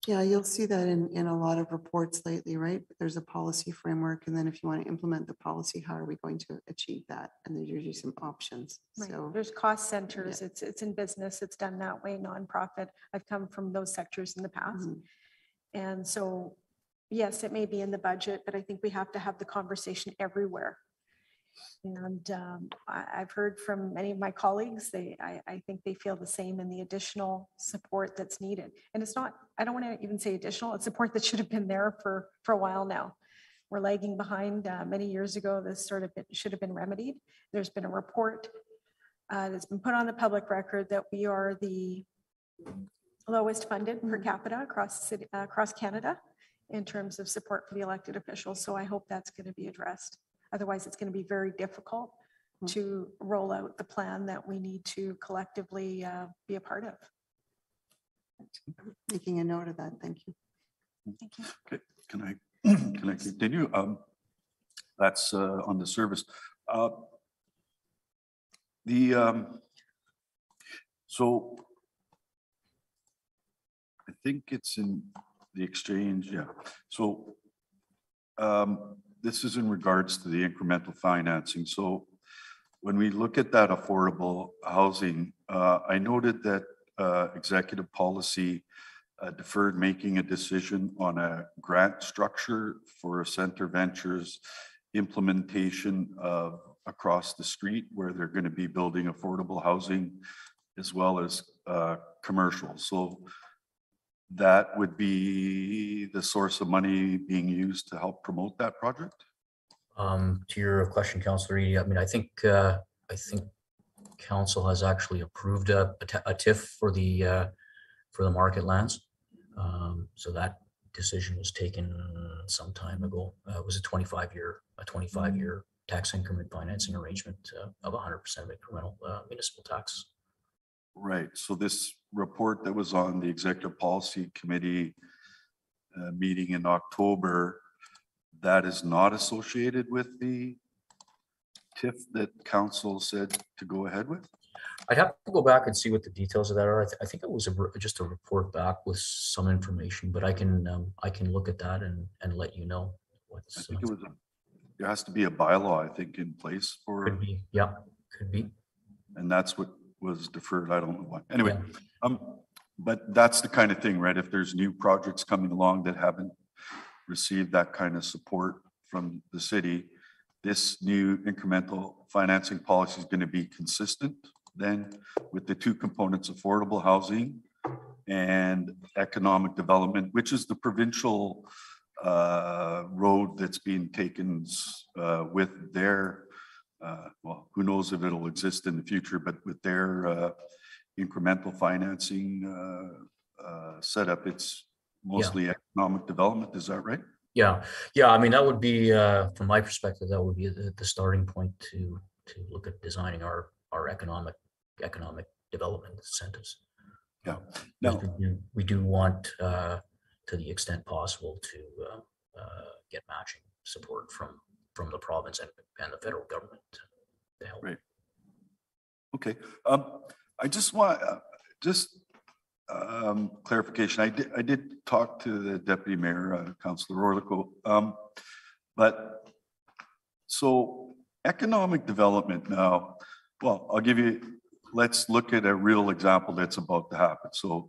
Yeah, you'll see that in, in a lot of reports lately, right? There's a policy framework, and then if you want to implement the policy, how are we going to achieve that? And there's usually some options, Right. so. There's cost centers. It's, it's in business. It's done that way, nonprofit. I've come from those sectors in the past. mhm. And so, yes, it may be in the budget, but I think we have to have the conversation everywhere. And um, I, I've heard from many of my colleagues, they, I, I think they feel the same in the additional support that's needed. And it's not, I don't want to even say additional, it's support that should have been there for, for a while now. we're lagging behind. Uh, Many years ago, this sort of been- should have been remedied. There's been a report uh, that's been put on the public record that we are the lowest funded per capita across city, uh, across Canada in terms of support for the elected officials. So I hope that's going to be addressed. Otherwise, it's going to be very difficult to roll out the plan that we need to collectively uh, be a part of. Making a note of that, thank you. Thank you. Okay, can I, can I continue? Um, that's, uh, on the service. Uh, The, um, so I think it's in the exchange, yeah. So, um, this is in regards to the incremental financing. So when we look at that affordable housing, uh, I noted that, uh, executive policy uh, deferred making a decision on a grant structure for CentreVenture's implementation of across the street where they're going to be building affordable housing as well as uh, commercial. So that would be the source of money being used to help promote that project? Um, to your question, Councillor Eadie, I mean, I think, uh, I think council has actually approved a, a TIF for the, uh, for the market lands. Um, so that decision was taken some time ago. Uh, it was a twenty-five year, a twenty-five year tax increment financing arrangement uh, of hundred percent of incremental uh, municipal tax. Right, so this report that was on the Executive Policy Committee uh, meeting in October, that is not associated with the TIF that council said to go ahead with? I'd have to go back and see what the details of that are. I, thi- I think it was a, re- just a report back with some information, but I can, um, I can look at that and, and let you know. I what's, think uh, it was, a there has to be a bylaw, I think, in place for, Could be, yeah, could be. and that's what was deferred, I don't know why. Anyway, Yeah. um, but that's the kind of thing, right? If there's new projects coming along that haven't received that kind of support from the city, this new incremental financing policy is going to be consistent then with the two components, affordable housing and economic development, which is the provincial uh, road that's being taken uh, with their, uh, well, who knows if it'll exist in the future, but with their uh, incremental financing uh, uh, setup, it's mostly economic development. Is that right? Yeah, yeah, I mean, that would be, uh, from my perspective, that would be the, the starting point to, to look at designing our, our economic, economic development incentives. Yeah. No. We do, we do want, uh, to the extent possible to, uh, uh, get matching support from, from the province and, and the federal government to help. Right. okay. Um, I just want, uh, just um, clarification. I did, I did talk to the deputy mayor, uh, Councilor Orlikow. Um, but so economic development now, well, I'll give you, let's look at a real example that's about to happen. So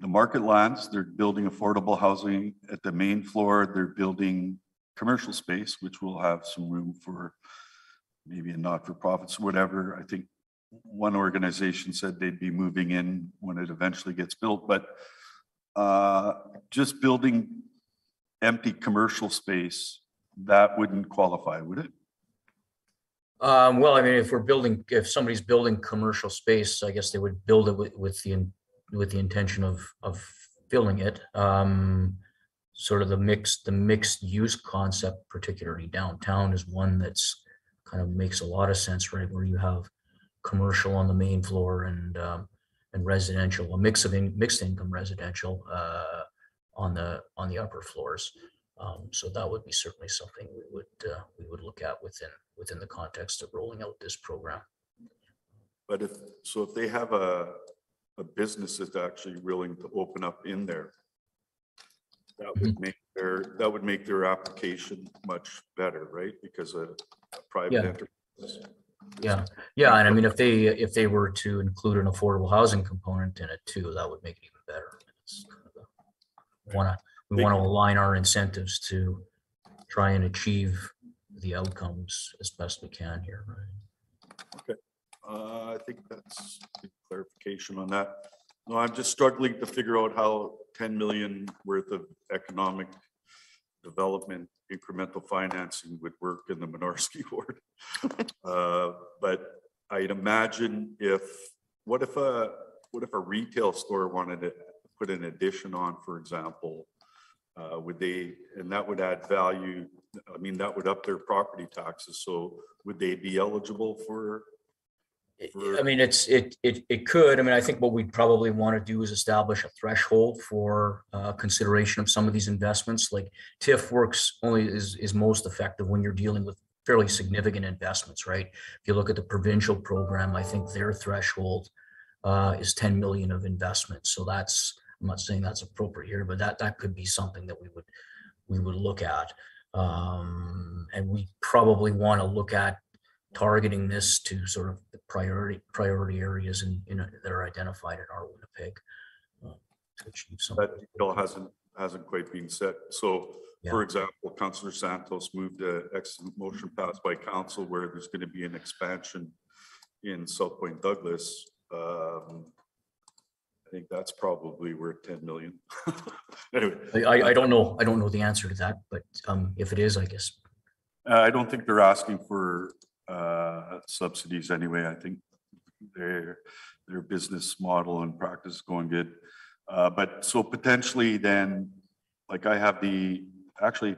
the market lands, they're building affordable housing at the main floor. They're building commercial space, which will have some room for maybe a not-for-profits, whatever. I think one organization said they'd be moving in when it eventually gets built, but uh, just building empty commercial space, that wouldn't qualify, would it? Um, well, I mean, if we're building, if somebody's building commercial space, I guess they would build it with, with the, in- with the intention of, of filling it. Um, sort of the mixed, the mixed use concept, particularly downtown, is one that's kind of makes a lot of sense, right? Where you have commercial on the main floor and, um, and residential, a mix of in, mixed income residential, uh, on the, on the upper floors. Um, so that would be certainly something we would, uh, we would look at within, within the context of rolling out this program. But if, so if they have a, a business that's actually willing to open up in there, that would make their, that would make their application much better, right? Because a a private Yeah. enterprise. Yeah, yeah, and I mean, if they, if they were to include an affordable housing component in it too, that would make it even better. It's kind of a- Wanna, we wanna align our incentives to try and achieve the outcomes as best we can here, right? Uh, I think that's good clarification on that. No, I'm just struggling to figure out how ten million worth of economic development incremental financing would work in the Mynarski (laughs) ward. Uh, But I'd imagine if, what if a, what if a retail store wanted to put an addition on, for example? uh, Would they, and that would add value, I mean, that would up their property taxes, so would they be eligible for? I mean, it's, it, it, it could, I mean, I think what we'd probably want to do is establish a threshold for uh, consideration of some of these investments, like TIF works only is, is most effective when you're dealing with fairly significant investments, right? If you look at the provincial program, I think their threshold uh, is ten million of investment, so that's, I'm not saying that's appropriate here, but that, that could be something that we would, we would look at. Um, and we probably want to look at targeting this to sort of the priority, priority areas in, in, a- that are identified in our Winnipeg. uh, to achieve some. That deal hasn't, hasn't quite been set. So, for example, Councillor Santos moved a excellent motion passed by council where there's going to be an expansion in South Point Douglas. Um, I think that's probably worth ten million. (laughs) Anyway. I, I, I don't know, I don't know the answer to that, but um, if it is, I guess, Uh, I don't think they're asking for uh, subsidies anyway. I think their, their business model and practice is going good. Uh, But so potentially then, like I have the, actually,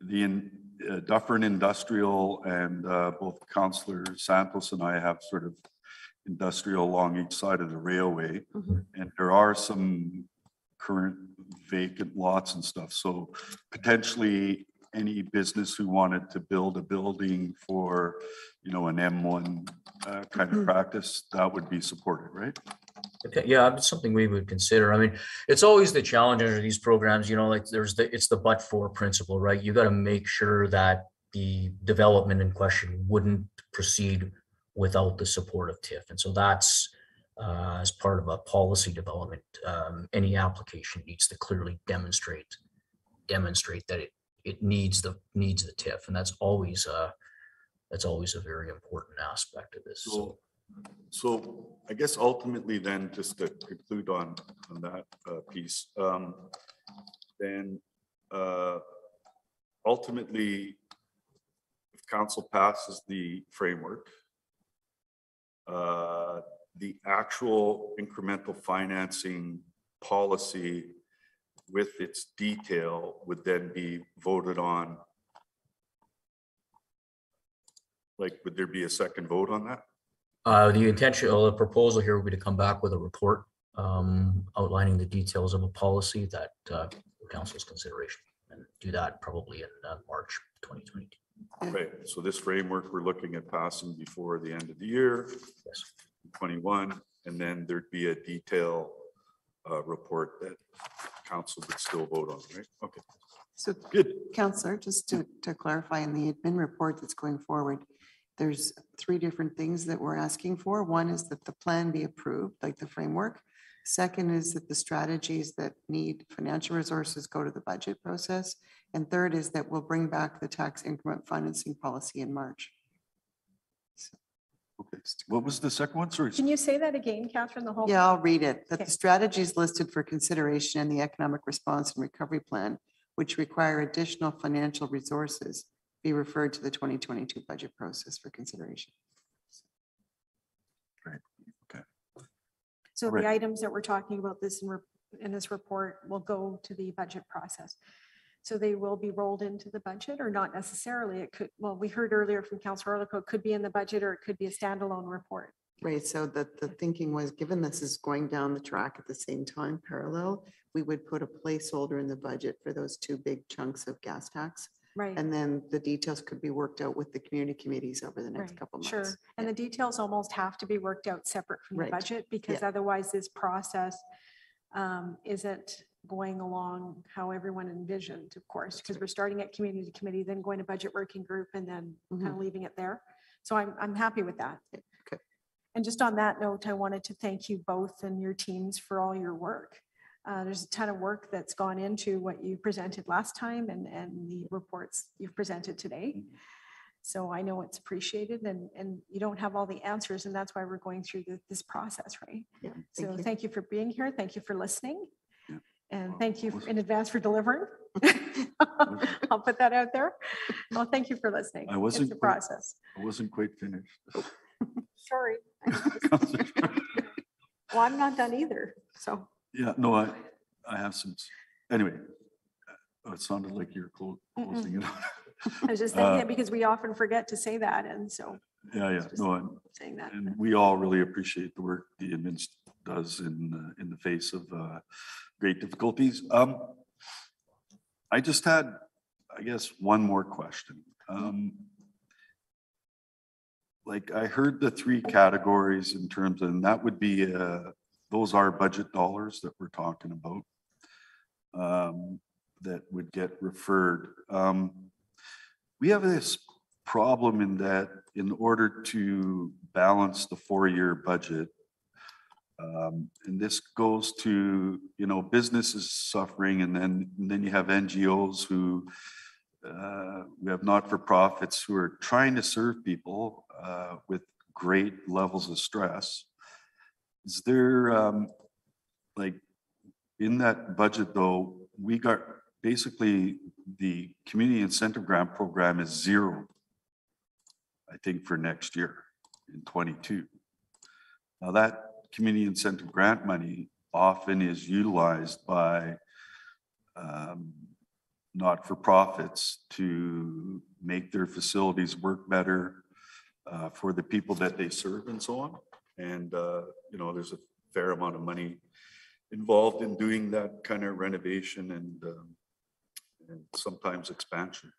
the in- uh, Dufferin Industrial and uh, both Counselor Santos and I have sort of industrial along each side of the railway. And there are some current vacant lots and stuff. So potentially any business who wanted to build a building for, you know, an M1 uh, kind of practice, that would be supported, right? Okay, yeah, it's something we would consider. I mean, it's always the challenge under these programs, you know, like there's the, it's the but for principle, right? You got to make sure that the development in question wouldn't proceed without the support of TIF. And so that's uh, as part of a policy development, um, any application needs to clearly demonstrate, demonstrate that it, it needs the, needs the TIF. And that's always, uh, that's always a very important aspect of this. So So, so I guess ultimately then, just to conclude on, on that uh, piece, um, then uh, ultimately, if council passes the framework, uh, the actual incremental financing policy with its detail would then be voted on. Like, would there be a second vote on that? Uh, the intention or the proposal here would be to come back with a report um, outlining the details of a policy that uh, council's consideration and do that probably in uh, March twenty twenty-two. Right, so this framework, we're looking at passing before the end of the year, Yes. twenty-one, and then there'd be a detail uh, report that council would still vote on, right? Okay, So good. Counselor, just to, to clarify in the admin report that's going forward, there's three different things that we're asking for. One is that the plan be approved, like the framework. Second is that the strategies that need financial resources go to the budget process. And third is that we'll bring back the tax increment financing policy in March. Okay, what was the second one? Sorry. Can you say that again, Catherine, the whole? Yeah, I'll read it. That Okay. the strategies listed for consideration in the economic response and recovery plan, which require additional financial resources, be referred to the twenty twenty-two budget process for consideration. Great. Okay. So Right. the items that we're talking about this in, rep- in this report will go to the budget process. So they will be rolled into the budget or not necessarily. It could, well, we heard earlier from Councilor Orlando, it could be in the budget or it could be a standalone report. Right, so the, the thinking was, given this is going down the track at the same time, parallel, we would put a placeholder in the budget for those two big chunks of gas tax. Right. And then the details could be worked out with the community committees over the next Right, couple months. Sure, and the details almost have to be worked out separate from the Right, budget because otherwise this process um, isn't going along how everyone envisioned, of course, because we're starting at community committee, then going to budget working group and then kind of leaving it there. So I'm, I'm happy with that. Okay. And just on that note, I wanted to thank you both and your teams for all your work. Uh, There's a ton of work that's gone into what you presented last time and, and the reports you've presented today. So I know it's appreciated and, and you don't have all the answers and that's why we're going through the- this process, right? Yeah, So you. thank you for being here. Thank you for listening. And thank you in advance for delivering. (laughs) I'll put that out there. Well, thank you for listening. I wasn't It's a quite- process. I wasn't quite finished. Sorry. (laughs) (laughs) Well, I'm not done either, so. Yeah, no, I, I have some, anyway. uh, It sounded like you're clo- Mm-mm. closing it. out. I was just Uh, thinking it because we often forget to say that, and so Yeah, yeah, no, and, saying that. and we all really appreciate the work the admin does in, uh, in the face of, uh, great difficulties. Um, I just had, I guess, one more question. Um, like I heard the three categories in terms, and that would be, uh, those are budget dollars that we're talking about. Um, that would get referred. Um, we have this problem in that in order to balance the four-year budget, um, and this goes to, you know, businesses suffering and then, and then you have NGOs who uh, we have not-for-profits who are trying to serve people uh, with great levels of stress. Is there, um, like, in that budget though, we got, basically, the community incentive grant program is zero. I think for next year in twenty-two. Now that community incentive grant money often is utilized by um, not-for-profits to make their facilities work better uh, for the people that they serve and so on. And, uh, you know, there's a fair amount of money involved in doing that kind of renovation and, um, and sometimes expansion.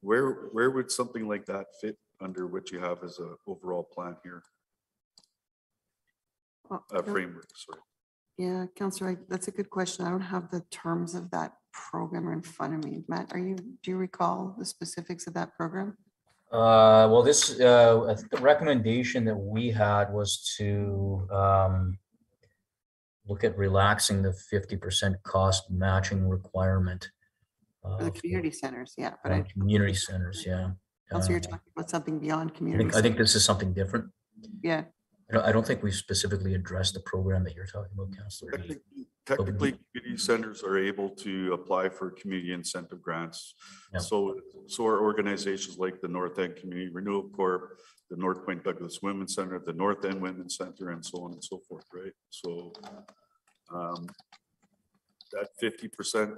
Where, where would something like that fit under what you have as a overall plan here, Well, uh, no- framework, sorry? Yeah, Counselor, I- that's a good question. I don't have the terms of that program in front of me. Matt, are you, do you recall the specifics of that program? Uh, well, this, uh, I think the recommendation that we had was to, um, look at relaxing the fifty percent cost matching requirement. uh, For the for- community centers, yeah, but for Community centers, yeah. Counselor, you're Uh, talking about something beyond I community. think, I think this is something different. Yeah, I don't, I don't think we specifically addressed the program that you're talking about, Counselor. Technically- Technically, community centers are able to apply for community incentive grants. Yeah. So, so are organizations like the North End Community Renewal Corp., the North Point Douglas Women's Center, the North End Women's Center, and so on and so forth, right? So um, that fifty percent,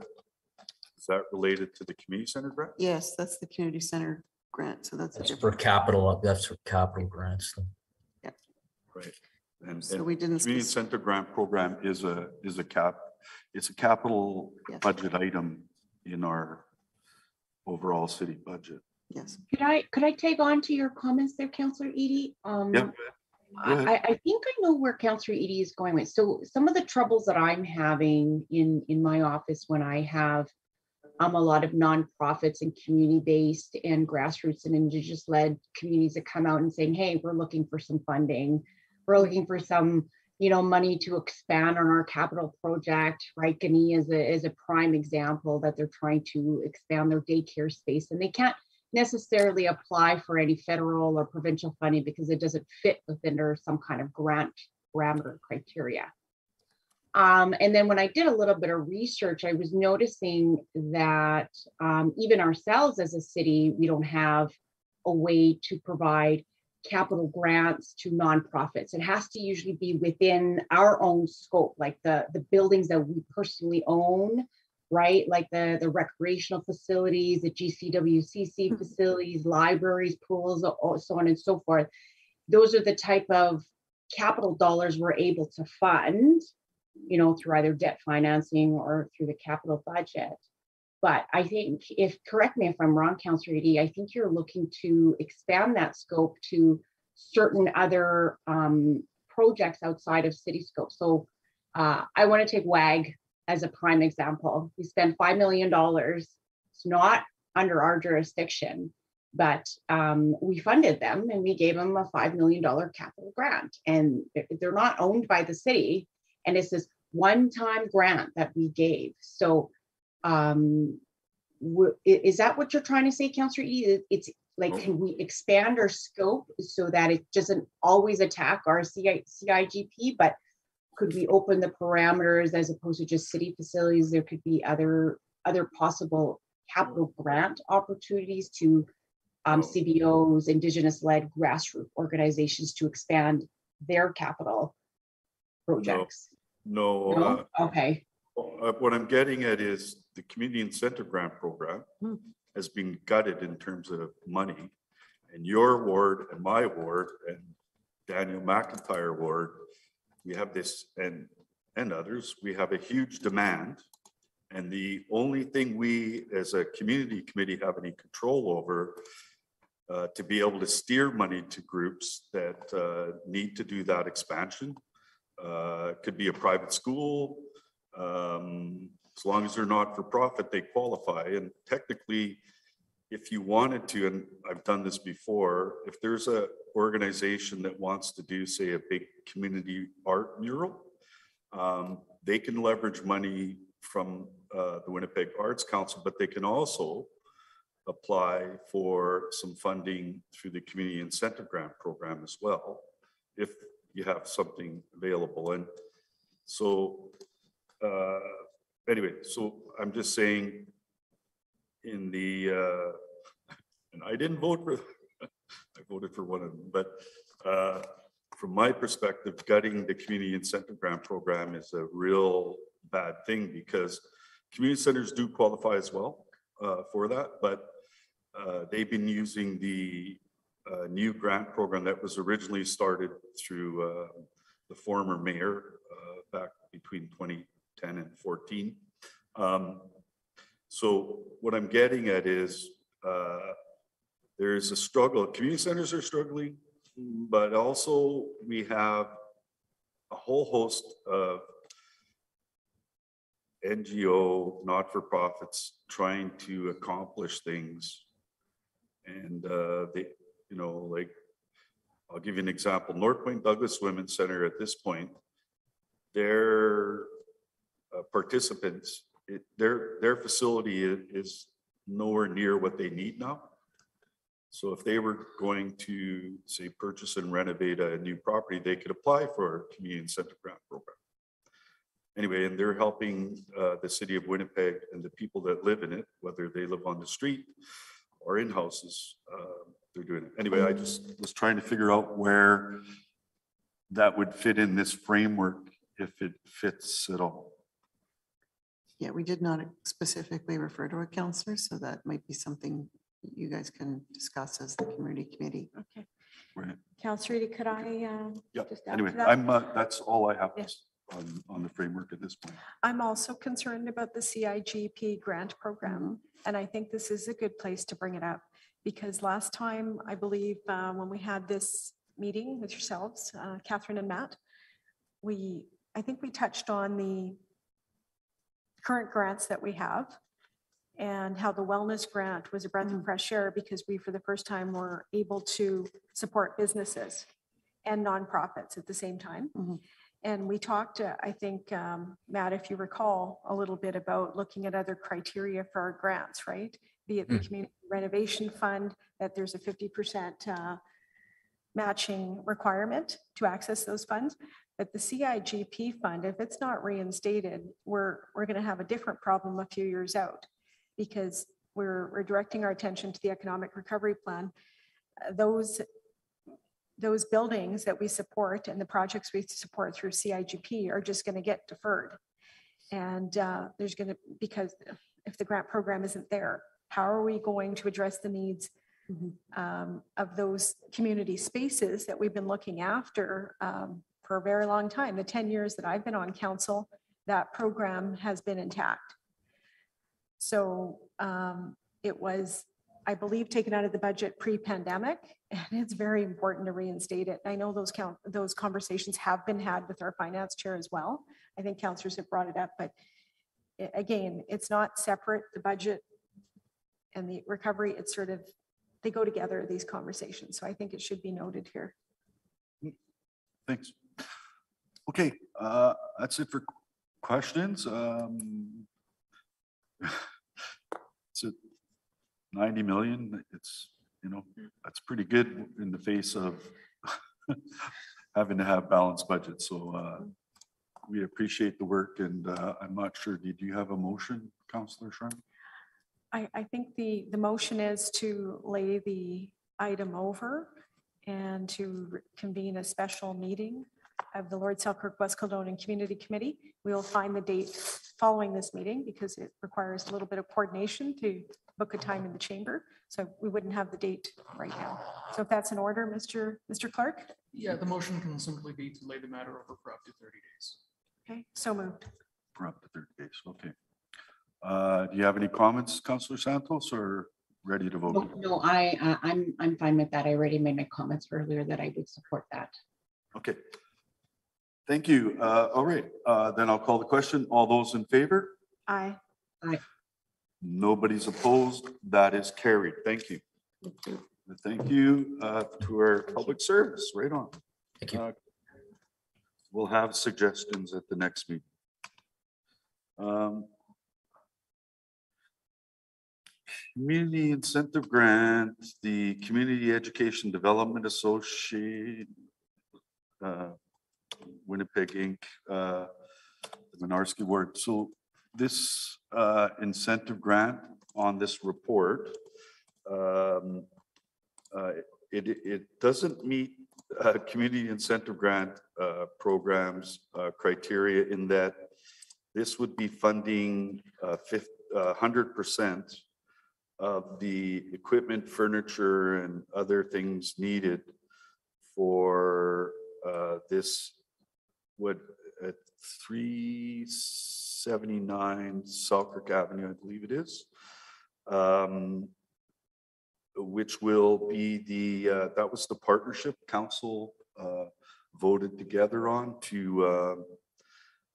is that related to the community center grant? yes, that's the community center grant, so that's a That's for capital, that's for capital grants. Right. And, So and we didn't. community spec- center grant program is a, is a cap, it's a capital Yes. budget item in our overall city budget. Yes, Could I, could I tag on to your comments there, Counselor Eadie? Um, Yeah, go ahead. I, I think I know where Counselor Eadie is going with. So some of the troubles that I'm having in, in my office when I have um, a lot of nonprofits and community-based and grassroots and indigenous-led communities that come out and saying, hey, we're looking for some funding. We're looking for some, you know, money to expand on our capital project, right? Gani is a, is a prime example that they're trying to expand their daycare space and they can't necessarily apply for any federal or provincial funding because it doesn't fit within their some kind of grant parameter criteria. Um, and then when I did a little bit of research, I was noticing that um, even ourselves as a city, we don't have a way to provide capital grants to nonprofits. It has to usually be within our own scope, like the, the buildings that we personally own, right? Like the, the recreational facilities, the GCWCC mm-hmm. facilities, libraries, pools, oh, so on and so forth. Those are the type of capital dollars we're able to fund, you know, through either debt financing or through the capital budget. But I think if, correct me if I'm wrong, Councillor Eadie, I think you're looking to expand that scope to certain other um, projects outside of city scope. So uh, I want to take WAG as a prime example. We spent $5 million. It's not under our jurisdiction, but um, we funded them and we gave them a $5 million capital grant. And they're- not owned by the city. And it's this one-time grant that we gave. So um, w- is that what you're trying to say, Counselor Eadie? It- It's like, can we expand our scope so that it doesn't always attack our CI, CIGP, but could we open the parameters as opposed to just city facilities? There could be other, other possible capital grant opportunities to um, CBOs, indigenous-led grassroots organizations to expand their capital projects. No, No? uh, Okay, uh, what I'm getting at is the community incentive grant program Hmm. has been gutted in terms of money. And your ward and my ward and Daniel McIntyre ward, we have this and, and others, we have a huge demand. And the only thing we, as a community committee, have any control over uh, to be able to steer money to groups that uh, need to do that expansion. Uh, Could be a private school. um, As long as they're not for profit, they qualify. And technically, if you wanted to, and I've done this before, if there's a organization that wants to do, say, a big community art mural, um, they can leverage money from uh, the Winnipeg Arts Council, but they can also apply for some funding through the Community Incentive Grant Program as well, if you have something available. And so, uh, anyway, so I'm just saying in the, uh, and I didn't vote for, (laughs) I voted for one of them, but uh, from my perspective, gutting the Community Incentive Grant Program is a real bad thing because community centers do qualify as well uh, for that, but uh, they've been using the uh, new grant program that was originally started through uh, the former mayor uh, back between 2010 and 14. Um, So what I'm getting at is uh, there's a struggle. Community centers are struggling, but also we have a whole host of NGO, not-for-profits trying to accomplish things. And uh, they, you know, like, I'll give you an example. North Point Douglas Women's Center at this point, their uh, participants, it, their, their facility is nowhere near what they need now. So if they were going to, say, purchase and renovate a new property, they could apply for a community incentive grant program. Anyway, and they're helping uh, the city of Winnipeg and the people that live in it, whether they live on the street or in houses, uh, they're doing it. Anyway, I just was trying to figure out where that would fit in this framework, if it fits at all. Yeah, we did not specifically refer to a counselor, so that might be something you guys can discuss as the community committee. Okay. Right. Counselor Eadie, could I, Yep. Just add Anyway, that. I'm, uh, that's all I have Yes. on, on the framework at this point. I'm also concerned about the CIGP grant program. And I think this is a good place to bring it up. Because last time, I believe, uh, when we had this meeting with yourselves, uh, Catherine and Matt, we, I think we touched on the current grants that we have and how the wellness grant was a breath of fresh air because we, for the first time, were able to support businesses and nonprofits at the same time. Mhm. And we talked, uh, I think, um, Matt, if you recall, a little bit about looking at other criteria for our grants, right? Be it the community renovation fund, that there's a fifty percent uh, matching requirement to access those funds. But the CIGP fund, if it's not reinstated, we're, we're going to have a different problem a few years out. Because we're, we're directing our attention to the economic recovery plan. Uh, Those those buildings that we support and the projects we support through CIGP are just going to get deferred. And uh, there's going to, because if the grant program isn't there, how are we going to address the needs Mhm. um, of those community spaces that we've been looking after um, for a very long time? The 10 years that I've been on council, that program has been intact. So um, it was, I believe, taken out of the budget pre-pandemic, and it's very important to reinstate it. I know those count, those conversations have been had with our finance chair as well. I think councillors have brought it up, but a- again, it's not separate, the budget and the recovery, it's sort of, they go together, these conversations. So I think it should be noted here. Thanks. Okay, uh, that's it for questions. Um, (sighs) It's a ninety million, it's, you know, that's pretty good in the face of (laughs) having to have balanced budget, so, uh, we appreciate the work and uh, I'm not sure, did you have a motion, Counselor Sharma? I, I think the, the motion is to lay the item over and to convene a special meeting of the Lord Selkirk West Kildonan Community Committee. We will find the date following this meeting because it requires a little bit of coordination to book a time in the chamber. So we wouldn't have the date right now. So if that's in order, Mr. Mr. Clark? Yeah, the motion can simply be to lay the matter over for up to thirty days. Okay, so moved. For up to thirty days, okay. Uh, Do you have any comments, Counselor Santos, or ready to No, vote? no, I, uh, I'm, I'm fine with that. I already made my comments earlier that I would support that. Okay. Thank you. Uh, All right, uh, then I'll call the question. All those in favor? Aye. Aye. Nobody's opposed. That is carried. Thank you. Thank you uh, to our public service. Right on. Thank you. Uh, We'll have suggestions at the next meeting. Um, Community incentive grant, the Community Education Development Associate, uh, Winnipeg Inc., uh, the Mynarski Ward. So this uh, incentive grant on this report, um, uh, it, it doesn't meet uh, community incentive grant uh, programs uh, criteria in that this would be funding uh, fif- uh, 100% of the equipment, furniture, and other things needed for uh, this, at 379 Selkirk Avenue, I believe it is. Um, Which will be the, uh, that was the partnership council uh, voted together on to, uh,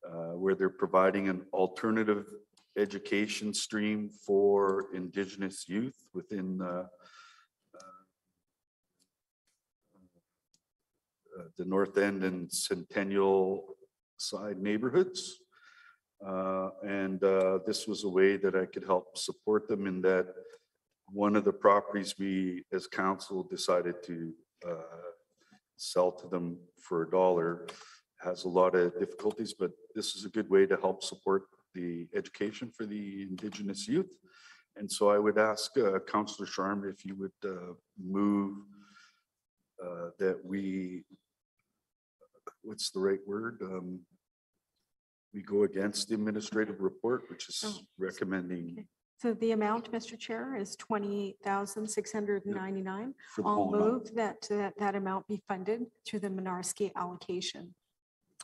uh, where they're providing an alternative education stream for Indigenous youth within uh, the North End and Centennial side neighborhoods. Uh, And uh, this was a way that I could help support them in that one of the properties we, as council, decided to uh, sell to them for a dollar has a lot of difficulties, but this is a good way to help support the education for the Indigenous youth. And so I would ask uh, Counselor Sharma if you would uh, move uh, that we, what's the right word? Um, We go against the administrative report, which is Oh. recommending So the amount, Mr. Chair, is twenty-eight thousand six hundred and ninety-nine. for the I'll whole amount. move that, that, that amount be funded through the Mynarski allocation.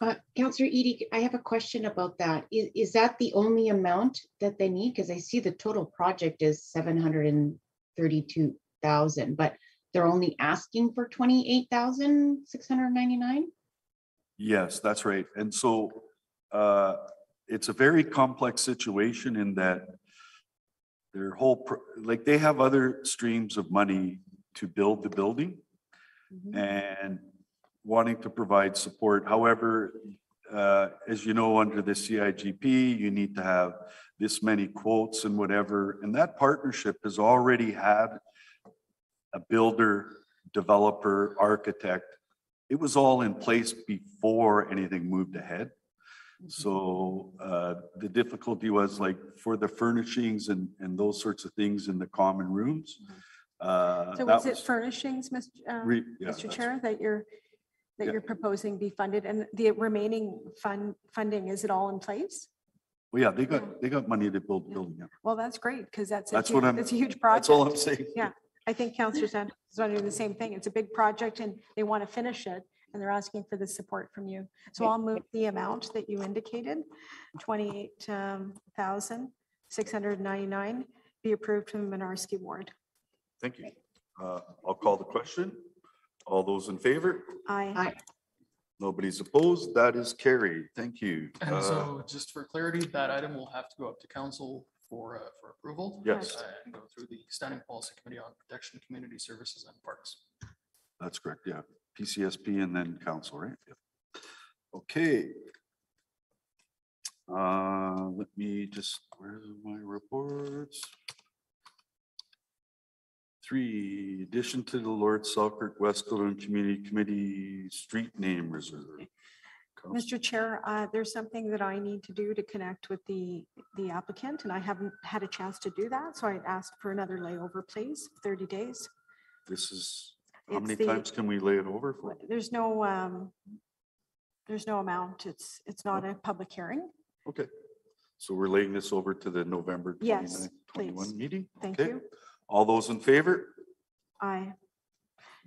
Uh, Counselor Eadie, I have a question about that. Is, is that the only amount that they need? Because I see the total project is seven hundred and thirty-two thousand, but they're only asking for twenty-eight thousand six hundred ninety-nine? Yes, that's right. And so uh, it's a very complex situation in that their whole, pro- like, they have other streams of money to build the building and wanting to provide support. However, uh, as you know, under the CIGP, you need to have this many quotes and whatever. And that partnership has already had a builder, developer, architect. It was all in place before anything moved ahead. So uh, the difficulty was like for the furnishings and, and those sorts of things in the common rooms. uh, So that is it was furnishings, Mr. uh, re- yeah, Mr. that's- Chair, that you're, that Yeah. you're proposing be funded and the remaining fund, funding, is it all in place? Well, yeah, they got, they got money to build the building. yeah. Well, that's great because that's, a That's huge- what I'm- it's a huge project. That's all I'm saying. Yeah, I think Councillor Santos is wondering the same thing. It's a big project and they want to finish it and they're asking for the support from you. So I'll move the amount that you indicated, twenty-eight um, thousand, six hundred ninety-nine, be approved from the Mynarski ward. Thank you. Uh, I'll call the question. All those in favor? Aye. Aye. Nobody's opposed. That is carried. Thank you. And Uh, so just for clarity, that item will have to go up to council for, uh, for approval. Yes. uh, And go through the Standing Policy Committee on Protection, Community Services and Parks. That's correct, yeah. PCSP and then council, right? Yep. Okay. Uh, let me just, where's my reports? Three, addition to the Lord Selkirk West Kildonan Community Committee Street Name Reserve. Mr. Chair, uh, there's something that I need to do to connect with the, the applicant, and I haven't had a chance to do that, so I'd ask for another layover, please, 30 days. This is, how It's many the- times can we lay it over for? There's no, um, there's no amount. It's, it's not a public hearing. Okay, so we're laying this over to the November Yes, 29th, please. 21 meeting? Thank Okay. you. All those in favor? Aye.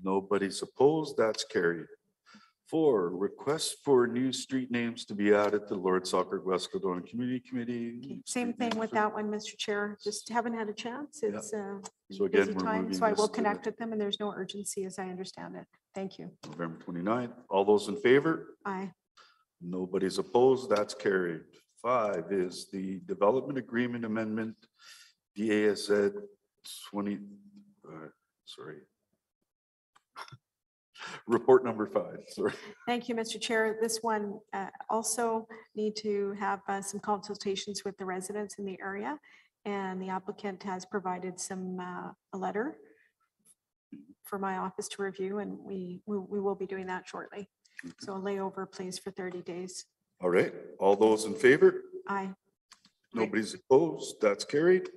Nobody's opposed, that's carried. Four, request for new street names to be added to Lord Selkirk West Kildonan Community Committee. same thing with that one, Mr. Chair. Just haven't had a chance. Yeah. It's a So again, busy we're time, moving so I this will to connect with them, and there's no urgency as I understand it. Thank you. November 29th. All those in favor? I, Nobody's opposed, that's carried. Five is the Development Agreement Amendment, DASZ twenty, uh, sorry. Report number five, sorry. Thank you, Mr. Chair. This one uh, also need to have uh, some consultations with the residents in the area. And the applicant has provided some, uh, a letter for my office to review, and we, we we will be doing that shortly. So a layover, please, for 30 days. All right, all those in favor? Aye. Nobody's opposed, that's carried.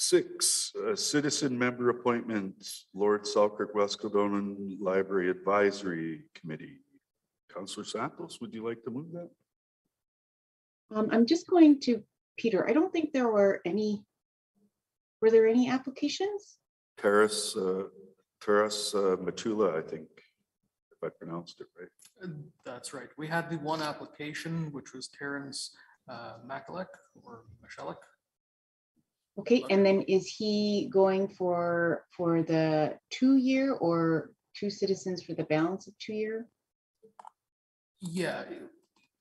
Six, uh, citizen member appointments, Lord Selkirk West Kildonan Library Advisory Committee. Counselor Santos, would you like to move that? Um, I'm just going to, Peter, I don't think there were any, were there any applications? Terrace, uh, Terrace uh, Matula, I think, if I pronounced it right. Uh, That's right. We had the one application, which was Terrence uh, Makalek or Michalek. Okay, and then is he going for, for the two-year or two citizens for the balance of two-year? Yeah,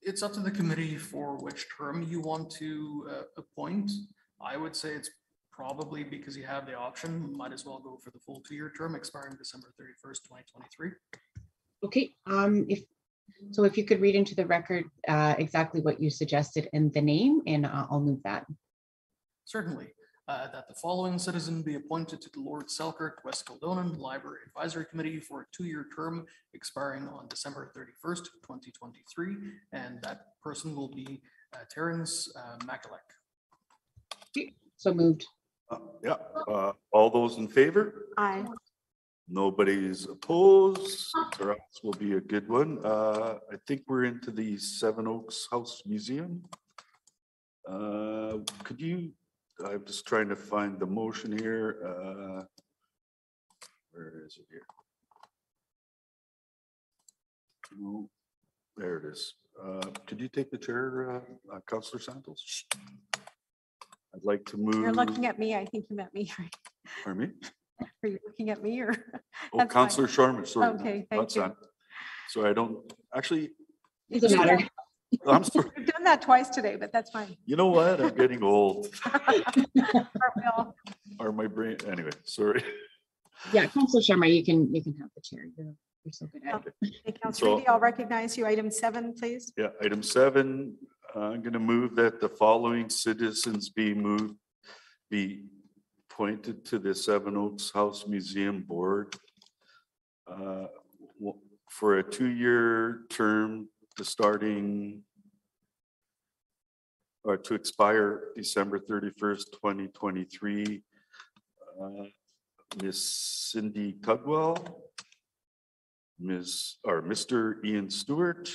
it's up to the committee for which term you want to uh, appoint. I would say it's probably because you have the option, might as well go for the full two-year term expiring December thirty-first, twenty twenty-three. Okay, um, if, so if you could read into the record, uh, exactly what you suggested and the name, and uh, I'll move that. Certainly, uh, that the following citizen be appointed to the Lord Selkirk West Kildonan Library Advisory Committee for a two-year term expiring on December thirty-first, twenty twenty-three, and that person will be uh, Terrence uh, Makalek. So moved. Uh, Yeah, uh, all those in favor? Aye. Nobody's opposed. Terrace will be a good one. Uh, I think we're into the Seven Oaks House Museum. Uh, Could you, I'm just trying to find the motion here. uh, Where is it here? No, There it is. Uh, Could you take the chair, uh, uh, Counselor Santos? I'd like to move. You're looking at me. I think you meant me. (laughs) right? Pardon me? Are you looking at me or? Oh, That's fine. Counselor Sharma, sorry. no, Okay, thank that's you. on. Sorry, I don't, actually, Doesn't matter. I'm sorry. We've done that twice today, but that's fine. You know what? I'm getting old. (laughs) Cartwheel. Or my brain, anyway, sorry. Yeah, Counselor Sharma, you can, you can have the chair. You're, you're so good at it. Okay, Counselor Eadie, I'll recognize you. Item seven, please. Yeah, item seven, I'm gonna move that the following citizens be moved, be appointed to the Seven Oaks House Museum Board uh, w- for a two-year term to starting or to expire December thirty-first, twenty twenty-three. Uh, Miss Cindy Cudwell, Ms., or Mr. Ian Stewart,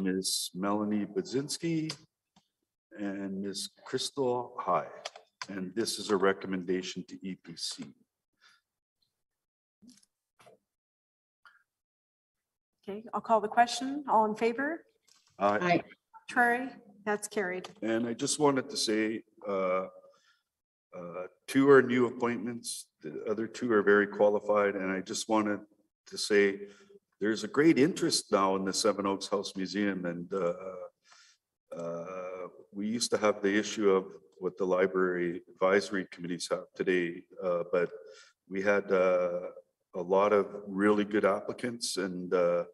Ms. Melanie Budzinski, and Ms. Crystal High. And this is a recommendation to EPC. Okay, I'll call the question. All in favor? Uh, Aye. Contrary? That's carried. And I just wanted to say, uh, uh, two are new appointments, the other two are very qualified, and I just wanted to say, there's a great interest now in the Seven Oaks House Museum, and uh, uh, we used to have the issue of what the library advisory committees have today, uh, but we had uh, a lot of really good applicants, and uh,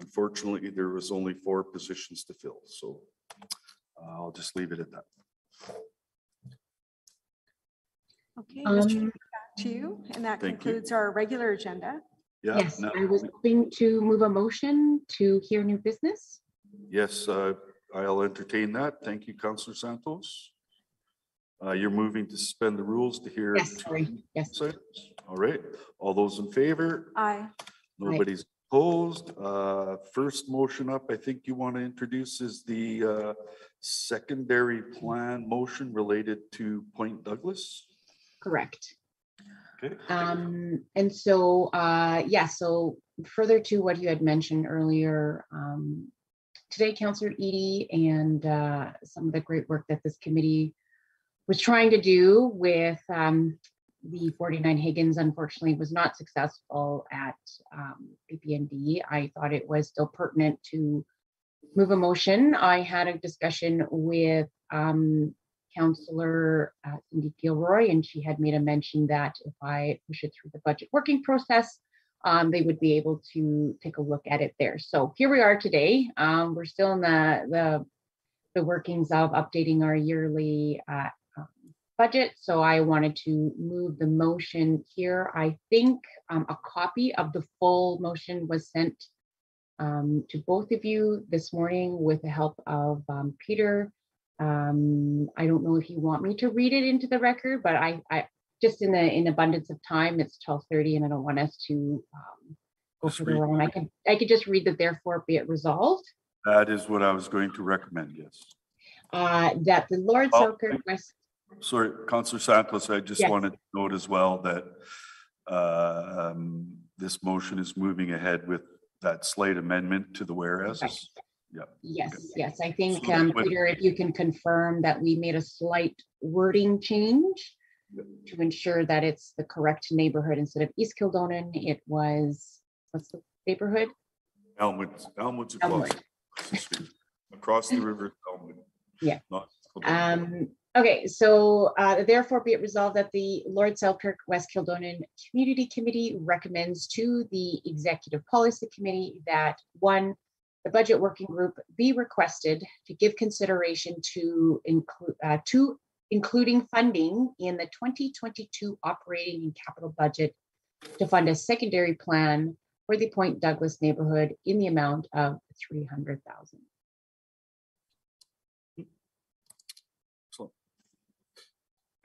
unfortunately, there was only four positions to fill, so uh, I'll just leave it at that. Okay, Mr. Chair, Um, back to you. And that Thank you. concludes our regular agenda. Yeah, Yes, now- I was hoping to move a motion to hear new business. Yes, uh, I'll entertain that. Thank you, Counselor Santos. Uh, You're moving to suspend the rules to hear. Yes, sorry, yes. Six. All right, all those in favor? Aye. Nobody's opposed. Uh, First motion up, I think you want to introduce is the uh, secondary plan motion related to Point Douglas. Correct. Okay. Um, and so, uh, yeah, so further to what you had mentioned earlier, um, today, Counselor Eadie and, uh, some of the great work that this committee was trying to do with, um, the forty-nine Higgins unfortunately was not successful at, um. I thought it was still pertinent to move a motion. I had a discussion with, um, Counselor uh, Cindy Gilroy, and she had made a mention that if I push it through the budget working process, um, they would be able to take a look at it there. So here we are today. Um, we're still in the the the workings of updating our yearly uh, budget. So I wanted to move the motion here. I think um, a copy of the full motion was sent um, to both of you this morning with the help of um, Peter. Um, I don't know if you want me to read it into the record, but I, I, just in the, in abundance of time, it's twelve thirty and I don't want us to, um, go Just the on. I can, I could just read that therefore be it resolved, That is what I was going to recommend, yes. uh, that the Lord Oh, West, Sorry, Counselor Santos, I just Yes. wanted to note as well that uh, um, this motion is moving ahead with that slight amendment to the whereas. Yeah. yes, yes, I think, So um, Peter, if you can confirm that we made a slight wording change to ensure that it's the correct neighborhood instead of East Kildonan, it was, what's the neighborhood? Elmwood, Elmwood's across, Elmwood. the across the river, Elmwood. Yeah. Not- Um, Okay, so uh, therefore be it resolved that the Lord Selkirk West Kildonan Community Committee recommends to the Executive Policy Committee that one, the budget working group be requested to give consideration to include uh, to including funding in the 2022 operating and capital budget to fund a secondary plan for the Point Douglas neighborhood in the amount of 300,000.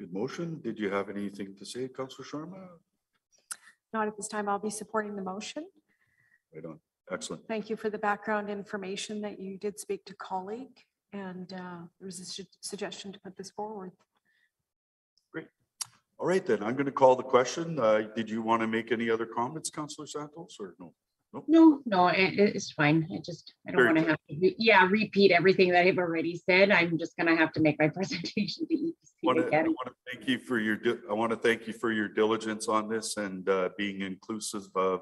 Good motion. Did you have anything to say, Counselor Sharma? Not at this time. I'll be supporting the motion. Right on. Excellent. Thank you for the background information that you did speak to colleague and uh, there was a su- suggestion to put this forward. Great. All right, then, I'm going to call the question. Uh, Did you want to make any other comments, Counselor Santos, or no? No, no, it, it- it's fine. I just, I don't want to have to, re- yeah, repeat everything that I've already said. I'm just gonna have to make my (laughs) presentation to Want EPC to, I want to thank you for your, I want to thank you for your diligence on this and uh, being inclusive of,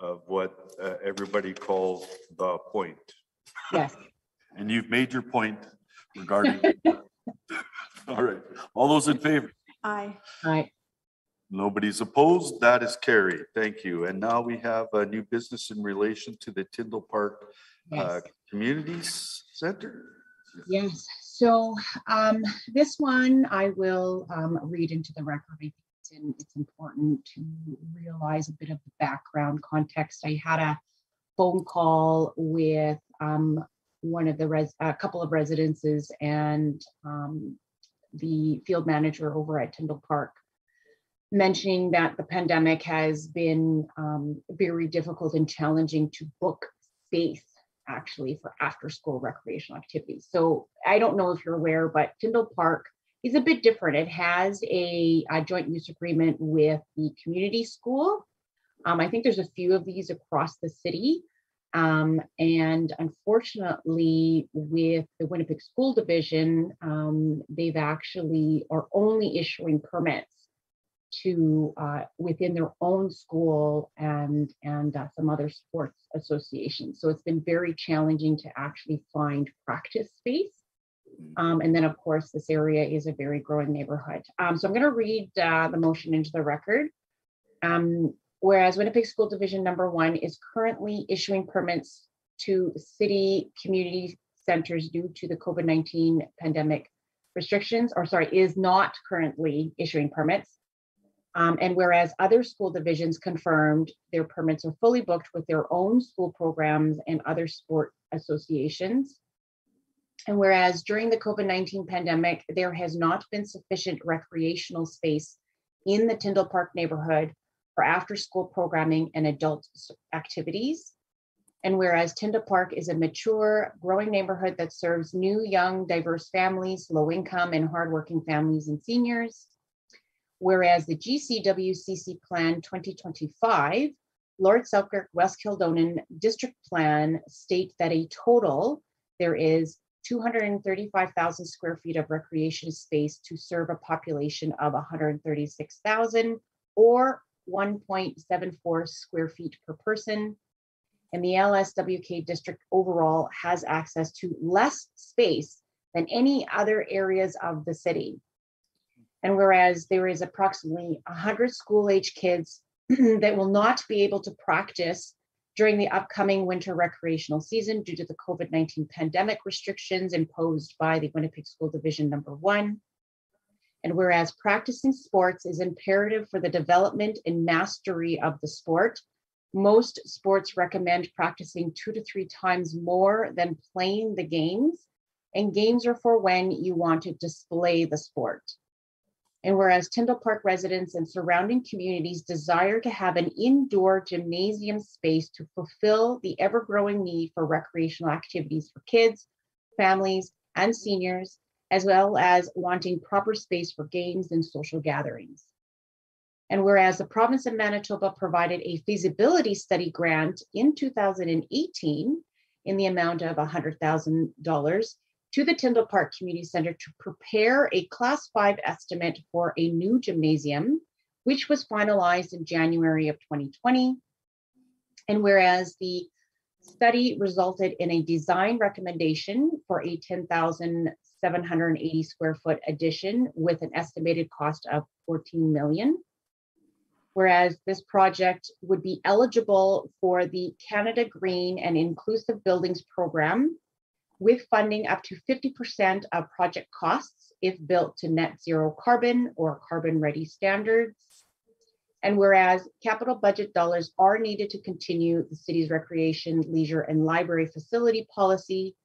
of what uh, everybody calls the point. Yes, (laughs) And you've made your point regarding. (laughs) All right, all those in favor? Aye. all right. Nobody's opposed. That is carried. Thank you. And now we have a new business in relation to the Tyndall Park uh, Yes. Communities Center. Yes, so um, this one I will um, read into the record. I think It's in- it's important to realize a bit of the background context. I had a phone call with um, one of the res, a couple of residences and um, the field manager over at Tyndall Park mentioning that the pandemic has been um, very difficult and challenging to book space actually for after-school recreational activities. So I don't know if you're aware, but Tyndall Park is a bit different. It has a, a joint use agreement with the community school. Um, I think there's a few of these across the city. Um, and unfortunately, with the Winnipeg School Division, um, they've actually are only issuing permits to uh, within their own school and and uh, some other sports associations. So it's been very challenging to actually find practice space. Um, and then, of course, this area is a very growing neighborhood. Um, so I'm going to read uh, the motion into the record. Um, whereas Winnipeg School Division Number One is currently issuing permits to city community centers due to the COVID-19 pandemic restrictions, or sorry, is not currently issuing permits. Um, and whereas other school divisions confirmed their permits are fully booked with their own school programs and other sport associations. And whereas during the COVID-19 pandemic, there has not been sufficient recreational space in the Tyndall Park neighborhood for after-school programming and adult activities. And whereas Tyndall Park is a mature, growing neighborhood that serves new, young, diverse families, low-income and hardworking families and seniors. Whereas the GCWCC Plan 2025, Lord Selkirk West Kildonan District Plan state that a total, there is 235,000 square feet of recreation space to serve a population of 136,000 or 1.74 square feet per person. And the LSWK district overall has access to less space than any other areas of the city. And whereas there is approximately 100 school-age kids (clears throat) that will not be able to practice during the upcoming winter recreational season due to the COVID-19 pandemic restrictions imposed by the Winnipeg School Division Number One. And whereas practicing sports is imperative for the development and mastery of the sport, most sports recommend practicing two to three times more than playing the games. And games are for when you want to display the sport. And whereas Tyndall Park residents and surrounding communities desire to have an indoor gymnasium space to fulfill the ever-growing need for recreational activities for kids, families, and seniors, as well as wanting proper space for games and social gatherings. And whereas the province of Manitoba provided a feasibility study grant in 2018 in the amount of $100,000 to the Tyndall Park Community Center to prepare a class five estimate for a new gymnasium, which was finalized in January of 2020. And whereas the study resulted in a design recommendation for a 10,780 square foot addition with an estimated cost of 14 million. Whereas this project would be eligible for the Canada Green and Inclusive Buildings Program with funding up to 50% of project costs if built to net zero carbon or carbon ready standards. And whereas capital budget dollars are needed to continue the city's recreation, leisure, and library facility policy,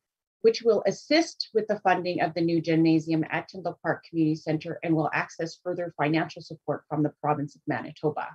which will assist with the funding of the new gymnasium at Tyndall Park Community Center and will access further financial support from the province of Manitoba.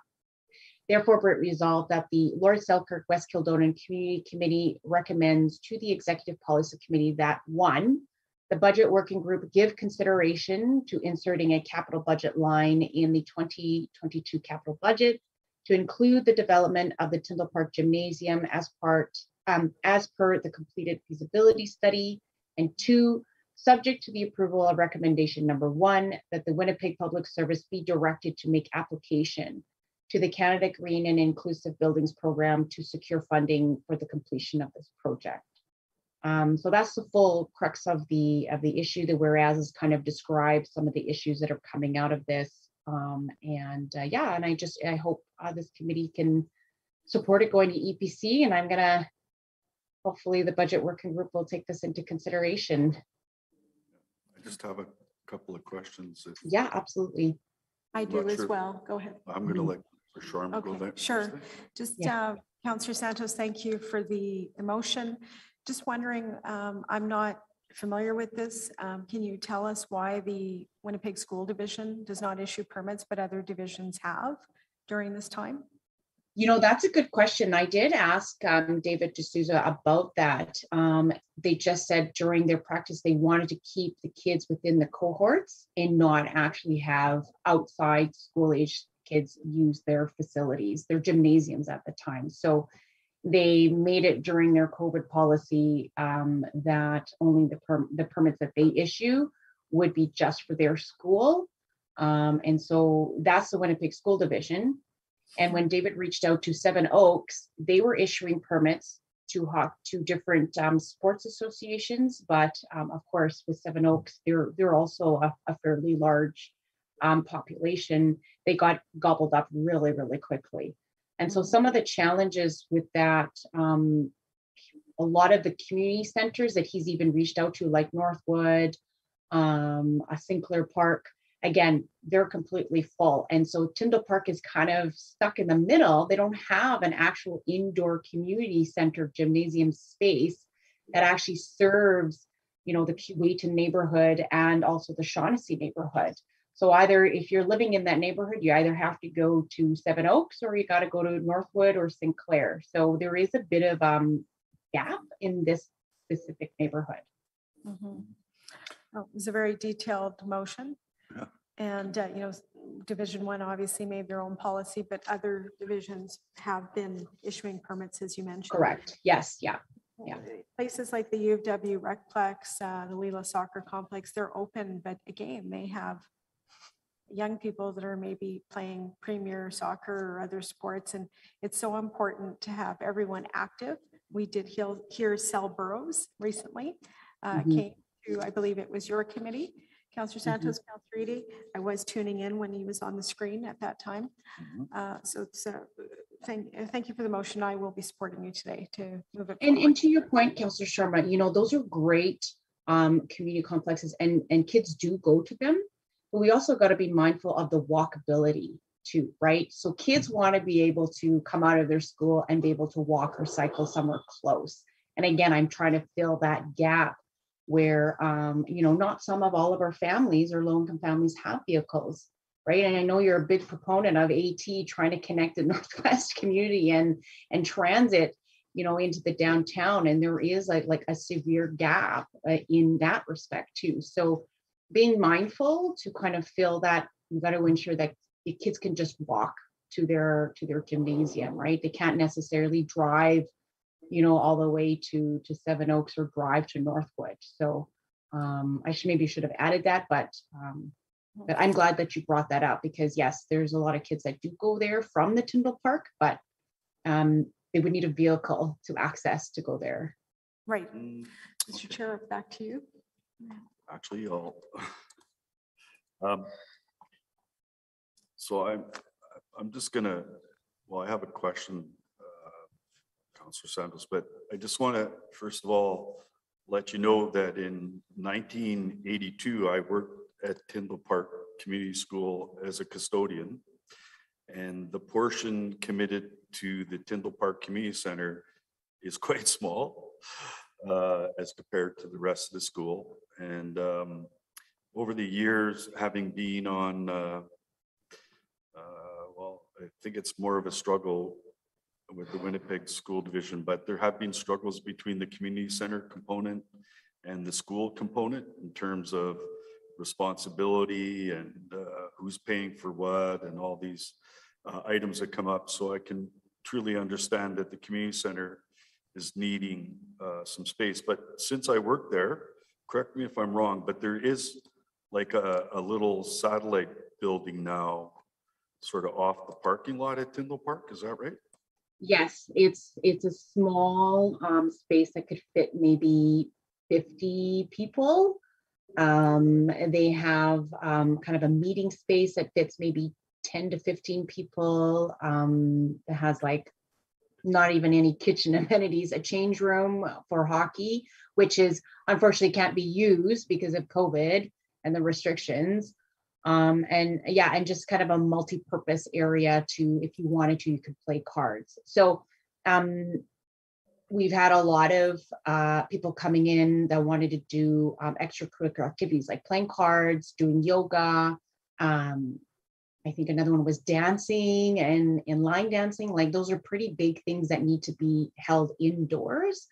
Therefore, be it resolved that the Lord Selkirk West Kildonan Community Committee recommends to the Executive Policy Committee that one, the budget working group give consideration to inserting a capital budget line in the 2022 capital budget to include the development of the Tyndall Park Gymnasium as part, um, as per the completed feasibility study. And two, subject to the approval of recommendation number one, that the Winnipeg Public Service be directed to make application to the Canada Green and Inclusive Buildings Program to secure funding for the completion of this project. Um, so that's the full crux of the of the issue. The whereas is kind of describes some of the issues that are coming out of this. Um, and uh, yeah, and I just I hope uh, this committee can support it going to EPC. And I'm gonna hopefully the budget working group will take this into consideration. I just have a couple of questions. if- Yeah, absolutely. I I'm do not as sure. well. Go ahead. I'm gonna let Sharma go Okay, there. sure. Just, Yeah. uh, Counselor Santos, thank you for the emotion. Just wondering, um, I'm not familiar with this. Um, Can you tell us why the Winnipeg School Division does not issue permits, but other divisions have during this time? You know, that's a good question. I did ask um, David D'Souza about that. Um, they just said during their practice, they wanted to keep the kids within the cohorts and not actually have outside school age kids use their facilities, their gymnasiums at the time. So they made it during their COVID policy um, that only the perm, the permits that they issue would be just for their school. Um, and so that's the Winnipeg School Division. And when David reached out to Seven Oaks, they were issuing permits to to different um, sports associations. But um, of course, with Seven Oaks, they're they're also a, a fairly large um, population. They got gobbled up really, really quickly. And so some of the challenges with that, um, a lot of the community centers that he's even reached out to, like Northwood, um, a Sinclair Park, again, they're completely full. And so Tyndall Park is kind of stuck in the middle. They don't have an actual indoor community center gymnasium space that actually serves, you know, the Wheaton neighborhood and also the Shaughnessy neighborhood. So either if you're living in that neighborhood, you either have to go to Seven Oaks or you got to go to Northwood or Sinclair. So there is a bit of um gap in this specific neighborhood. Mhm. Oh, It was a very detailed motion. Yeah. And, uh, you know, Division One obviously made their own policy, but other divisions have been issuing permits, as you mentioned. Correct. Yes, yeah. Yeah. Places like the U of W Recplex, uh, the Leila Soccer Complex, they're open, but again, they have young people that are maybe playing premier soccer or other sports, and it's so important to have everyone active. We did hear, hear Sel Burrows recently, uh, Mhm. came to, I believe it was your committee, Counselor Santos, Counselor Eadie. I was tuning in when he was on the screen at that time. Mhm. Uh, So it's, uh, thank, uh, thank you for the motion. I will be supporting you today to move it And, and to your point, Counselor Sharma, you know, those are great um, community complexes and, and kids do go to them. But we also got to be mindful of the walkability too, right? So kids want to be able to come out of their school and be able to walk or cycle somewhere close. And again, I'm trying to fill that gap where, um, you know, not some of all of our families or low income families have vehicles, right? And I know you're a big proponent of AT trying to connect the (laughs) Northwest community and, and transit you know, into the downtown, and there is like like a severe gap uh, in that respect too. So being mindful to kind of feel that, you got to ensure that the kids can just walk to their to their gymnasium, right? They can't necessarily drive, you know, all the way to to Seven Oaks or drive to Northwood. So um, I should maybe should have added that, but um, but I'm glad that you brought that up because yes, there's a lot of kids that do go there from the Tyndall Park, but um, they would need a vehicle to access to go there. Right. Mm, Mr. Chair, back to you. Actually, I'll. um, So I'm, I'm just gonna, well, I have a question, uh, Counselor Santos, but I just want to, first of all, let you know that in nineteen eighty-two, I worked at Tyndall Park Community School as a custodian. And the portion committed to the Tyndall Park Community Center is quite (laughs) small uh, as compared to the rest of the school. And um, over the years, having been on, uh, uh, well, I think it's more of a struggle with the Winnipeg School Division, but there have been struggles between the community center component and the school component in terms of responsibility and uh, who's paying for what and all these uh, items that come up. So I can truly understand that the community center is needing uh, some space. But since I work there, correct me if I'm wrong, but there is like a, a little satellite building now, sort of off the parking lot at Tyndall Park, is that right? Yes, it's it's a small um, space that could fit maybe 50 people. Um, they have um, kind of a meeting space that fits maybe 10 to 15 people. Um, that has like not even any kitchen (laughs) amenities, a change room for hockey, which is unfortunately can't be used because of COVID and the restrictions. Um, and yeah, and just kind of a multi-purpose area to, if you wanted to, you could play cards. So um, we've had a lot of uh, people coming in that wanted to do um, extracurricular activities like playing cards, doing yoga. Um, I think another one was dancing and, and line dancing. Like those are pretty big things that need to be held indoors.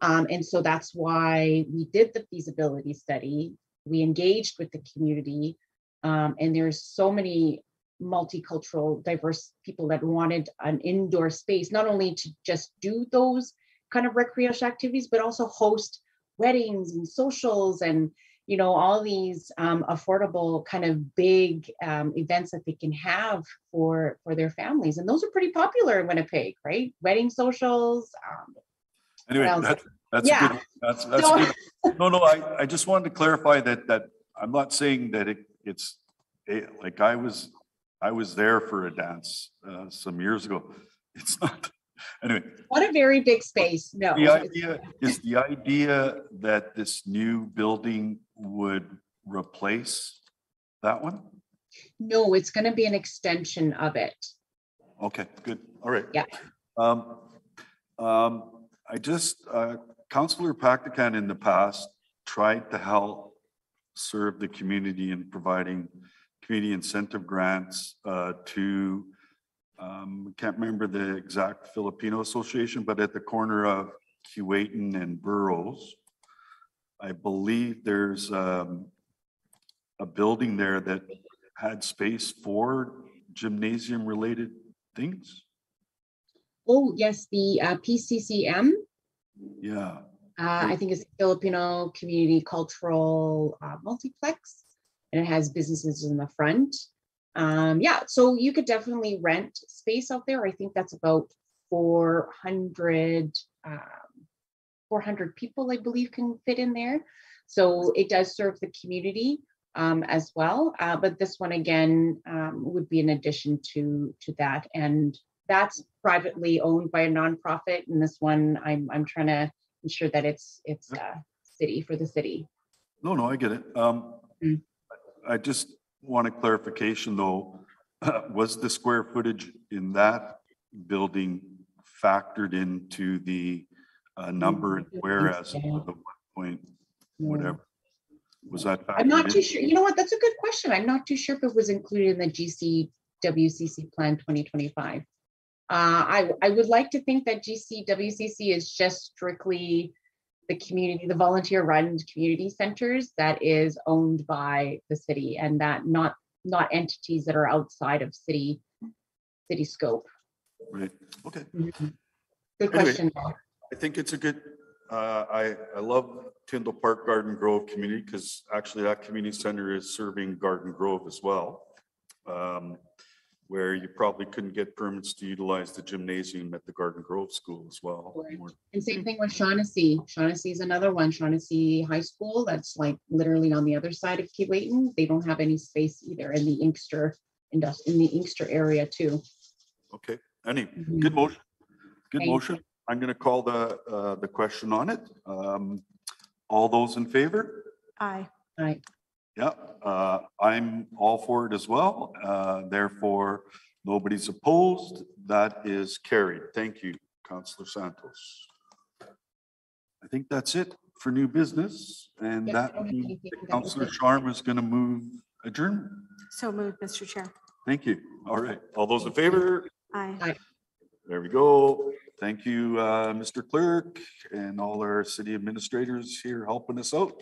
Um, and so that's why we did the feasibility study. We engaged with the community. Um, and there's so many multicultural, diverse people that wanted an indoor space, not only to just do those kind of recreational activities, but also host weddings and socials and you know all these um, affordable kind of big um, events that they can have for for their families and those are pretty popular in winnipeg right wedding socials um, Anyway, that's, that's, Yeah. good- that's, that's, So- good. no, no, I, I just wanted to clarify that, that I'm not saying that it, it's, eh, like I was, I was there for a dance, uh, some years ago. It's not, anyway, what a very big space no the idea, is the idea that this new building would replace that one? No, it's gonna be an extension of it. Okay, good. All right. Yeah. Um, um, I just, uh, Counselor Pagtakhan in the past tried to help serve the community in providing community incentive grants, uh, to, um, can't remember the exact Filipino Association, but at the corner of Keewatin and Burrows. I believe there's, um, a building there that had space for gymnasium-related things. Oh, yes, the uh, PCCM, Yeah, uh, I think it's Filipino Community Cultural uh, Multiplex. And it has businesses in the front. Um, yeah, so you could definitely rent space out there. I think that's about four hundred, um, four hundred people, I believe, can fit in there. So it does serve the community um, as well. Uh, but this one again um, would be an addition to to that, and that's privately owned by a nonprofit. And this one, I'm I'm trying to ensure that it's it's uh, city for the city. no, no, I get it. Um, Mm. I just want a clarification though. (laughs) Was the square footage in that building factored into the uh, number and whereas the one point whatever? Was that? I'm not factored too in? sure. You know what? That's a good question. I'm not too sure if it was included in the GC WCC Plan 2025. Uh, I, I would like to think that GC WCC is just strictly the community, the volunteer run community centers that is owned by the city and that not, not entities that are outside of city, city scope. Right, okay. Good Anyway. question. I think it's a good, uh, I, I love Tyndall Park Garden Grove community because actually that community center is serving Garden Grove as well. Um, where you probably couldn't get permits to utilize the gymnasium at the Garden Grove School as well. Right. And same thing with Shaughnessy. Shaughnessy is another one, Shaughnessy High School, that's like literally on the other side of Keewatin. They don't have any space either in the Inkster, indus- in the Inkster area too. Okay, any, Mhm. good motion. Good Thank you. motion. I'm gonna call the, uh, the question on it. Um, all those in favor? Aye. Right. Yeah, uh, I'm all for it as well. Uh, therefore, nobody's opposed. That is carried. Thank you, Counselor Santos. I think that's it for new business and Yep, that don't have means anything. that That was Counselor it. Is gonna move adjournment. So moved, Mr. Chair. Thank you. All right, all those in favor? Aye. There we go. Thank you, uh, Mr. Clerk and all our city administrators here helping us out.